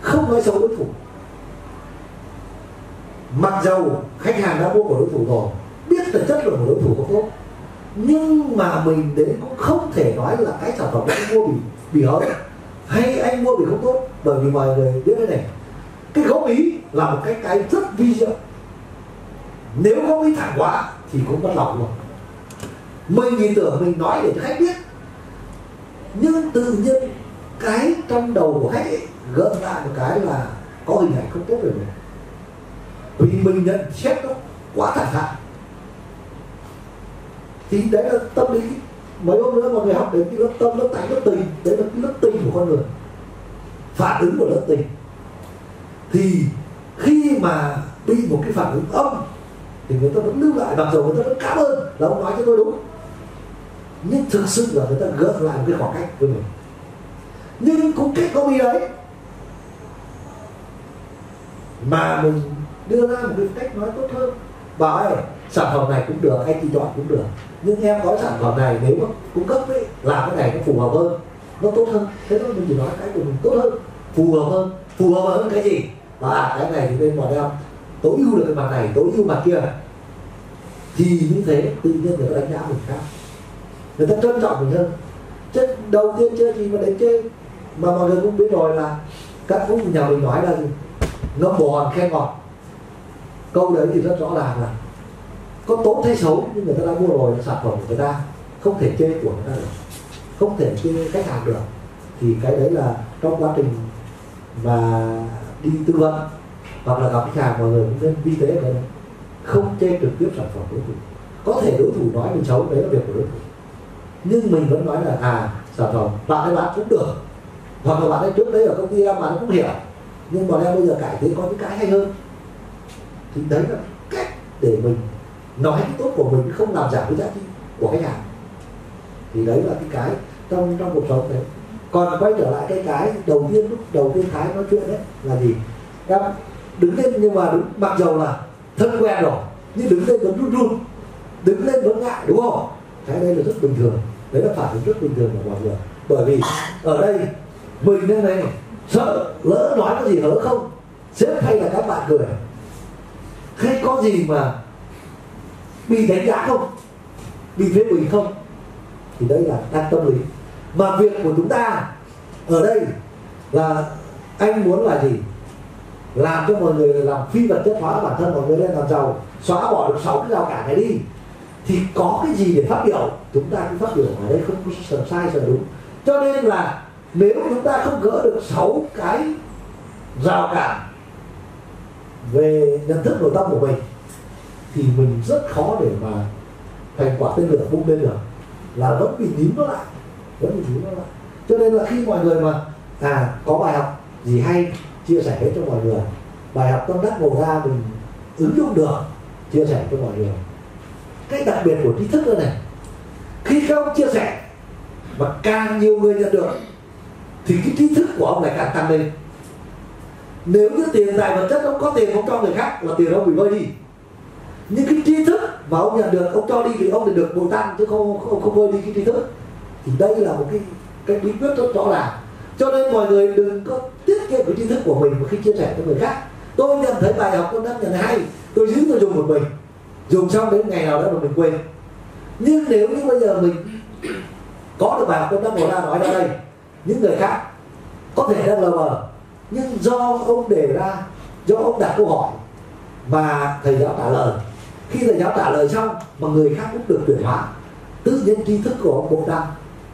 không nói xấu đối thủ. Mặc dầu khách hàng đã mua của đối thủ rồi, biết thực chất lượng của đối thủ có tốt, nhưng mà mình đến cũng không thể nói là cái sản phẩm anh mua bị bị hớ. Hay anh mua bị không tốt, bởi vì mọi người biết thế này cái góp ý là một cái cái rất vi diệu. Nếu góp ý thẳng quá thì cũng mất lòng luôn mình nghĩ tưởng mình nói để cho khách biết. Nhưng tự nhiên cái trong đầu của khách ấy, gỡ lại một cái là có hình ảnh không tốt về mình. Vì mình nhận xét nó quá thẳng thắn. Thì đấy là tâm lý. Mấy hôm nữa mọi người học đến cái lớp tâm lớp tánh lớp tình. Đấy là cái lớp tình của con người. Phản ứng của lớp tình thì khi mà bị một cái phản ứng âm, thì người ta vẫn lưu lại, mặc dù người ta vẫn cảm ơn là ông nói cho tôi đúng. Nhưng thực sự là người ta gỡ lại một cái khoảng cách với mình. Nhưng cũng cái công ý đấy mà mình đưa ra một cái cách nói tốt hơn. Bảo ơi sản phẩm này cũng được anh chị chọn cũng được. Nhưng em có sản phẩm này nếu mà cung cấp ấy, làm cái này nó phù hợp hơn, nó tốt hơn. Thế đó mình chỉ nói cái của mình tốt hơn. Phù hợp hơn. Phù hợp hơn cái gì? Và cái này thì bên bọn em tối ưu được cái mặt này, tối ưu mặt kia thì như thế, tự nhiên người ta đánh giá mình khác. Người ta trân trọng mình hơn. Chứ đầu tiên chơi gì mà đến chơi, mà mọi người cũng biết rồi là các phú nhà mình nói là gì? Ngâm bò khen ngọt. Câu đấy thì rất rõ ràng là có tốt hay xấu, nhưng người ta đã mua rồi, sản phẩm của người ta không thể chê của người ta được, không thể chê khách hàng được. Thì cái đấy là trong quá trình mà đi tư vấn, hoặc là gặp khách hàng, mọi người cũng nên vi tế ở đây. Không chê trực tiếp sản phẩm đối thủ. Có thể đối thủ nói mình xấu đấy là việc của đối thủ. Nhưng mình vẫn nói là à sản phẩm bạn ấy bán cũng được. Hoặc là bạn ấy trước đấy ở công ty em bán cũng hiểu. Nhưng bọn em bây giờ cải tiến có những cái hay hơn. Thì đấy là cách để mình nói cái tốt của mình, không làm giảm cái giá trị của khách hàng. Thì đấy là cái cái trong trong cuộc sống đấy còn quay trở lại cái cái đầu tiên, lúc đầu tiên thái nói chuyện đấy là gì? Em đứng lên nhưng mà đứng, mặc dầu là thân quen rồi, nhưng đứng lên vẫn run run, đứng lên vẫn ngại, đúng không? Cái đây là rất bình thường. Đấy là phản ứng rất bình thường của mọi người. Bởi vì ở đây mình đây này, sợ lỡ nói có gì hớ không, sếp hay là các bạn cười. Hay có gì mà bị đánh giá không? Bị phê bình không? Thì đấy là đang tâm lý mà việc của chúng ta ở đây là anh muốn là gì? Làm cho mọi người làm phi vật chất hóa bản thân mọi người lên làm giàu, xóa bỏ được sáu cái rào cản này đi. Thì có cái gì để phát biểu? Chúng ta cũng phát biểu ở đây không có sợ sai sợ đúng. Cho nên là nếu chúng ta không gỡ được sáu cái rào cản về nhận thức nội tâm của mình, thì mình rất khó để mà thành quả tên lửa bung lên được, là vẫn bị nín nó lại vẫn bị nín nó lại cho nên là khi mọi người mà à có bài học gì hay, chia sẻ hết cho mọi người. Bài học tâm đắc ngộ ra mình ứng dụng được, chia sẻ cho mọi người. Cái đặc biệt của trí thức đây này, khi các ông chia sẻ mà càng nhiều người nhận được, thì cái trí thức của ông lại càng tăng lên. Nếu như tiền tài vật chất ông có tiền, ông cho người khác là tiền ông bị vơi đi. Nhưng cái trí thức mà ông nhận được, ông cho đi thì ông được bồi tăng chứ không không không vơi đi cái trí thức thì đây là một cái cái bí quyết rất rõ ràng. Cho nên mọi người đừng có tiết kiệm cái tri thức của mình mà khi chia sẻ cho người khác. Tôi nhận thấy bài học con đã nhận hay. Tôi giữ tôi dùng một mình. Dùng xong đến ngày nào đó mà mình quên. Nhưng nếu như bây giờ mình có được bài học con đã ngồi ra nói ra đây, những người khác có thể đang lờ mờ. Nhưng do ông đề ra, do ông đặt câu hỏi và thầy giáo trả lời. Khi thầy giáo trả lời xong mà người khác cũng được chuyển hóa, tự nhiên tri thức của ông bộ đăng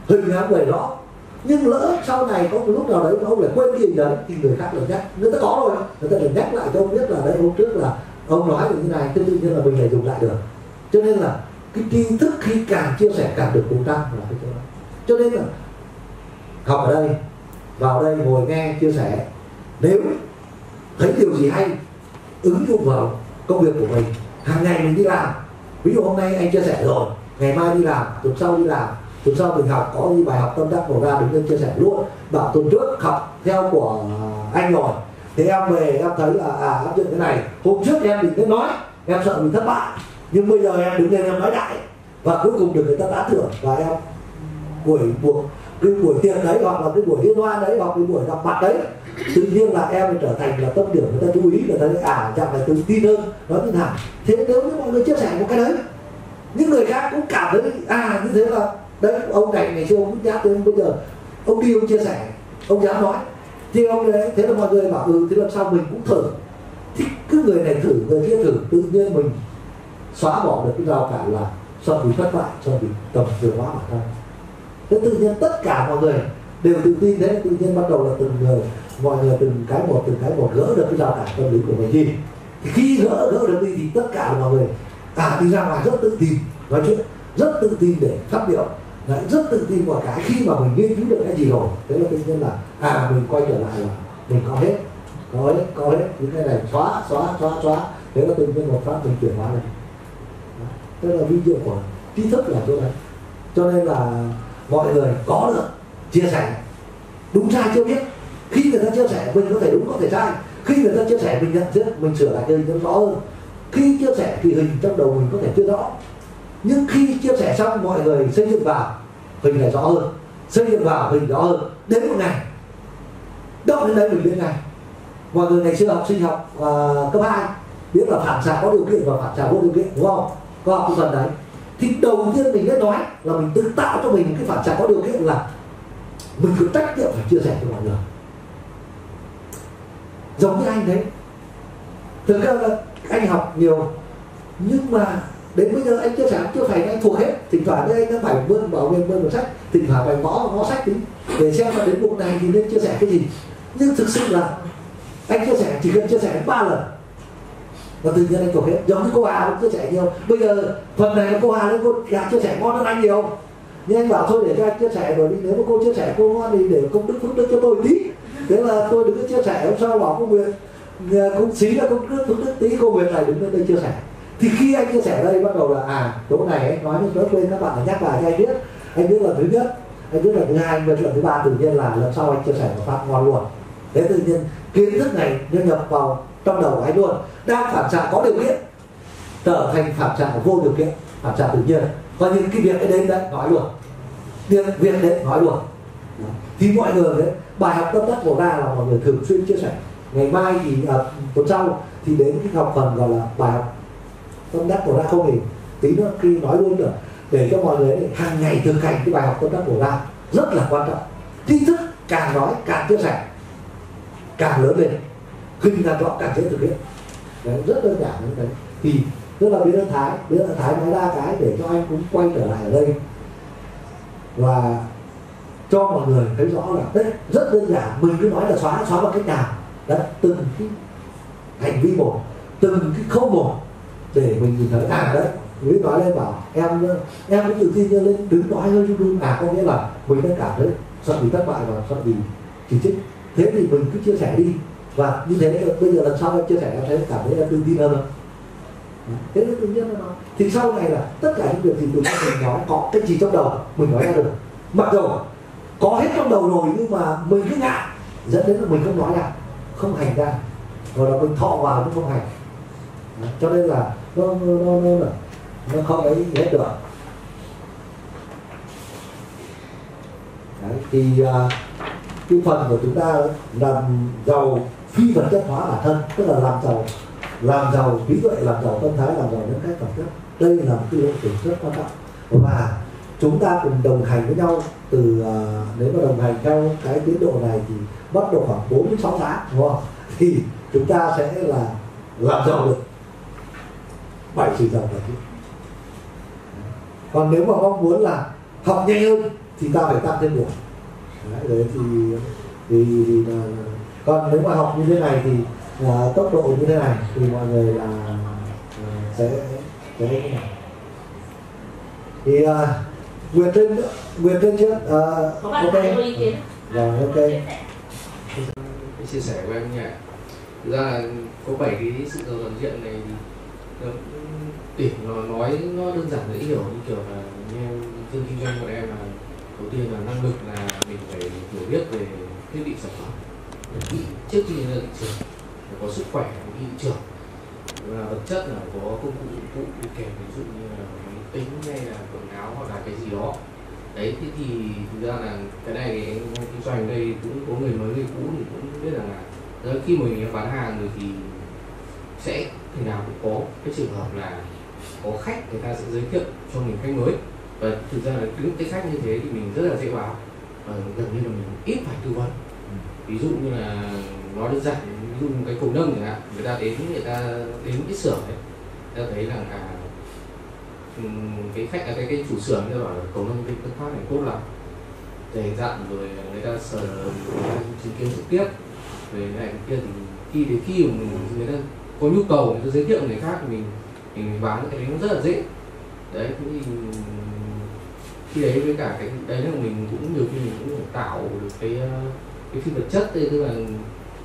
hình dáng về rõ nhưng lỡ sau này có một lúc nào đấy ông lại quên cái gì đấy thì người khác lại nhắc. Người ta có rồi người ta lại nhắc lại cho ông biết là đấy, hôm trước là ông nói như thế này tự nhiên là mình lại dùng lại được. Cho nên là cái tri thức khi càng chia sẻ càng được bổ tăng là cái chỗ đó. Cho nên là học ở đây, vào đây ngồi nghe, chia sẻ. Nếu thấy điều gì hay, ứng dụng vào công việc của mình. Hàng ngày mình đi làm. Ví dụ hôm nay anh chia sẻ rồi, ngày mai đi làm, tuần sau đi làm tuần sau mình học, có gì bài học tâm đắc của ra đứng lên chia sẻ luôn. Bảo tuần trước học theo của anh rồi. Thế em về, em thấy là à áp dụng cái này. Hôm trước em định nên nói, em sợ mình thất bại. Nhưng bây giờ em đứng lên, em nói đại. Và cuối cùng được người ta tán thưởng. Và em buổi buộc cái buổi tiệc đấy, hoặc là cái buổi liên hoan đấy, hoặc cái buổi gặp mặt đấy. Tự nhiên là em trở thành là tâm điểm người ta chú ý, người ta thấy à chẳng phải tự tin hơn. Nói như nào? Thế nếu như mọi người chia sẻ một cái đấy, những người khác cũng cảm thấy à như thế là đấy, ông này ngày xưa ông cũng giáp đến bây giờ. Ông đi, ông chia sẻ, ông dám nói. Thì ông đấy, thế là mọi người bảo ừ thế làm sao mình cũng thử. Thì cứ người này thử, người kia thử, tự nhiên mình xóa bỏ được cái rào cản là cho bị thất bại cho bị tầm thường hóa bản thân thế tự nhiên tất cả mọi người đều tự tin thế, tự nhiên bắt đầu là từng người, mọi người từng cái một, từng cái một gỡ được cái rào cản tâm lý của mình đi. Thì khi gỡ gỡ được đi thì tất cả mọi người à đi ra ngoài rất tự tin. Nói chuyện rất tự tin để phát biểu. Đấy, rất tự tin vào cái khi mà mình nghiên cứu được cái gì rồi. Thế là tự nhiên là à mình quay trở lại là mình có hết có hết có hết. Những cái này xóa xóa xóa xóa. Thế là tự nhiên một phát mình chuyển hóa này tức là vi diệu của trí thức là chỗ đấy. Cho nên là mọi người có được chia sẻ. Đúng sai chưa biết. Khi người ta chia sẻ mình có thể đúng có thể sai. Khi người ta chia sẻ mình nhận biết mình sửa lại cho hình rõ hơn. Khi chia sẻ thì hình trong đầu mình có thể chưa rõ nhưng khi chia sẻ xong mọi người xây dựng vào hình là rõ hơn. Xây dựng vào hình rõ hơn. Đến một ngày đâu đến đây mình biết ngay. Mọi người ngày xưa học sinh học uh, cấp 2 biết là phản xạ có điều kiện và phản xạ vô điều kiện đúng không? Có học cái phần đấy. Thì đầu tiên mình đã nói là mình tự tạo cho mình cái phản xạ có điều kiện là mình có trách nhiệm phải chia sẻ cho mọi người. Giống như anh đấy thực ra là anh học nhiều nhưng mà đến bây giờ anh chia sẻ chưa phải anh thuộc hết. Thỉnh thoảng anh đã phải bơn bảo nguyên bơn vào sách. Thỉnh thoảng phải ngó ngó sách tí để xem là đến mục này thì nên chia sẻ cái gì. Nhưng thực sự là anh chia sẻ, chỉ cần chia sẻ ba lần. Và tự nhiên anh thuộc hết. Giống như cô Hà cũng chia sẻ nhiều. Bây giờ phần này là cô Hà lên cô Hà chia sẻ ngon hơn anh nhiều. Nhưng anh bảo thôi để cho anh chia sẻ rồi đi. Nếu mà cô chia sẻ cô ngon thì để công đức phước đức cho tôi tí. Thế là tôi đứng chia sẻ hôm sau bảo cô Nguyệt. Ờ, cũng xí là công đức phước đức tí. Cô Nguyệt này đứng lên đây chia sẻ thì khi anh chia sẻ đây bắt đầu là à chỗ này anh nói nhưng tôi quên các bạn nhắc lại cho anh biết. Anh biết là thứ nhất anh biết là thứ hai anh biết là thứ ba tự nhiên là lần sau anh chia sẻ một phát ngon luôn. Thế tự nhiên kiến thức này nó nhập vào trong đầu của anh luôn. Đang phản xạ có điều kiện trở thành phản xạ vô điều kiện phản xạ tự nhiên. Và những cái việc ấy đến đấy nói luôn. Việc việc đấy nói luôn. Thì mọi người đấy bài học tâm đắc của ra là mọi người thường xuyên chia sẻ. Ngày mai thì à, tuần sau thì đến cái học phần gọi là bài học tâm đắc của ra không thì tí nữa khi nói luôn được để cho mọi người hàng ngày thực hành cái bài học tâm đắc của ra rất là quan trọng. Tri thức càng nói càng chia sẻ càng lớn lên hình là rõ càng dễ thực hiện. Đấy, rất đơn giản như thế. Thì tức là biến ơn thái biến ơn thái nói ra cái để cho anh cũng quay trở lại ở đây. Và cho mọi người thấy rõ là đấy rất đơn giản. Mình cứ nói là xóa xóa bằng cách nào? Đấy từng cái hành vi một từng cái khâu một để mình nhìn thấy à đấy mới nói lên bảo, em em cũng tự tin lên, đứng nói hơn run run à có nghĩa là mình đã cảm thấy sợ bị thất bại và sợ bị chỉ trích. Thế thì mình cứ chia sẻ đi. Và như thế bây giờ lần sau em chia sẻ, em thấy cảm thấy em tự tin hơn thế là tự nhiên nó thì sau này là tất cả những việc gì từ mình nói, có cái gì trong đầu, mình nói ra được. Mặc dù có hết trong đầu rồi nhưng mà mình cứ ngại, dẫn đến là mình không nói ra, không hành ra. Rồi là mình thọ vào nhưng không hành. Cho nên là nó nó nó nó, nó không ấy hết được Đấy, thì uh, cái phần của chúng ta làm giàu phi vật chất hóa bản thân tức là làm giàu làm giàu trí tuệ làm giàu tâm thái làm giàu những cái phẩm chất. Đây là một cái lộ trình rất quan trọng. Và chúng ta cùng đồng hành với nhau từ uh, nếu mà đồng hành theo cái tiến độ này thì bắt đầu khoảng 4 đến 6 tháng đúng không? thì chúng ta sẽ là làm giàu được bảy sự giàu là còn nếu mà mong muốn là học nhanh hơn thì ta phải tăng thêm buổi đấy, đấy thì thì, thì là, còn nếu mà học như thế này thì là tốc độ như thế này thì mọi người là sẽ sẽ thế này. Thì uh, Nguyệt Trinh Nguyệt Trinh trước uh, ok. rồi ok. cái chia sẻ của em nhỉ. Thực ra là có bảy cái sự giàu toàn diện này để nó tỉ nó nói nó đơn giản dễ hiểu như kiểu là như em dân kinh doanh của em là đầu tiên là năng lực là mình phải hiểu biết về thiết bị sản phẩm. Kỹ trước khi ra thị trường phải có sức khỏe của thị trường. Và vật chất là có công cụ dụng cụ đi kèm ví dụ như là máy tính hay là quần áo hoặc là cái gì đó. Đấy, thế thì thực ra là cái này em kinh doanh đây cũng có người mới, người cũ thì cũng biết rằng là khi mà mình bán hàng rồi thì sẽ thì nào cũng có cái trường hợp là có khách người ta sẽ giới thiệu cho mình khách mới. Và thực ra là những cái khách như thế thì mình rất là dễ báo và gần như là mình ít phải tư vấn. Ví dụ như là nói đơn giản ví dụ cái cầu nâng chẳng hạn người ta đến người ta đến cái xưởng ấy người ta thấy là à, ừm, cái khách à, cái cái chủ xưởng người ta bảo là cầu nâng cái pháp này tốt lắm. Dày dặn rồi người ta ta chứng kiến trực tiếp. Về này kia thì khi đến khi mà mình người ta có nhu cầu người ta giới thiệu người khác mình mình bán cái đấy cũng rất là dễ. Đấy thì khi đấy với cả cái đấy là mình cũng nhiều khi mình cũng phải tạo được cái ờ, cái phi vật chất tức là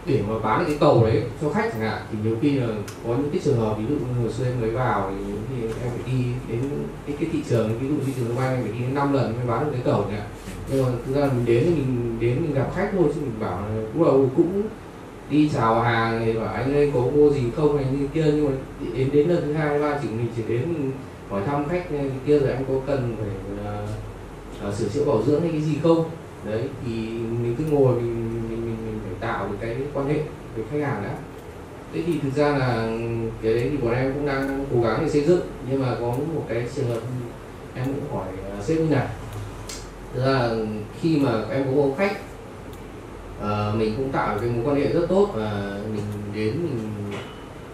để mà bán cái cầu đấy cho khách chẳng hạn thì nhiều khi là có những cái trường hợp ví dụ như hồi xưa em mới vào thì nhiều khi em phải đi đến cái, cái thị trường ví dụ thị trường quanh em phải đi đến 5 lần mới bán được cái cầu này nhưng mà thực ra mình đến thì mình đến mình gặp khách thôi chứ mình bảo là cũng là cũng đi chào hàng thì bảo anh ơi có mua gì không này như kia nhưng mà đến đến lần thứ hai ba chỉ mình chỉ đến mình hỏi thăm khách này kia rồi anh có cần phải uh, sửa chữa bảo dưỡng hay cái gì không? Đấy thì mình cứ ngồi mình mình mình, mình phải tạo được cái quan hệ với khách hàng đã. Thế thì thực ra là cái đấy thì bọn em cũng đang cố gắng để xây dựng nhưng mà có một cái trường hợp em cũng hỏi uh, sếp như này. Thực ra là khi mà em có một khách uh, mình cũng tạo được cái mối quan hệ rất tốt và mình đến mình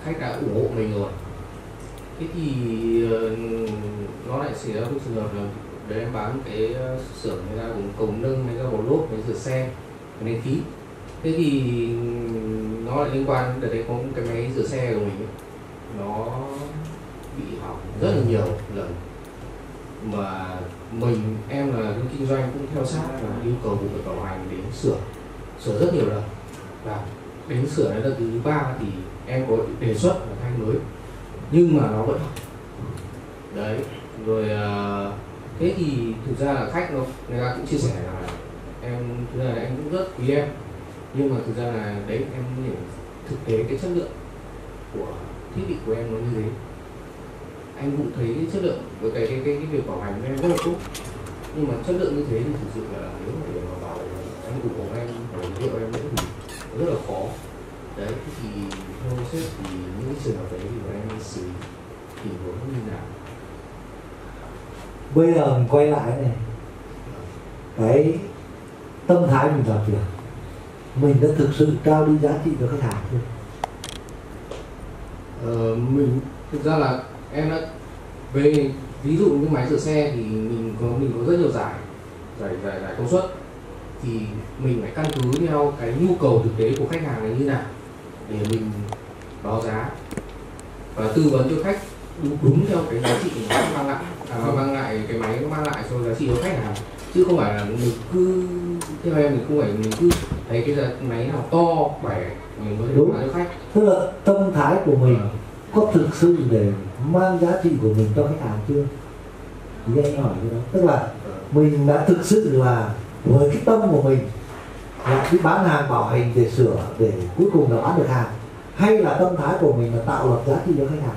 khách đã ủng hộ mình rồi. Thế thì uh, nó lại xảy ra một trường hợp là đấy em bán cái ờ, xưởng người ta cũng cầu nâng người ta một lốp với rửa xe nên khí thế thì nó lại liên quan đến đấy có một cái máy rửa xe của mình ấy. nó bị hỏng rất là nhiều lần. Mà mình em là kinh doanh cũng theo sát và yêu cầu của bảo hành đến sửa sửa rất nhiều lần. Và đến sửa đến lần thứ ba thì em có đề xuất là thay mới. Nhưng mà nó vẫn hỏng đấy rồi uh, thế thì thực ra là khách nó người ta cũng chia sẻ là em thực ra là em cũng rất quý em. Nhưng mà thực ra là đấy em hiểu thực tế cái chất lượng của thiết bị của em nó như thế. Anh cũng thấy cái chất lượng với cái cái cái, cái việc bảo hành của em rất là tốt. Nhưng mà chất lượng như thế thì thực sự là nếu mà để mà bảo anh cũng cố gắng thiệu em thì rất là khó. Đấy thì theo sếp thì những cái trường hợp đấy thì bọn em xử lý tình huống như nào? Bây giờ mình quay lại này. Cái tâm thái mình làm việc mình đã thực sự trao đi giá trị cho khách hàng chưa? Ờ, mình thực ra là em đã về ví dụ như máy rửa xe thì mình có mình có rất nhiều giải giải giải giải công suất thì mình phải căn cứ theo cái nhu cầu thực tế của khách hàng là như nào để mình báo giá và tư vấn cho khách đúng, đúng theo cái giá trị nó mang lại. À, mang lại cái máy nó mang lại cho giá trị cho khách hàng. Chứ không phải là mình cứ theo em mình không phải mình cứ thấy cái giá- máy nào to khỏe mình thể Đúng. cho khách. Tức là tâm thái của mình có thực sự để mang giá trị của mình cho khách hàng chưa? Thì anh hỏi cái đó. Tức là mình đã thực sự là với cái tâm của mình là đi bán hàng bảo hành để sửa để cuối cùng là bán được hàng hay là tâm thái của mình là tạo lập giá trị cho khách hàng?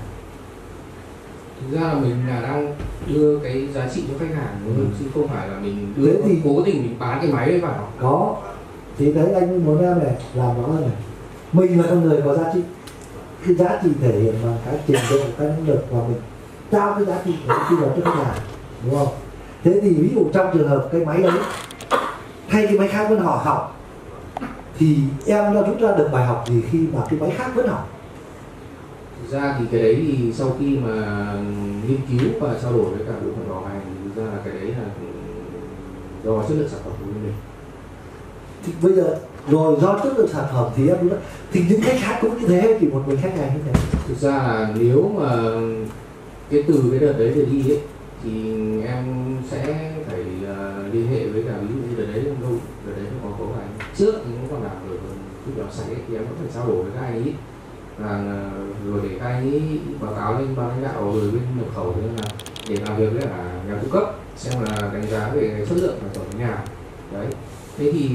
Thực ra là mình là đang đưa cái giá trị cho khách hàng Ừ. chứ không phải là mình đưa Thế thì- cố tình mình bán cái máy đấy vào. Có. Thì đấy anh muốn em này làm hơn này. Mình là con người có giá trị. Cái giá trị thể hiện bằng cái trình độ cái năng lực và mình. Trao cái giá trị của cái vấn cho khách hàng đúng không? Thế thì ví dụ trong trường hợp cái máy đấy thay cái máy khác vẫn họ học. Thì em đã rút ra được bài học gì khi mà cái máy khác vẫn học? Thực ra thì cái đấy thì sau khi mà nghiên cứu và trao đổi với cả bộ phận bảo hành thì thực ra là cái đấy là do chất lượng sản phẩm của mình. Thì bây giờ rồi do chất lượng sản phẩm thì em thì những khách khác cũng như thế chỉ một mình khách hàng như thế. Thực ra là nếu mà cái từ cái đợt đấy trở đi ấy thì em sẽ phải ờ, liên hệ với cả ví dụ như đợt đấy đâu đợt đấy nó có có vài năm trước thì cũng còn làm rồi cái béo sạch ấy, thì em vẫn phải trao đổi với các anh ấy. Là ờ, rồi để các anh ấy báo cáo lên ban lãnh đạo rồi bên nhập khẩu nên là để làm việc với cả nhà cung cấp xem là đánh giá về chất lượng sản phẩm nhà. Đấy. Thế thì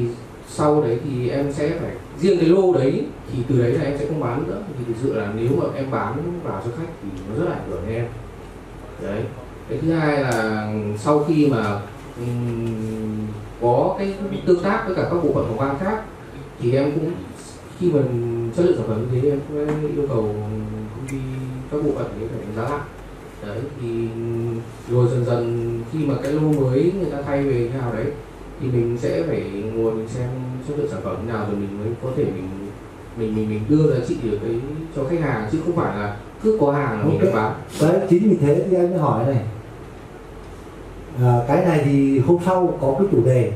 sau đấy thì em sẽ phải riêng cái lô đấy thì từ đấy là em sẽ không bán nữa. Thì thực sự là nếu mà em bán vào cho khách thì nó rất là ảnh hưởng đến em. Đấy. Cái thứ hai là ừ, sau khi mà um, có cái tương tác với cả các bộ phận phòng ban khác thì em cũng khi mà chất lượng sản phẩm như thế em cũng yêu cầu công ty các bộ phận đấy phải đánh giá lại đấy thì rồi dần dần khi mà cái lô mới người ta thay về thế nào đấy thì mình sẽ phải ngồi mình xem chất lượng sản phẩm nào rồi mình mới có thể mình mình mình mình đưa giá trị được cái cho khách hàng chứ không phải là cứ có hàng là mình Ok. bán. Đấy chính vì thế thì anh mới hỏi này à, cái này thì hôm sau có cái chủ đề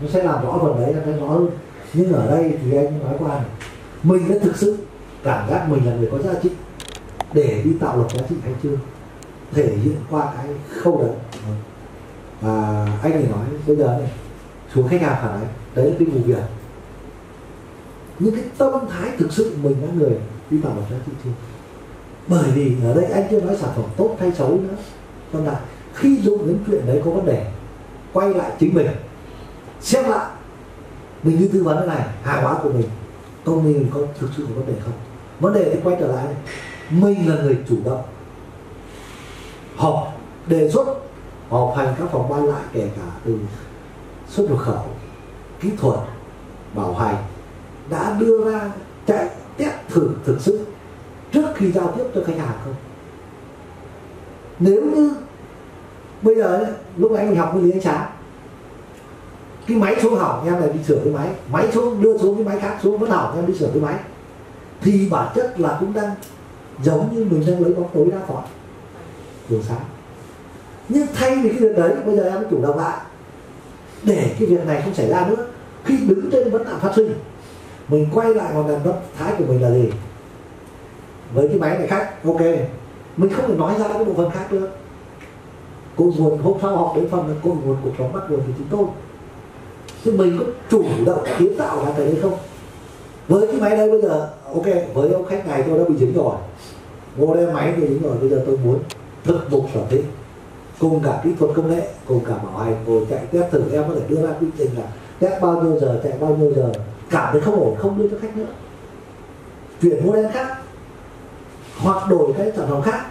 nó sẽ làm rõ phần đấy em sẽ rõ hơn. Nhưng ở đây thì anh nói qua này mình đã thực sự cảm giác mình là người có giá trị để đi tạo lập giá trị hay chưa? Thể hiện qua cái khâu đấy. Và anh thì nói bây giờ này xuống khách hàng phản ánh đấy là cái vụ việc. Những cái tâm thái thực sự mình là người đi tạo lập giá trị chưa? Bởi vì ở đây anh chưa nói sản phẩm tốt hay xấu nữa. Vâng Còn lại khi dùng đến chuyện đấy có vấn đề quay lại chính mình. Xem lại mình như tư vấn thế này hàng hóa của mình công ty mình có thực sự có vấn đề không? Vấn đề thì quay trở lại. Mình là người chủ động họp đề xuất họp hành các phòng ban lại kể cả từ xuất nhập khẩu kỹ thuật bảo hành đã đưa ra chạy test thử thực sự trước khi giao tiếp cho khách hàng không? Nếu như bây giờ lúc anh mình học nguyên lý ánh sáng cái máy xuống hỏng em lại đi sửa cái máy. Máy xuống đưa xuống cái máy khác xuống vẫn hỏng, em đi sửa cái máy. Thì bản chất là cũng đang giống như mình đang lấy bóng tối ra khỏi đường sáng nhưng thay vì cái việc đấy, bây giờ em chủ động lại. Để cái việc này không xảy ra nữa. Khi đứng trên vấn nạn phát sinh. Mình quay lại vào nền đất thái của mình là gì? Với cái máy này khác, ok. Mình không thể nói ra cái bộ phận khác nữa cội nguồn hôm sau học đến phần là cội nguồn cuộc sống bắt nguồn từ chúng tôi. Chứ mình có chủ động kiến tạo ra cái đấy không? Với cái máy đây bây giờ, ok, với ông khách này tôi đã bị dính rồi. Mua đây máy thì dính rồi, bây giờ tôi muốn thực vụ sở thích, cùng cả kỹ thuật công nghệ, cùng cả bảo hành, ngồi chạy test thử em có thể đưa ra quy trình là test bao nhiêu giờ, chạy bao nhiêu giờ. Cảm thấy không ổn, không đưa cho khách nữa. Chuyển model khác, hoặc đổi cái sản phẩm khác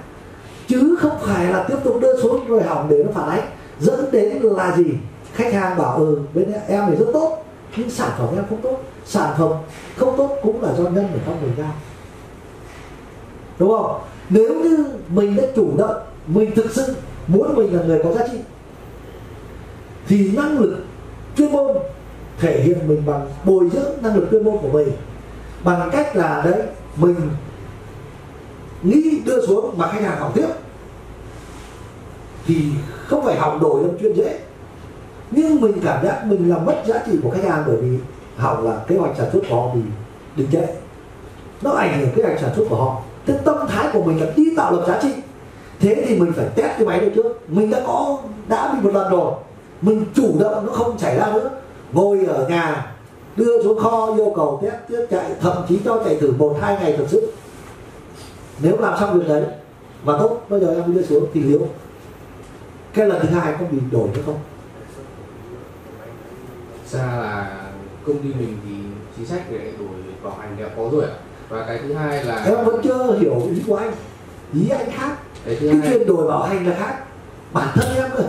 chứ không phải là tiếp tục đưa xuống rồi hỏng để nó phản ánh. Dẫn đến là gì? Khách hàng bảo ừ bên em thì rất tốt, nhưng sản phẩm em không tốt. Sản phẩm không tốt cũng là do nhân ở trong người ra đúng không? Nếu như mình đã chủ động, mình thực sự muốn mình là người có giá trị, thì năng lực chuyên môn thể hiện mình bằng bồi dưỡng năng lực chuyên môn của mình. Bằng cách là, đấy, mình nghĩ đưa xuống mà khách hàng học tiếp. Thì không phải học đổi làm chuyên dễ. Nhưng mình cảm giác mình làm mất giá trị của khách hàng bởi vì hỏng là kế hoạch sản xuất của họ bị đình trệ. Nó ảnh hưởng kế hoạch sản xuất của họ. Thế tâm thái của mình là đi tạo lập giá trị. Thế thì mình phải test cái máy này trước. Mình đã có, đã bị một lần rồi. Mình chủ động nó không xảy ra nữa. Ngồi ở nhà, đưa xuống kho, yêu cầu test tiếp chạy, thậm chí cho chạy thử một, hai ngày thực sự nếu làm xong việc đấy mà tốt bây giờ em đưa xuống thì liệu cái lần thứ hai có bị đổi nữa không? Ra là công ty mình thì chính sách về đổi bảo hành đã có rồi ạ. Và cái thứ hai là em vẫn chưa hiểu ý của anh ý anh khác. Cái thứ cái hai chuyện đổi bảo hành là khác. Bản thân em cơ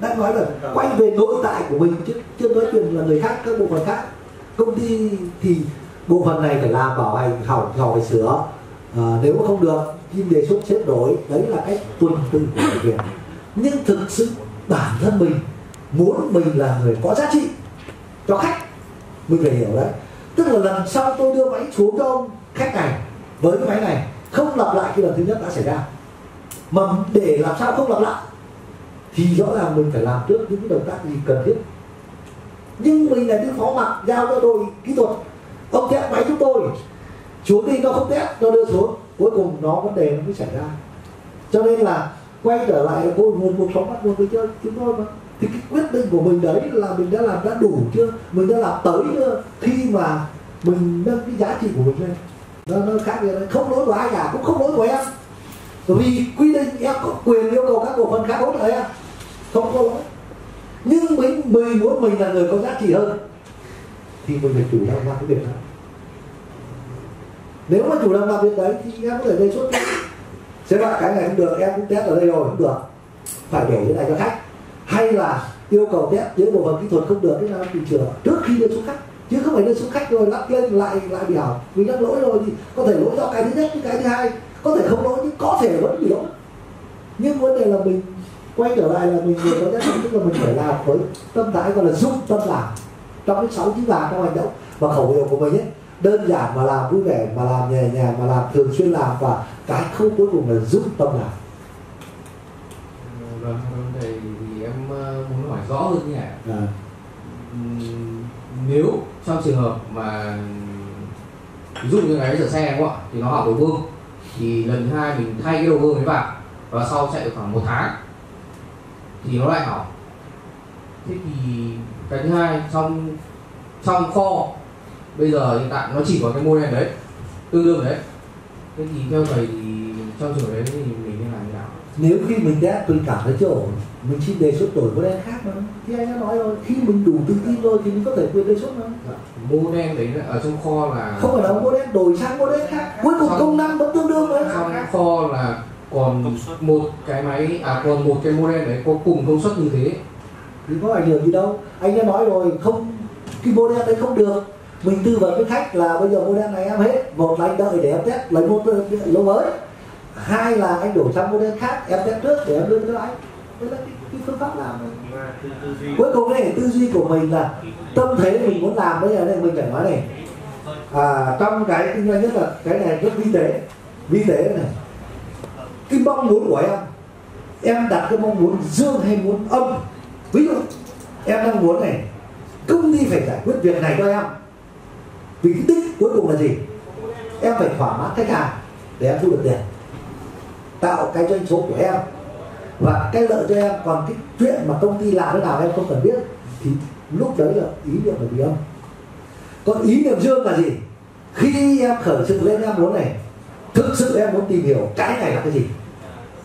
đang nói là quay về nội tại của mình chứ chưa nói chuyện là người khác các bộ phận khác. Công ty thì bộ phận này phải làm bảo hành hỏng phải sửa à, nếu không được xin đề xuất xếp đổi. Đấy là cách tuân tư của người việt. Nhưng thực sự bản thân mình muốn mình là người có giá trị cho khách mình phải hiểu đấy. Tức là lần sau tôi đưa máy xuống cho ông khách này với cái máy này không lặp lại cái lần thứ nhất đã xảy ra. Mà để làm sao không lặp lại thì rõ ràng mình phải làm trước những cái động tác gì cần thiết. Nhưng mình là những phó mặt giao cho đội kỹ thuật. Ông chạy máy chúng tôi xuống đi nó không test nó đưa xuống. Cuối cùng nó vấn đề nó mới xảy ra. Cho nên là quay trở lại là cô nguồn cuộc sống bắt nguồn với chơi. Chúng tôi mà. Thì cái quyết định của mình đấy là mình đã làm đã đủ chưa? Mình đã làm tới chưa? Khi mà mình nâng cái giá trị của mình lên. Nó, nó khác biệt đấy. Không lỗi của ai cả cũng không lỗi của em. Bởi vì quy định em có quyền yêu cầu các cổ phần khác hốt trợ em. Không có lỗi. Nhưng mình mình muốn mình là người có giá trị hơn thì mình phải chủ động làm cái việc đó nếu mà chủ động làm việc đấy thì em có thể đề xuất sẽ bạn cái này không được, em cũng test ở đây rồi không được. Phải để cái này cho khách. Hay là yêu cầu test những bộ phận kỹ thuật không được cái nào thị trường trước khi đưa xuống khách, chứ không phải đưa xuống khách rồi lắp lên lại lại bị hỏng. Mình đã lỗi rồi thì có thể lỗi do cái thứ nhất cái thứ hai. Có thể không lỗi nhưng có thể vẫn bị lỗi. Nhưng vấn đề là mình quay trở lại là mình người có trách nhiệm, tức là mình phải làm với tâm thái gọi là dung tâm làm. Trong cái sáu chữ vàng trong hành động và khẩu hiệu của mình ấy đơn giản mà làm vui vẻ mà làm nhẹ nhàng mà làm thường xuyên làm và cái khâu cuối cùng là dung tâm làm. Vâng vâng thầy thì em ờ, muốn hỏi rõ hơn này à, nếu trong trường hợp mà ví dụ như cái rửa xe đúng không ạ thì nó hỏng đầu bơm thì lần thứ hai mình thay cái đầu bơm ấy vào và sau chạy được khoảng một tháng thì nó lại hỏng. Thế thì cái thứ hai trong trong kho bây giờ hiện tại nó chỉ có cái model đấy tương đương đấy. Thế thì theo thầy thì trong trường đấy thì mình nên làm như nào? Nếu khi mình test tôi cảm thấy chưa ổn mình xin đề xuất đổi model khác mà thì anh đã nói rồi khi mình đủ tự tin rồi thì mình có thể quyền đề xuất mà model đấy là ở trong kho là không phải là model đổi sang model khác. Cuối cùng công năng vẫn tương đương đấy trong kho là còn một cái máy à còn một cái model đấy có cùng công suất như thế? Thì có ảnh hưởng gì đâu. Anh đã nói rồi không cái model đấy không được mình tư vấn với khách là bây giờ model này em hết một là anh đợi để em test lấy một lô mới. Hai là anh đổi sang model khác em test trước để em đưa cho anh. Đấy là cái, cái phương pháp làm cuối cùng này tư duy của mình là tâm thế mình muốn làm bây giờ này mình phải nói này. À, trong cái kinh doanh nhất là cái này rất vi tế. Vi tế này. Cái mong muốn của em em đặt cái mong muốn dương hay muốn âm. Ví dụ em đang muốn này công ty phải giải quyết việc này cho em vì cái đích cuối cùng là gì? Em phải thỏa mãn khách hàng để em thu được tiền. Tạo cái doanh số của em và cái lợi cho em. Còn cái chuyện mà công ty làm thế nào em không cần biết thì lúc đấy là ý niệm là vì âm còn ý niệm dương là gì? Khi em khởi sự lên em muốn này, thực sự em muốn tìm hiểu cái này là cái gì?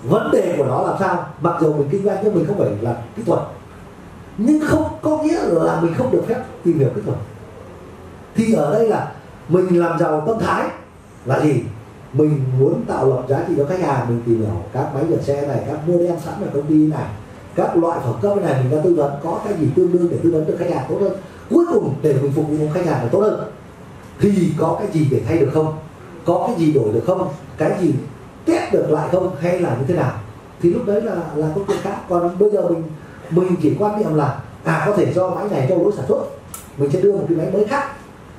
Vấn đề của nó làm sao? Mặc dù mình kinh doanh nhưng mình không phải là kỹ thuật. Nhưng không có nghĩa là mình không được phép tìm hiểu kỹ thuật thì ở đây là mình làm giàu tâm thái là gì? Mình muốn tạo lập giá trị cho khách hàng, mình tìm hiểu các máy rửa xe này, các model sẵn ở công ty này, các loại phẩm cấp này, mình đã tư vấn, có cái gì tương đương để tư vấn cho khách hàng tốt hơn. Cuối cùng, để mình phục vụ khách hàng là tốt hơn. Thì có cái gì để thay được không? Có cái gì đổi được không? Cái gì test được lại không? Hay là như thế nào? Thì lúc đấy là là công việc khác. Còn bây giờ mình mình chỉ quan niệm là à có thể do máy này, do lỗi sản xuất, mình sẽ đưa một cái máy mới khác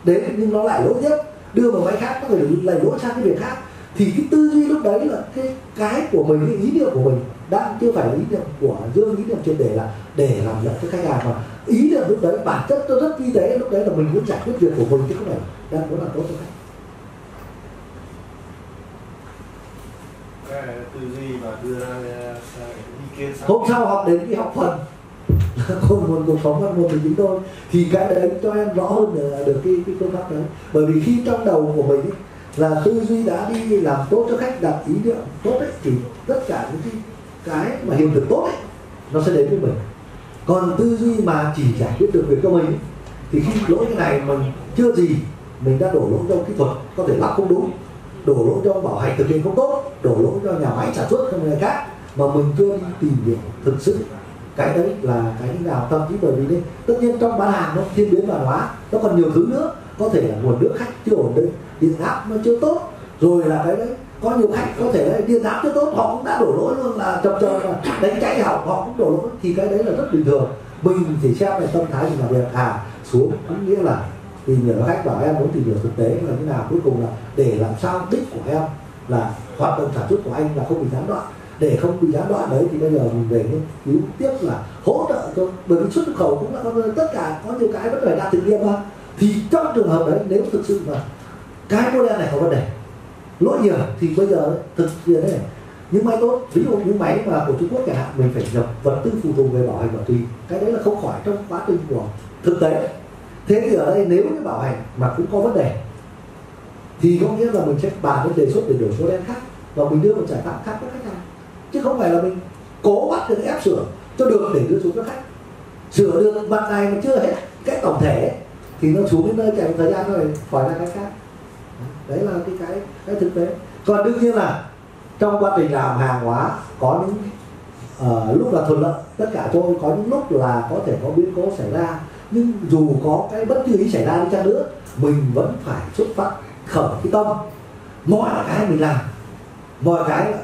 đến nhưng nó lại lỗi tiếp đưa một máy khác có thể lại lỗi sang cái việc khác. Thì cái tư duy lúc đấy là cái cái của mình cái ý niệm của mình đang chưa phải ý niệm của dương ý niệm trên để là để làm lợi cho khách hàng mà. Ý niệm lúc đấy bản chất tôi rất vi tế lúc đấy là mình muốn giải quyết việc của mình chứ không phải đang muốn làm tốt cho khách. Tư duy và đưa ra ý kiến hôm sau học đến cái học phần *laughs* khôn nguồn cuộc sống văn một của chúng tôi thì cái đấy cho em rõ hơn được, được cái, cái phương pháp đấy. Bởi vì khi trong đầu của mình ấy, là tư duy đã đi làm tốt cho khách đặt ý niệm tốt ấy thì tất cả những cái cái mà hiện thực tốt ấy nó sẽ đến với mình. Còn tư duy mà chỉ giải quyết được việc cho mình ấy, thì khi lỗi cái này mình chưa gì mình đã đổ lỗi cho kỹ thuật có thể lắp không đúng. Đổ lỗi cho bảo hành thực hiện không tốt đổ lỗi cho nhà máy sản xuất không người khác mà mình chưa đi tìm hiểu thực sự cái đấy là cái nào tâm trí bởi vì đây tất nhiên trong bán hàng nó thiên biến văn hóa nó còn nhiều thứ nữa. Có thể là nguồn nước khách chưa ổn định điện áp nó chưa tốt rồi là cái đấy có nhiều khách có thể đấy, điện áp chưa tốt họ cũng đã đổ lỗi luôn là chập chờ đánh cháy hỏng họ cũng đổ lỗi. Thì cái đấy là rất bình thường. Mình thì xem về tâm thái mình là việc à xuống cũng nghĩa là tìm hiểu khách bảo em muốn tìm hiểu thực tế là thế nào. Cuối cùng là để làm sao đích của em là hoạt động sản xuất của anh là không bị gián đoạn để không bị gián đoạn đấy, thì bây giờ mình về nghiên cứu tiếp là hỗ trợ cho, bởi vì xuất khẩu cũng là tất cả có nhiều cái vẫn phải đạt thực nghiệm mà. Thì trong trường hợp đấy, nếu thực sự mà cái model này có vấn đề, lỗi nhiều thì bây giờ thực hiện này. Những máy tốt, ví dụ những máy mà của Trung Quốc chẳng hạn, mình phải nhập vật tư phụ tùng về bảo hành bảo trì, cái đấy là không khỏi trong quá trình của thực tế. Thế thì ở đây nếu cái bảo hành mà cũng có vấn đề, thì có nghĩa là mình sẽ bàn cái đề xuất để đổi model khác, và mình đưa một giải pháp khác với khách hàng chứ không phải là mình cố bắt được ép sửa cho được để đưa xuống cho khách. Sửa được mặt này mà chưa hết cái tổng thể thì nó xuống đến nơi chạy một thời gian rồi khỏi ra cái khác. Đấy là cái cái cái thực tế. Còn đương nhiên là trong quá trình làm hàng hóa có những uh, lúc là thuận lợi tất cả thôi. Có những lúc là có thể có biến cố xảy ra nhưng dù có cái bất cứ ý xảy ra đi chăng nữa mình vẫn phải xuất phát khởi cái tâm. Mọi cái mình làm mọi cái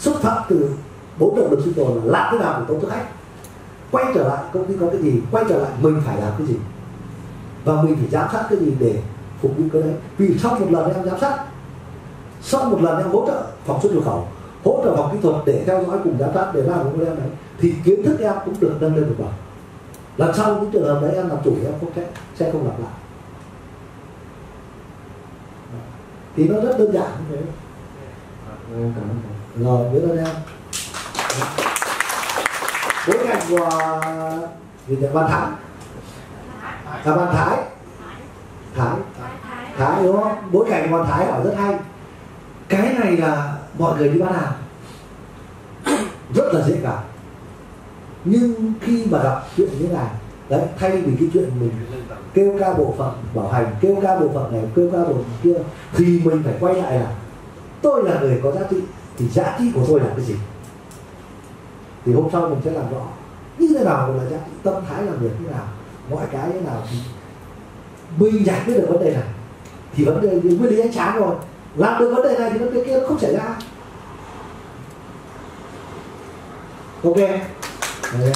xuất phát từ bốn động lực sinh tồn là làm thế nào để tốt cho khách. Quay trở lại, công ty có cái gì, quay trở lại, mình phải làm cái gì? Và mình phải giám sát cái gì để phục vụ cái đấy? Vì sau một lần em giám sát, sau một lần em hỗ trợ phòng xuất nhập khẩu, hỗ trợ phòng kỹ thuật để theo dõi cùng giám sát để làm cái em đấy, thì kiến thức em cũng được nâng lên một bậc lần sau những trường hợp đấy em làm chủ em không sẽ sẽ không lặp lại. Thì nó rất đơn giản như thế. Cảm ơn rồi, biết ơn em bối cảnh của gì nhỉ? Văn thái. Là văn thái. Thái. Thái, đúng không? Bối cảnh của văn thái hỏi rất hay. Cái này là mọi người đi bán hàng. Rất là dễ cảm nhưng khi mà gặp chuyện như thế này, đấy, thay vì cái chuyện mình kêu ca bộ phận bảo hành, kêu ca bộ phận này, kêu ca bộ phận kia, thì mình phải quay lại là, tôi là người có giá trị thì giá trị của tôi là cái gì? Thì hôm sau mình sẽ làm rõ. Như thế nào là giá trị? Tâm thái làm việc như nào? Mọi cái như nào thì mình giải quyết được vấn đề này. Thì vấn đề thì nguyên lý ánh sáng rồi. Làm được vấn đề này thì vấn đề kia nó không xảy ra. Ok. Đấy.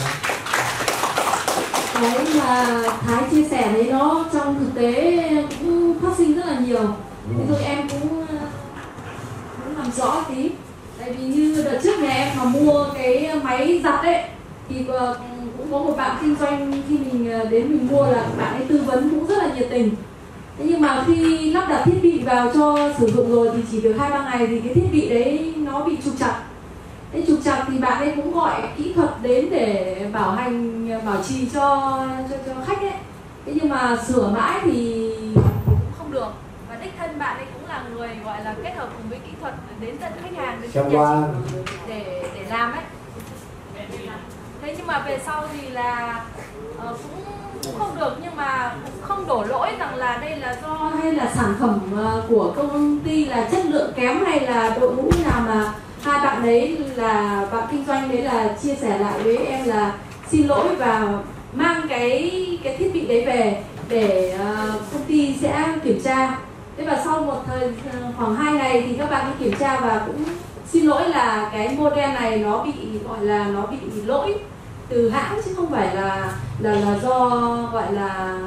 cái mà thái chia sẻ đấy nó trong thực tế cũng phát sinh rất là nhiều. Ví dụ em cũng ờ, muốn làm rõ tí tại vì như đợt trước nhà em mà mua cái máy giặt ấy thì ờ, cũng có một bạn kinh doanh khi mình ờ, đến mình mua là bạn ấy tư vấn cũng rất là nhiệt tình. Thế nhưng mà khi lắp đặt thiết bị vào cho sử dụng rồi thì chỉ được hai ba ngày thì cái thiết bị đấy nó bị trục chặt thế trục chặt thì bạn ấy cũng gọi kỹ thuật đến để bảo hành ờ, bảo trì cho cho, cho khách ấy. Thế nhưng mà sửa mãi thì cũng không được. Và đích thân bạn ấy người gọi là kết hợp cùng với kỹ thuật đến tận khách hàng đến tận nhà chị để để làm ấy. Thế nhưng mà về sau thì là ờ, cũng cũng không được nhưng mà cũng không đổ lỗi rằng là đây là do hay là sản phẩm ờ, của công ty là chất lượng kém hay là đội ngũ nào mà hai bạn đấy là bạn kinh doanh đấy là chia sẻ lại với em là xin lỗi và mang cái cái thiết bị đấy về để ờ, công ty sẽ kiểm tra thế và sau một thời ờ, khoảng 2 ngày thì các bạn đi kiểm tra và cũng xin lỗi là cái model này nó bị, gọi là, nó bị lỗi từ hãng chứ không phải là là là do, gọi là,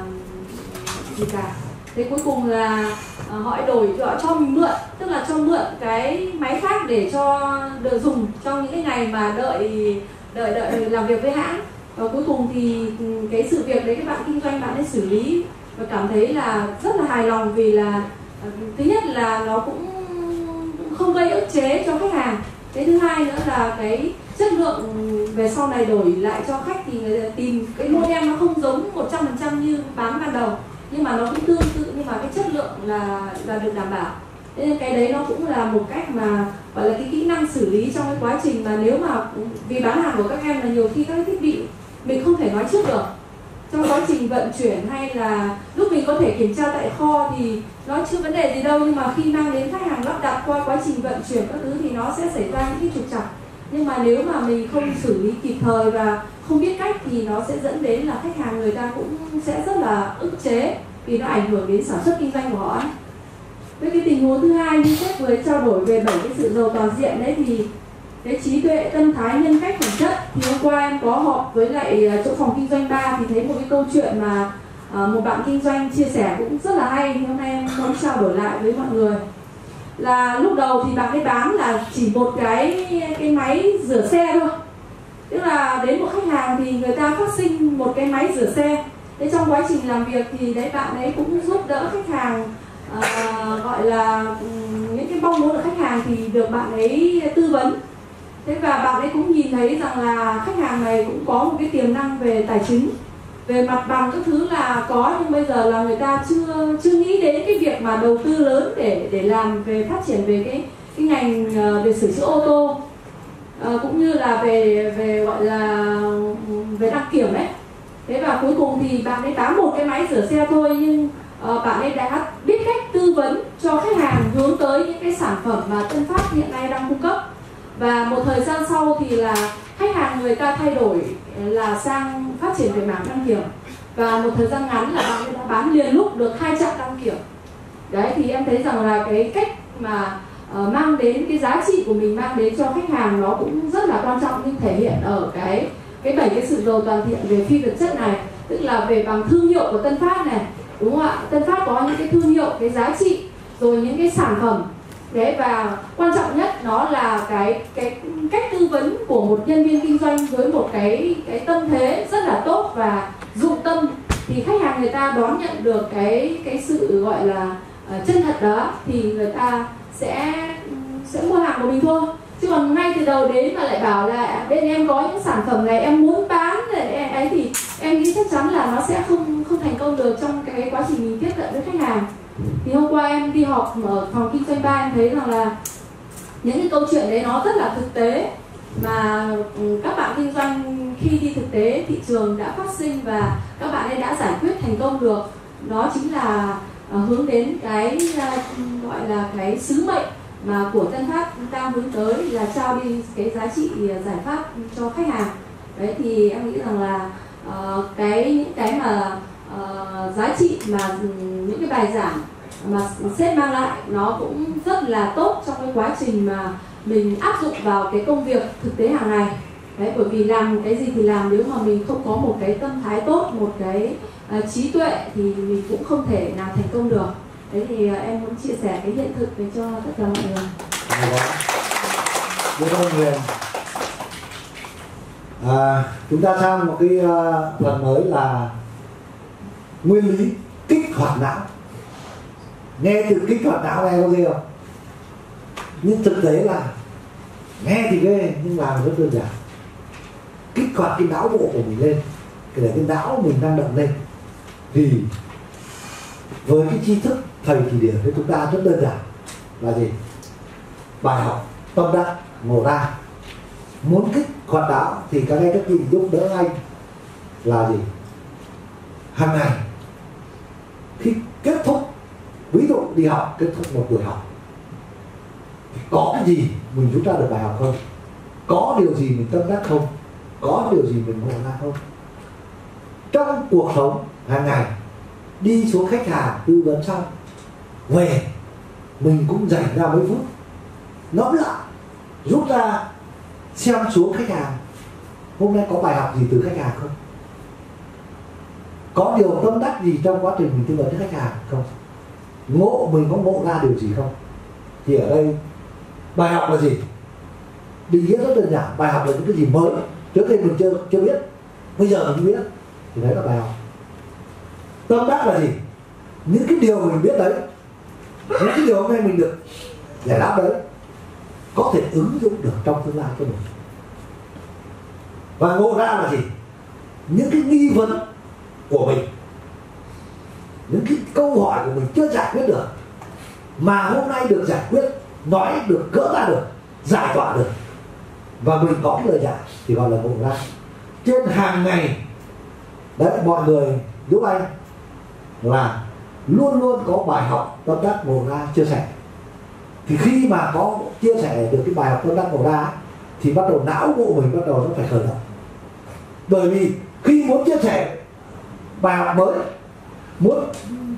gì cả. Thế cuối cùng là ờ, họ đổi họ cho mình mượn, tức là cho mượn cái máy khác để cho được dùng trong những cái ngày mà đợi đợi đợi làm việc với hãng. Và cuối cùng thì ừ, cái sự việc đấy các bạn kinh doanh bạn ấy xử lý và cảm thấy là rất là hài lòng vì là ờ, thứ nhất là nó cũng không gây ức chế cho khách hàng. Cái thứ hai nữa là cái chất lượng về sau này đổi lại cho khách thì người tìm cái model nó không giống 100% như bán ban đầu, nhưng mà nó cũng tương tự, nhưng mà cái chất lượng là là được đảm bảo. Thế nên cái đấy nó cũng là một cách mà, gọi là, cái kỹ năng xử lý trong cái quá trình mà nếu mà vì bán hàng của các em là nhiều khi các cái thiết bị mình không thể nói trước được trong quá trình vận chuyển hay là lúc mình có thể kiểm tra tại kho thì nó chưa vấn đề gì đâu, nhưng mà khi mang đến khách hàng lắp đặt qua quá trình vận chuyển các thứ thì nó sẽ xảy ra những cái trục trặc nhưng mà nếu mà mình không xử lý kịp thời và không biết cách thì nó sẽ dẫn đến là khách hàng người ta cũng sẽ rất là ức chế vì nó ảnh hưởng đến sản xuất kinh doanh của họ ấy. với cái tình huống thứ hai như sếp vừa trao đổi về bảy cái sự giàu toàn diện đấy thì cái trí tuệ tâm thái nhân cách phẩm chất thì hôm qua em có họp với lại à, chỗ phòng kinh doanh ba thì thấy một cái câu chuyện mà à, một bạn kinh doanh chia sẻ cũng rất là hay. Thì hôm nay em muốn trao đổi lại với mọi người. Là lúc đầu thì bạn ấy bán là chỉ một cái cái máy rửa xe thôi. Tức là đến một khách hàng thì người ta phát sinh một cái máy rửa xe. Thế trong quá trình làm việc thì đấy bạn ấy cũng giúp đỡ khách hàng à, gọi là ừ, những cái mong muốn của khách hàng thì được bạn ấy tư vấn thế và bạn ấy cũng nhìn thấy rằng là khách hàng này cũng có một cái tiềm năng về tài chính về mặt bằng các thứ là có nhưng bây giờ là người ta chưa chưa nghĩ đến cái việc mà đầu tư lớn để để làm về phát triển về cái cái ngành ờ, về sửa chữa ô tô à, cũng như là về về gọi là về đăng kiểm ấy. Thế và cuối cùng thì bạn ấy bán một cái máy rửa xe thôi nhưng ờ, bạn ấy đã biết cách tư vấn cho khách hàng hướng tới những cái sản phẩm mà Tân Phát hiện nay đang cung cấp và một thời gian sau thì là khách hàng người ta thay đổi ờ, là sang phát triển về mảng đăng kiểm. Và một thời gian ngắn là bạn đã bán liền lúc được hai trạm đăng kiểm. Đấy thì em thấy rằng là cái cách mà uh, mang đến cái giá trị của mình mang đến cho khách hàng nó cũng rất là quan trọng nhưng thể hiện ở cái cái bảy cái sự giàu toàn thiện về phi vật chất này. Tức là về bằng thương hiệu của Tân Phát này đúng không ạ? Tân Phát có những cái thương hiệu cái giá trị rồi những cái sản phẩm đấy và quan trọng nhất nó là cái cái cách tư vấn của một nhân viên kinh doanh với một cái cái tâm thế rất là tốt và dụng tâm. Thì khách hàng người ta đón nhận được cái cái sự gọi là uh, chân thật đó thì người ta sẽ sẽ mua hàng của mình thôi. Chứ còn ngay từ đầu đến mà lại bảo là bên em có những sản phẩm này em muốn bán để ấy thì em nghĩ chắc chắn là nó sẽ không không thành công được trong cái quá trình mình tiếp cận với khách hàng thì hôm qua em đi họp ở phòng kinh doanh ba em thấy rằng là những cái câu chuyện đấy nó rất là thực tế. Mà ừ, các bạn kinh doanh khi đi thực tế thị trường đã phát sinh và các bạn ấy đã giải quyết thành công được. Đó chính là à, hướng đến cái à, gọi là cái sứ mệnh mà của Tân Phát đang hướng tới là trao đi cái giá trị à, giải pháp cho khách hàng. Đấy thì em nghĩ rằng là uh, cái những cái mà uh, giá trị mà những cái bài giảng mà sếp mang lại nó cũng rất là tốt trong cái quá trình mà mình áp dụng vào cái công việc thực tế hàng ngày. Đấy bởi vì làm cái gì thì làm nếu mà mình không có một cái tâm thái tốt một cái uh, trí tuệ thì mình cũng không thể nào thành công được. Đấy thì uh, em muốn chia sẻ cái hiện thực với cho tất cả mọi người. Biết ơn Huyền à, Chúng ta sang một cái uh, phần mới là Nguyên lý kích hoạt não. Nghe từ kích hoạt não nghe có gì không? Nhưng thực tế là Nghe thì ghê, nhưng làm rất đơn giản. Kích hoạt cái não bộ của mình lên để cái não mình năng động lên. Thì với cái tri thức thầy chỉ điểm với chúng ta rất đơn giản. Là gì? Bài học tâm đắc, ngộ ra. Muốn kích hoạt não thì các anh các chị giúp đỡ anh. Là gì? Hàng ngày khi kết thúc, ví dụ đi học, kết thúc một buổi học, thì có cái gì mình rút ra được bài học không? Có điều gì mình tâm đắc không? Có điều gì mình ngộ ra không? Trong cuộc sống hàng ngày, đi xuống khách hàng, tư vấn xong, về, mình cũng dành ra mấy phút, ngẫm lại, rút ra, xem xuống khách hàng, hôm nay có bài học gì từ khách hàng không? Có điều tâm đắc gì trong quá trình mình tư vấn cho khách hàng không? Ngộ, mình có ngộ ra điều gì không? Thì ở đây, bài học là gì? Định nghĩa rất đơn giản, bài học là những cái gì mới. Trước đây mình chưa chưa biết, bây giờ mình biết. Thì đấy là bài học. Tâm đắc là gì? Những cái điều mình biết đấy, những cái điều hôm nay mình được giải đáp đấy, có thể ứng dụng được trong tương lai cho mình. Và ngộ ra là gì? Những cái nghi vấn của mình. Những cái câu hỏi của mình chưa giải quyết được, mà hôm nay được giải quyết, nói được, gỡ ra được, giải tỏa được, và mình có lời giải thì gọi là ngộ ra. Trên hàng ngày, đấy, mọi người giúp anh là luôn luôn có bài học tâm đắc ngộ ra chia sẻ. Thì khi mà có chia sẻ được cái bài học tâm đắc ngộ ra, thì bắt đầu não bộ mình bắt đầu nó phải khởi động. Bởi vì khi muốn chia sẻ và mới muốn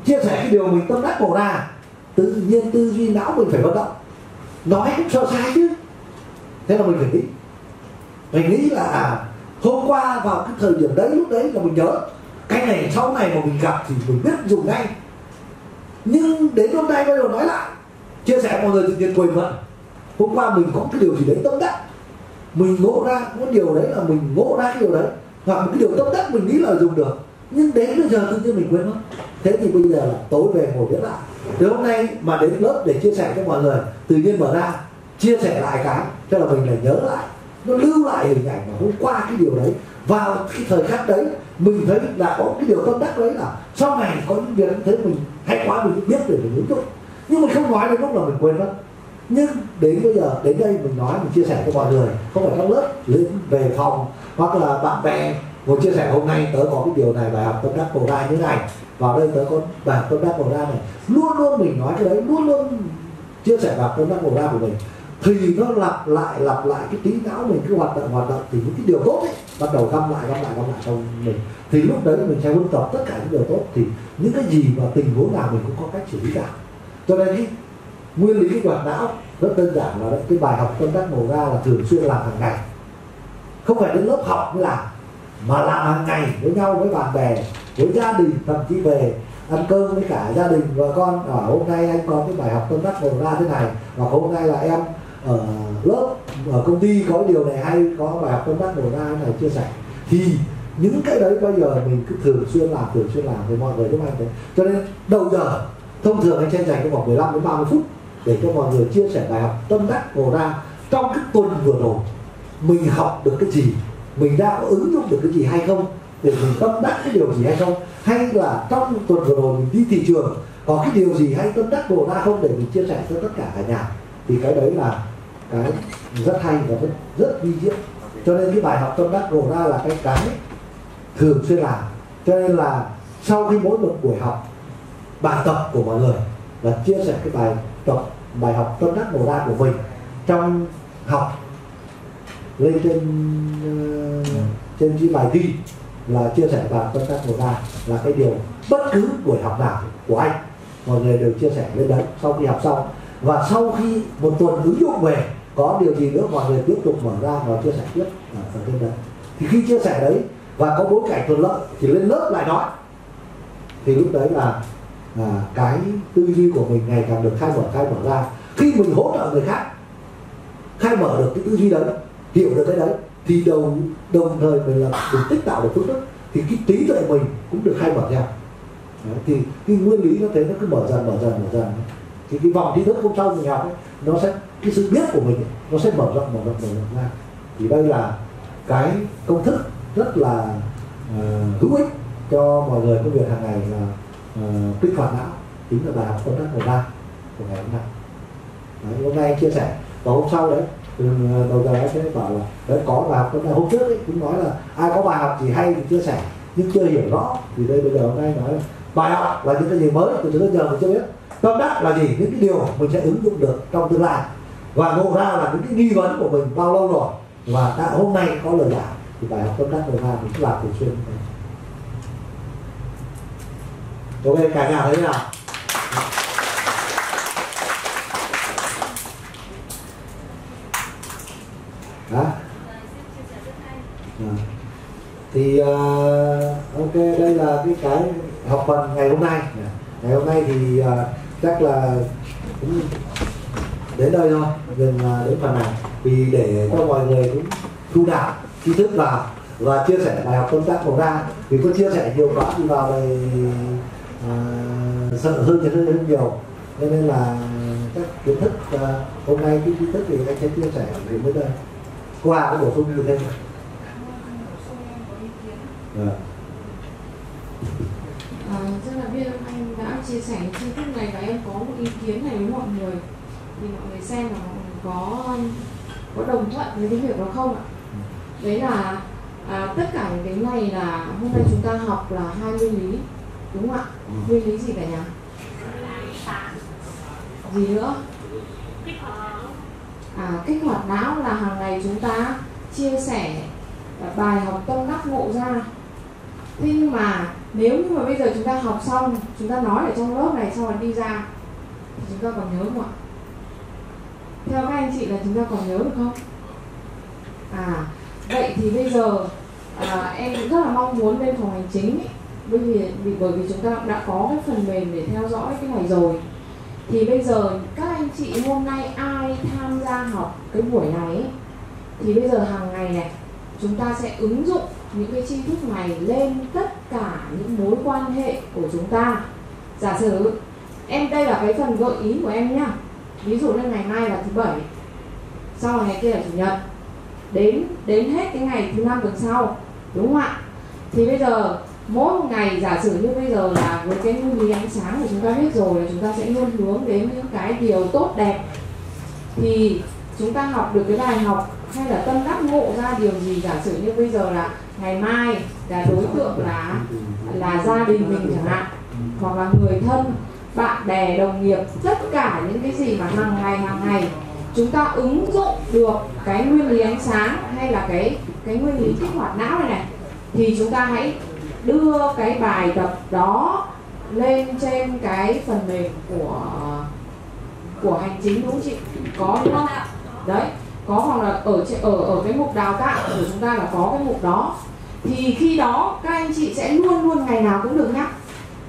chia sẻ cái điều mình tâm đắc ngộ ra tự nhiên tư duy não mình phải vận động. Nói cũng sợ sai chứ. Thế là mình phải nghĩ. Mình nghĩ là à, hôm qua vào cái thời điểm đấy lúc đấy là mình nhớ cái này sau này mà mình gặp thì mình biết dùng ngay. Nhưng đến hôm nay bây giờ nói lại chia sẻ mọi người tự nhiên quên mất. Hôm qua mình có cái điều gì đấy tâm đắc. Mình ngộ ra có điều đấy là mình ngộ ra cái điều đấy. Hoặc một cái điều tâm đắc mình nghĩ là dùng được nhưng đến bây giờ tự nhiên mình quên mất. Thế thì bây giờ là tối về ngồi viết lại. Từ hôm nay mà đến lớp để chia sẻ cho mọi người, tự nhiên mở ra, chia sẻ lại cái cho là mình lại nhớ lại. Nó lưu lại hình ảnh mà hôm qua cái điều đấy. Vào cái thời khắc đấy, mình thấy là có cái điều tâm đắc đấy là sau này có những việc như thế mình hay quá mình biết để mình ứng dụng nhưng mình không nói đến lúc là mình quên mất. Nhưng đến bây giờ, đến đây mình nói, mình chia sẻ cho mọi người, không phải trong lớp, lên về phòng, hoặc là bạn bè một chia sẻ hôm nay tớ có cái điều này bài học tâm đắc cổ ra như này. Vào đây tớ có bài học tâm đắc cổ ra này. Luôn luôn mình nói cái đấy luôn luôn chia sẻ bài học tâm đắc cổ ra của mình. Thì nó lặp lại lặp lại cái trí não mình cứ hoạt động hoạt động thì những cái điều tốt ấy bắt đầu găm lại găm lại găm lại trong mình. Thì lúc đấy mình sẽ vun tập tất cả những điều tốt. Thì những cái gì mà tình huống nào mình cũng có cách xử lý cả. Cho nên cái nguyên lý cái hoạt não rất đơn giản là đấy, cái bài học tâm đắc màu ra là thường xuyên làm hàng ngày. Không phải đến lớp học mới làm mà làm hàng ngày với nhau, với bạn bè, với gia đình, thậm chí về ăn cơm với cả gia đình. Và con ở hôm nay anh có cái bài học tâm đắc màu ra thế này. Và hôm nay là em ở lớp, ở công ty có điều này hay, có bài học tâm đắc bổ ra này chia sẻ. Thì những cái đấy bây giờ mình cứ thường xuyên làm, thường xuyên làm thì mọi người giúp anh? Đấy cho nên đầu giờ, thông thường anh sẽ dành trong vòng 15 đến 30 phút để cho mọi người chia sẻ bài học tâm đắc ngộ ra trong cái tuần vừa rồi. Mình học được cái gì? Mình đã ứng dụng được cái gì hay không? Để mình tâm đắc cái điều gì hay không? Hay là trong tuần vừa rồi mình đi thị trường, có cái điều gì hay tâm đắc đồ ra không? Để mình chia sẻ cho tất cả cả nhà. Thì cái đấy là cái rất hay và rất rất vi diệu. Cho nên cái bài học tâm đắc đồ ra là cái cái thường xuyên làm. Cho nên là sau khi mỗi một buổi học, bài tập của mọi người là chia sẻ cái bài tập, bài học tâm đắc đồ ra của mình trong học lên trên uh, trên cái bài thi là chia sẻ bài tâm đắc ngộ ra là cái điều bất cứ buổi học nào của anh mọi người đều chia sẻ lên đấy sau khi học xong. Và sau khi một tuần ứng dụng về có điều gì nữa mọi người tiếp tục mở ra và chia sẻ tiếp ở phần trên đấy. Thì khi chia sẻ đấy và có bối cảnh thuận lợi thì lên lớp lại nói. Thì lúc đấy là à, cái tư duy của mình ngày càng được khai mở khai mở ra. Khi mình hỗ trợ người khác khai mở được cái tư duy đấy hiểu được cái đấy thì đồng đồng thời mình là mình tích tạo được phước đức thì cái trí tuệ mình cũng được khai mở ra. Đấy, thì cái nguyên lý nó thế nó cứ mở dần mở dần mở dần. Thì cái vòng trí thức hôm sau mình học ấy, nó sẽ cái sự biết của mình ấy, nó sẽ mở rộng mở rộng mở rộng ra. Thì đây là cái công thức rất là uh, hữu ích cho mọi người công việc hàng ngày là uh, kích hoạt não. Chính là bài học công tác mười ba của ngày hôm nay. Đấy, hôm nay chia sẻ và hôm sau đấy Ờ, đầu giờ anh sẽ bảo là, đấy, có bài học hôm hôm trước ấy, cũng nói là ai có bài học gì hay thì chia sẻ, nhưng chưa hiểu rõ thì đây bây giờ hôm nay nói là bài học là những cái gì mới từ trước giờ mình chưa biết. Tâm đắc là gì? Những cái điều mình sẽ ứng dụng được trong tương lai. Và ngộ ra là những cái nghi vấn của mình bao lâu rồi? Và đã, hôm nay có lời giải, thì bài học tâm đắc ngộ ra mình cứ làm thường xuyên ok, cả nhà thấy thế nào? Đó dạ. à. thì uh, ok đây là cái cái học phần ngày hôm nay. Dạ. Ngày hôm nay thì uh, chắc là cũng đến đây thôi dừng uh, đến phần này. Vì để cho mọi người cũng thu nạp tri thức vào và chia sẻ bài học công tác của ra. Vì có chia sẻ nhiều quá thì vào đây à, sợ hơn hơn hơn nhiều. Nên là các kiến thức uh, hôm nay cái kiến thức thì anh sẽ chia sẻ đến với đây. Hà có bổ sung gì thêm à. À, rất là biết anh đã chia sẻ chi tiết này và em có một ý kiến này với mọi người. Thì mọi người xem là mọi người có có đồng thuận với cái việc đó không ạ? Đấy là à, tất cả những cái này là hôm nay chúng ta học là hai nguyên lý đúng không ạ? Nguyên lý gì cả nhà gì nữa à kích hoạt não là hàng ngày chúng ta chia sẻ à, bài học tâm đắc ngộ ra. Thế nhưng mà nếu như mà bây giờ chúng ta học xong chúng ta nói ở trong lớp này xong rồi đi ra thì chúng ta còn nhớ không ạ? Theo các anh chị là chúng ta còn nhớ được không? À vậy thì bây giờ à, em cũng rất là mong muốn bên phòng hành chính ấy, bởi vì, vì bởi vì chúng ta đã có cái phần mềm để theo dõi cái này rồi thì bây giờ các anh chị hôm nay ai tham gia học cái buổi này ấy, thì bây giờ hàng ngày này chúng ta sẽ ứng dụng những cái tri thức này lên tất cả những mối quan hệ của chúng ta. Giả sử em đây là cái phần gợi ý của em nhá. Ví dụ như ngày mai là thứ bảy sau ngày kia là chủ nhật. Đến đến hết cái ngày thứ năm tuần sau đúng không ạ? Thì bây giờ mỗi một ngày giả sử như bây giờ là với cái nguyên lý ánh sáng thì chúng ta biết rồi là chúng ta sẽ luôn hướng đến những cái điều tốt đẹp, thì chúng ta học được cái bài học hay là tâm đắc ngộ ra điều gì? Giả sử như bây giờ là ngày mai là đối tượng là là gia đình mình chẳng hạn, hoặc là người thân, bạn bè, đồng nghiệp, tất cả những cái gì mà hàng ngày hàng ngày chúng ta ứng dụng được cái nguyên lý ánh sáng hay là cái cái nguyên lý kích hoạt não này này, thì chúng ta hãy đưa cái bài tập đó lên trên cái phần mềm của của hành chính đúng không chị? Có đúng không? Đấy có hoặc là ở ở ở cái mục đào tạo của chúng ta là có cái mục đó. Thì khi đó các anh chị sẽ luôn luôn ngày nào cũng được nhắc.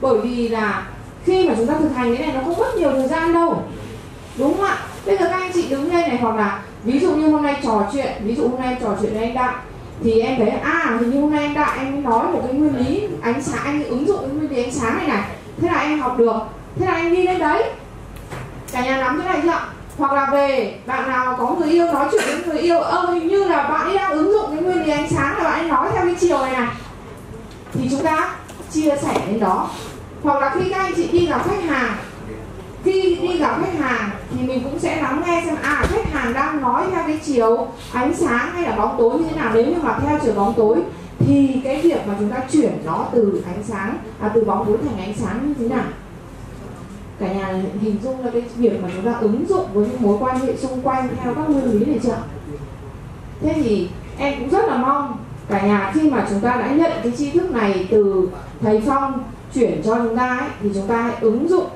Bởi vì là khi mà chúng ta thực hành cái này nó không mất nhiều thời gian đâu. Đúng không ạ? Bây giờ các anh chị đứng đây này hoặc là ví dụ như hôm nay trò chuyện ví dụ hôm nay trò chuyện với anh đạo thì em thấy à hình như hôm nay anh đại, anh nói một cái nguyên lý, ánh sáng, anh ứng dụng cái nguyên lý ánh sáng này này. Thế là em học được. Thế là anh đi lên đấy. Cả nhà nắm cái này chưa hoặc là về, bạn nào có người yêu nói chuyện với người yêu, ơ, hình như là bạn ấy đang ứng dụng cái nguyên lý ánh sáng là bạn ấy nói theo cái chiều này này. Thì chúng ta chia sẻ đến đó. Hoặc là khi các anh chị đi gặp khách hàng khi đi gặp khách hàng thì mình cũng sẽ lắng nghe xem à khách hàng đang nói theo cái chiều ánh sáng hay là bóng tối như thế nào. Nếu như mà theo chiều bóng tối thì cái việc mà chúng ta chuyển nó từ ánh sáng à từ bóng tối thành ánh sáng như thế nào? Cả nhà hình dung là cái việc mà chúng ta ứng dụng với những mối quan hệ xung quanh theo các nguyên lý này chưa? Thế thì em cũng rất là mong cả nhà khi mà chúng ta đã nhận cái tri thức này từ thầy phong chuyển cho chúng ta ấy, thì chúng ta hãy ứng dụng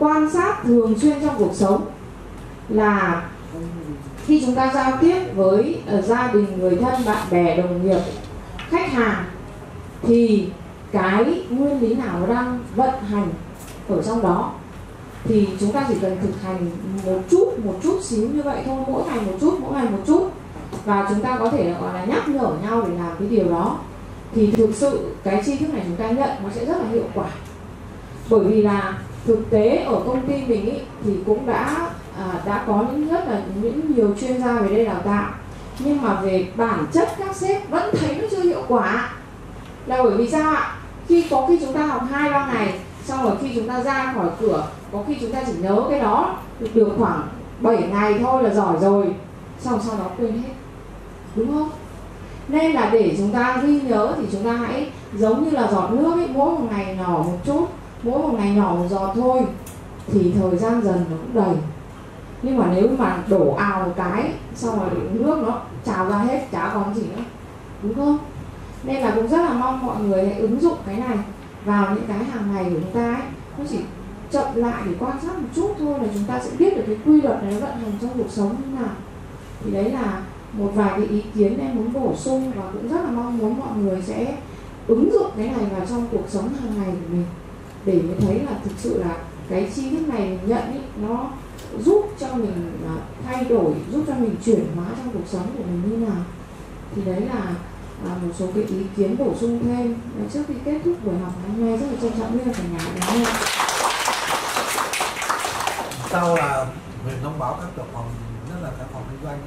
quan sát thường xuyên trong cuộc sống là khi chúng ta giao tiếp với uh, gia đình người thân bạn bè đồng nghiệp khách hàng thì cái nguyên lý nào đang vận hành ở trong đó thì chúng ta chỉ cần thực hành một chút một chút xíu như vậy thôi mỗi ngày một chút mỗi ngày một chút. Và chúng ta có thể gọi là nhắc nhở nhau để làm cái điều đó. Thì thực sự cái tri thức này chúng ta nhận nó sẽ rất là hiệu quả. Bởi vì là thực tế ở công ty mình ý, thì cũng đã à, đã có những rất là những nhiều chuyên gia về đây đào tạo. Nhưng mà về bản chất các sếp vẫn thấy nó chưa hiệu quả. Là bởi vì sao ạ? Khi có khi chúng ta học hai ba ngày xong rồi khi chúng ta ra khỏi cửa có khi chúng ta chỉ nhớ cái đó được, được khoảng 7 ngày thôi là giỏi rồi. Xong sau đó quên hết. Đúng không? Nên là để chúng ta ghi nhớ thì chúng ta hãy giống như là giọt nước ấy mỗi một ngày nhỏ một chút mỗi một ngày nhỏ một giọt thôi, thì thời gian dần nó cũng đầy. Nhưng mà nếu mà đổ ào một cái, xong rồi nước nó trào ra hết, chả còn gì nữa. Đúng không? Nên là cũng rất là mong mọi người hãy ứng dụng cái này vào những cái hàng ngày của chúng ta ấy. Nó chỉ chậm lại để quan sát một chút thôi là chúng ta sẽ biết được cái quy luật này nó vận hành trong cuộc sống như nào. Thì đấy là một vài cái ý kiến em muốn bổ sung và cũng rất là mong muốn mọi người sẽ ứng dụng cái này vào trong cuộc sống hàng ngày của mình để mới thấy là thực sự là cái tri thức này mình nhận ý, nó giúp cho mình à, thay đổi giúp cho mình chuyển hóa trong cuộc sống của mình như nào. Thì đấy là à, một số cái ý kiến bổ sung thêm. Trước khi kết thúc buổi học ngày hôm nay rất là trân trọng nguyên cả nhà đến nghe sau là mình thông báo các tập phòng nhất là các phòng kinh doanh.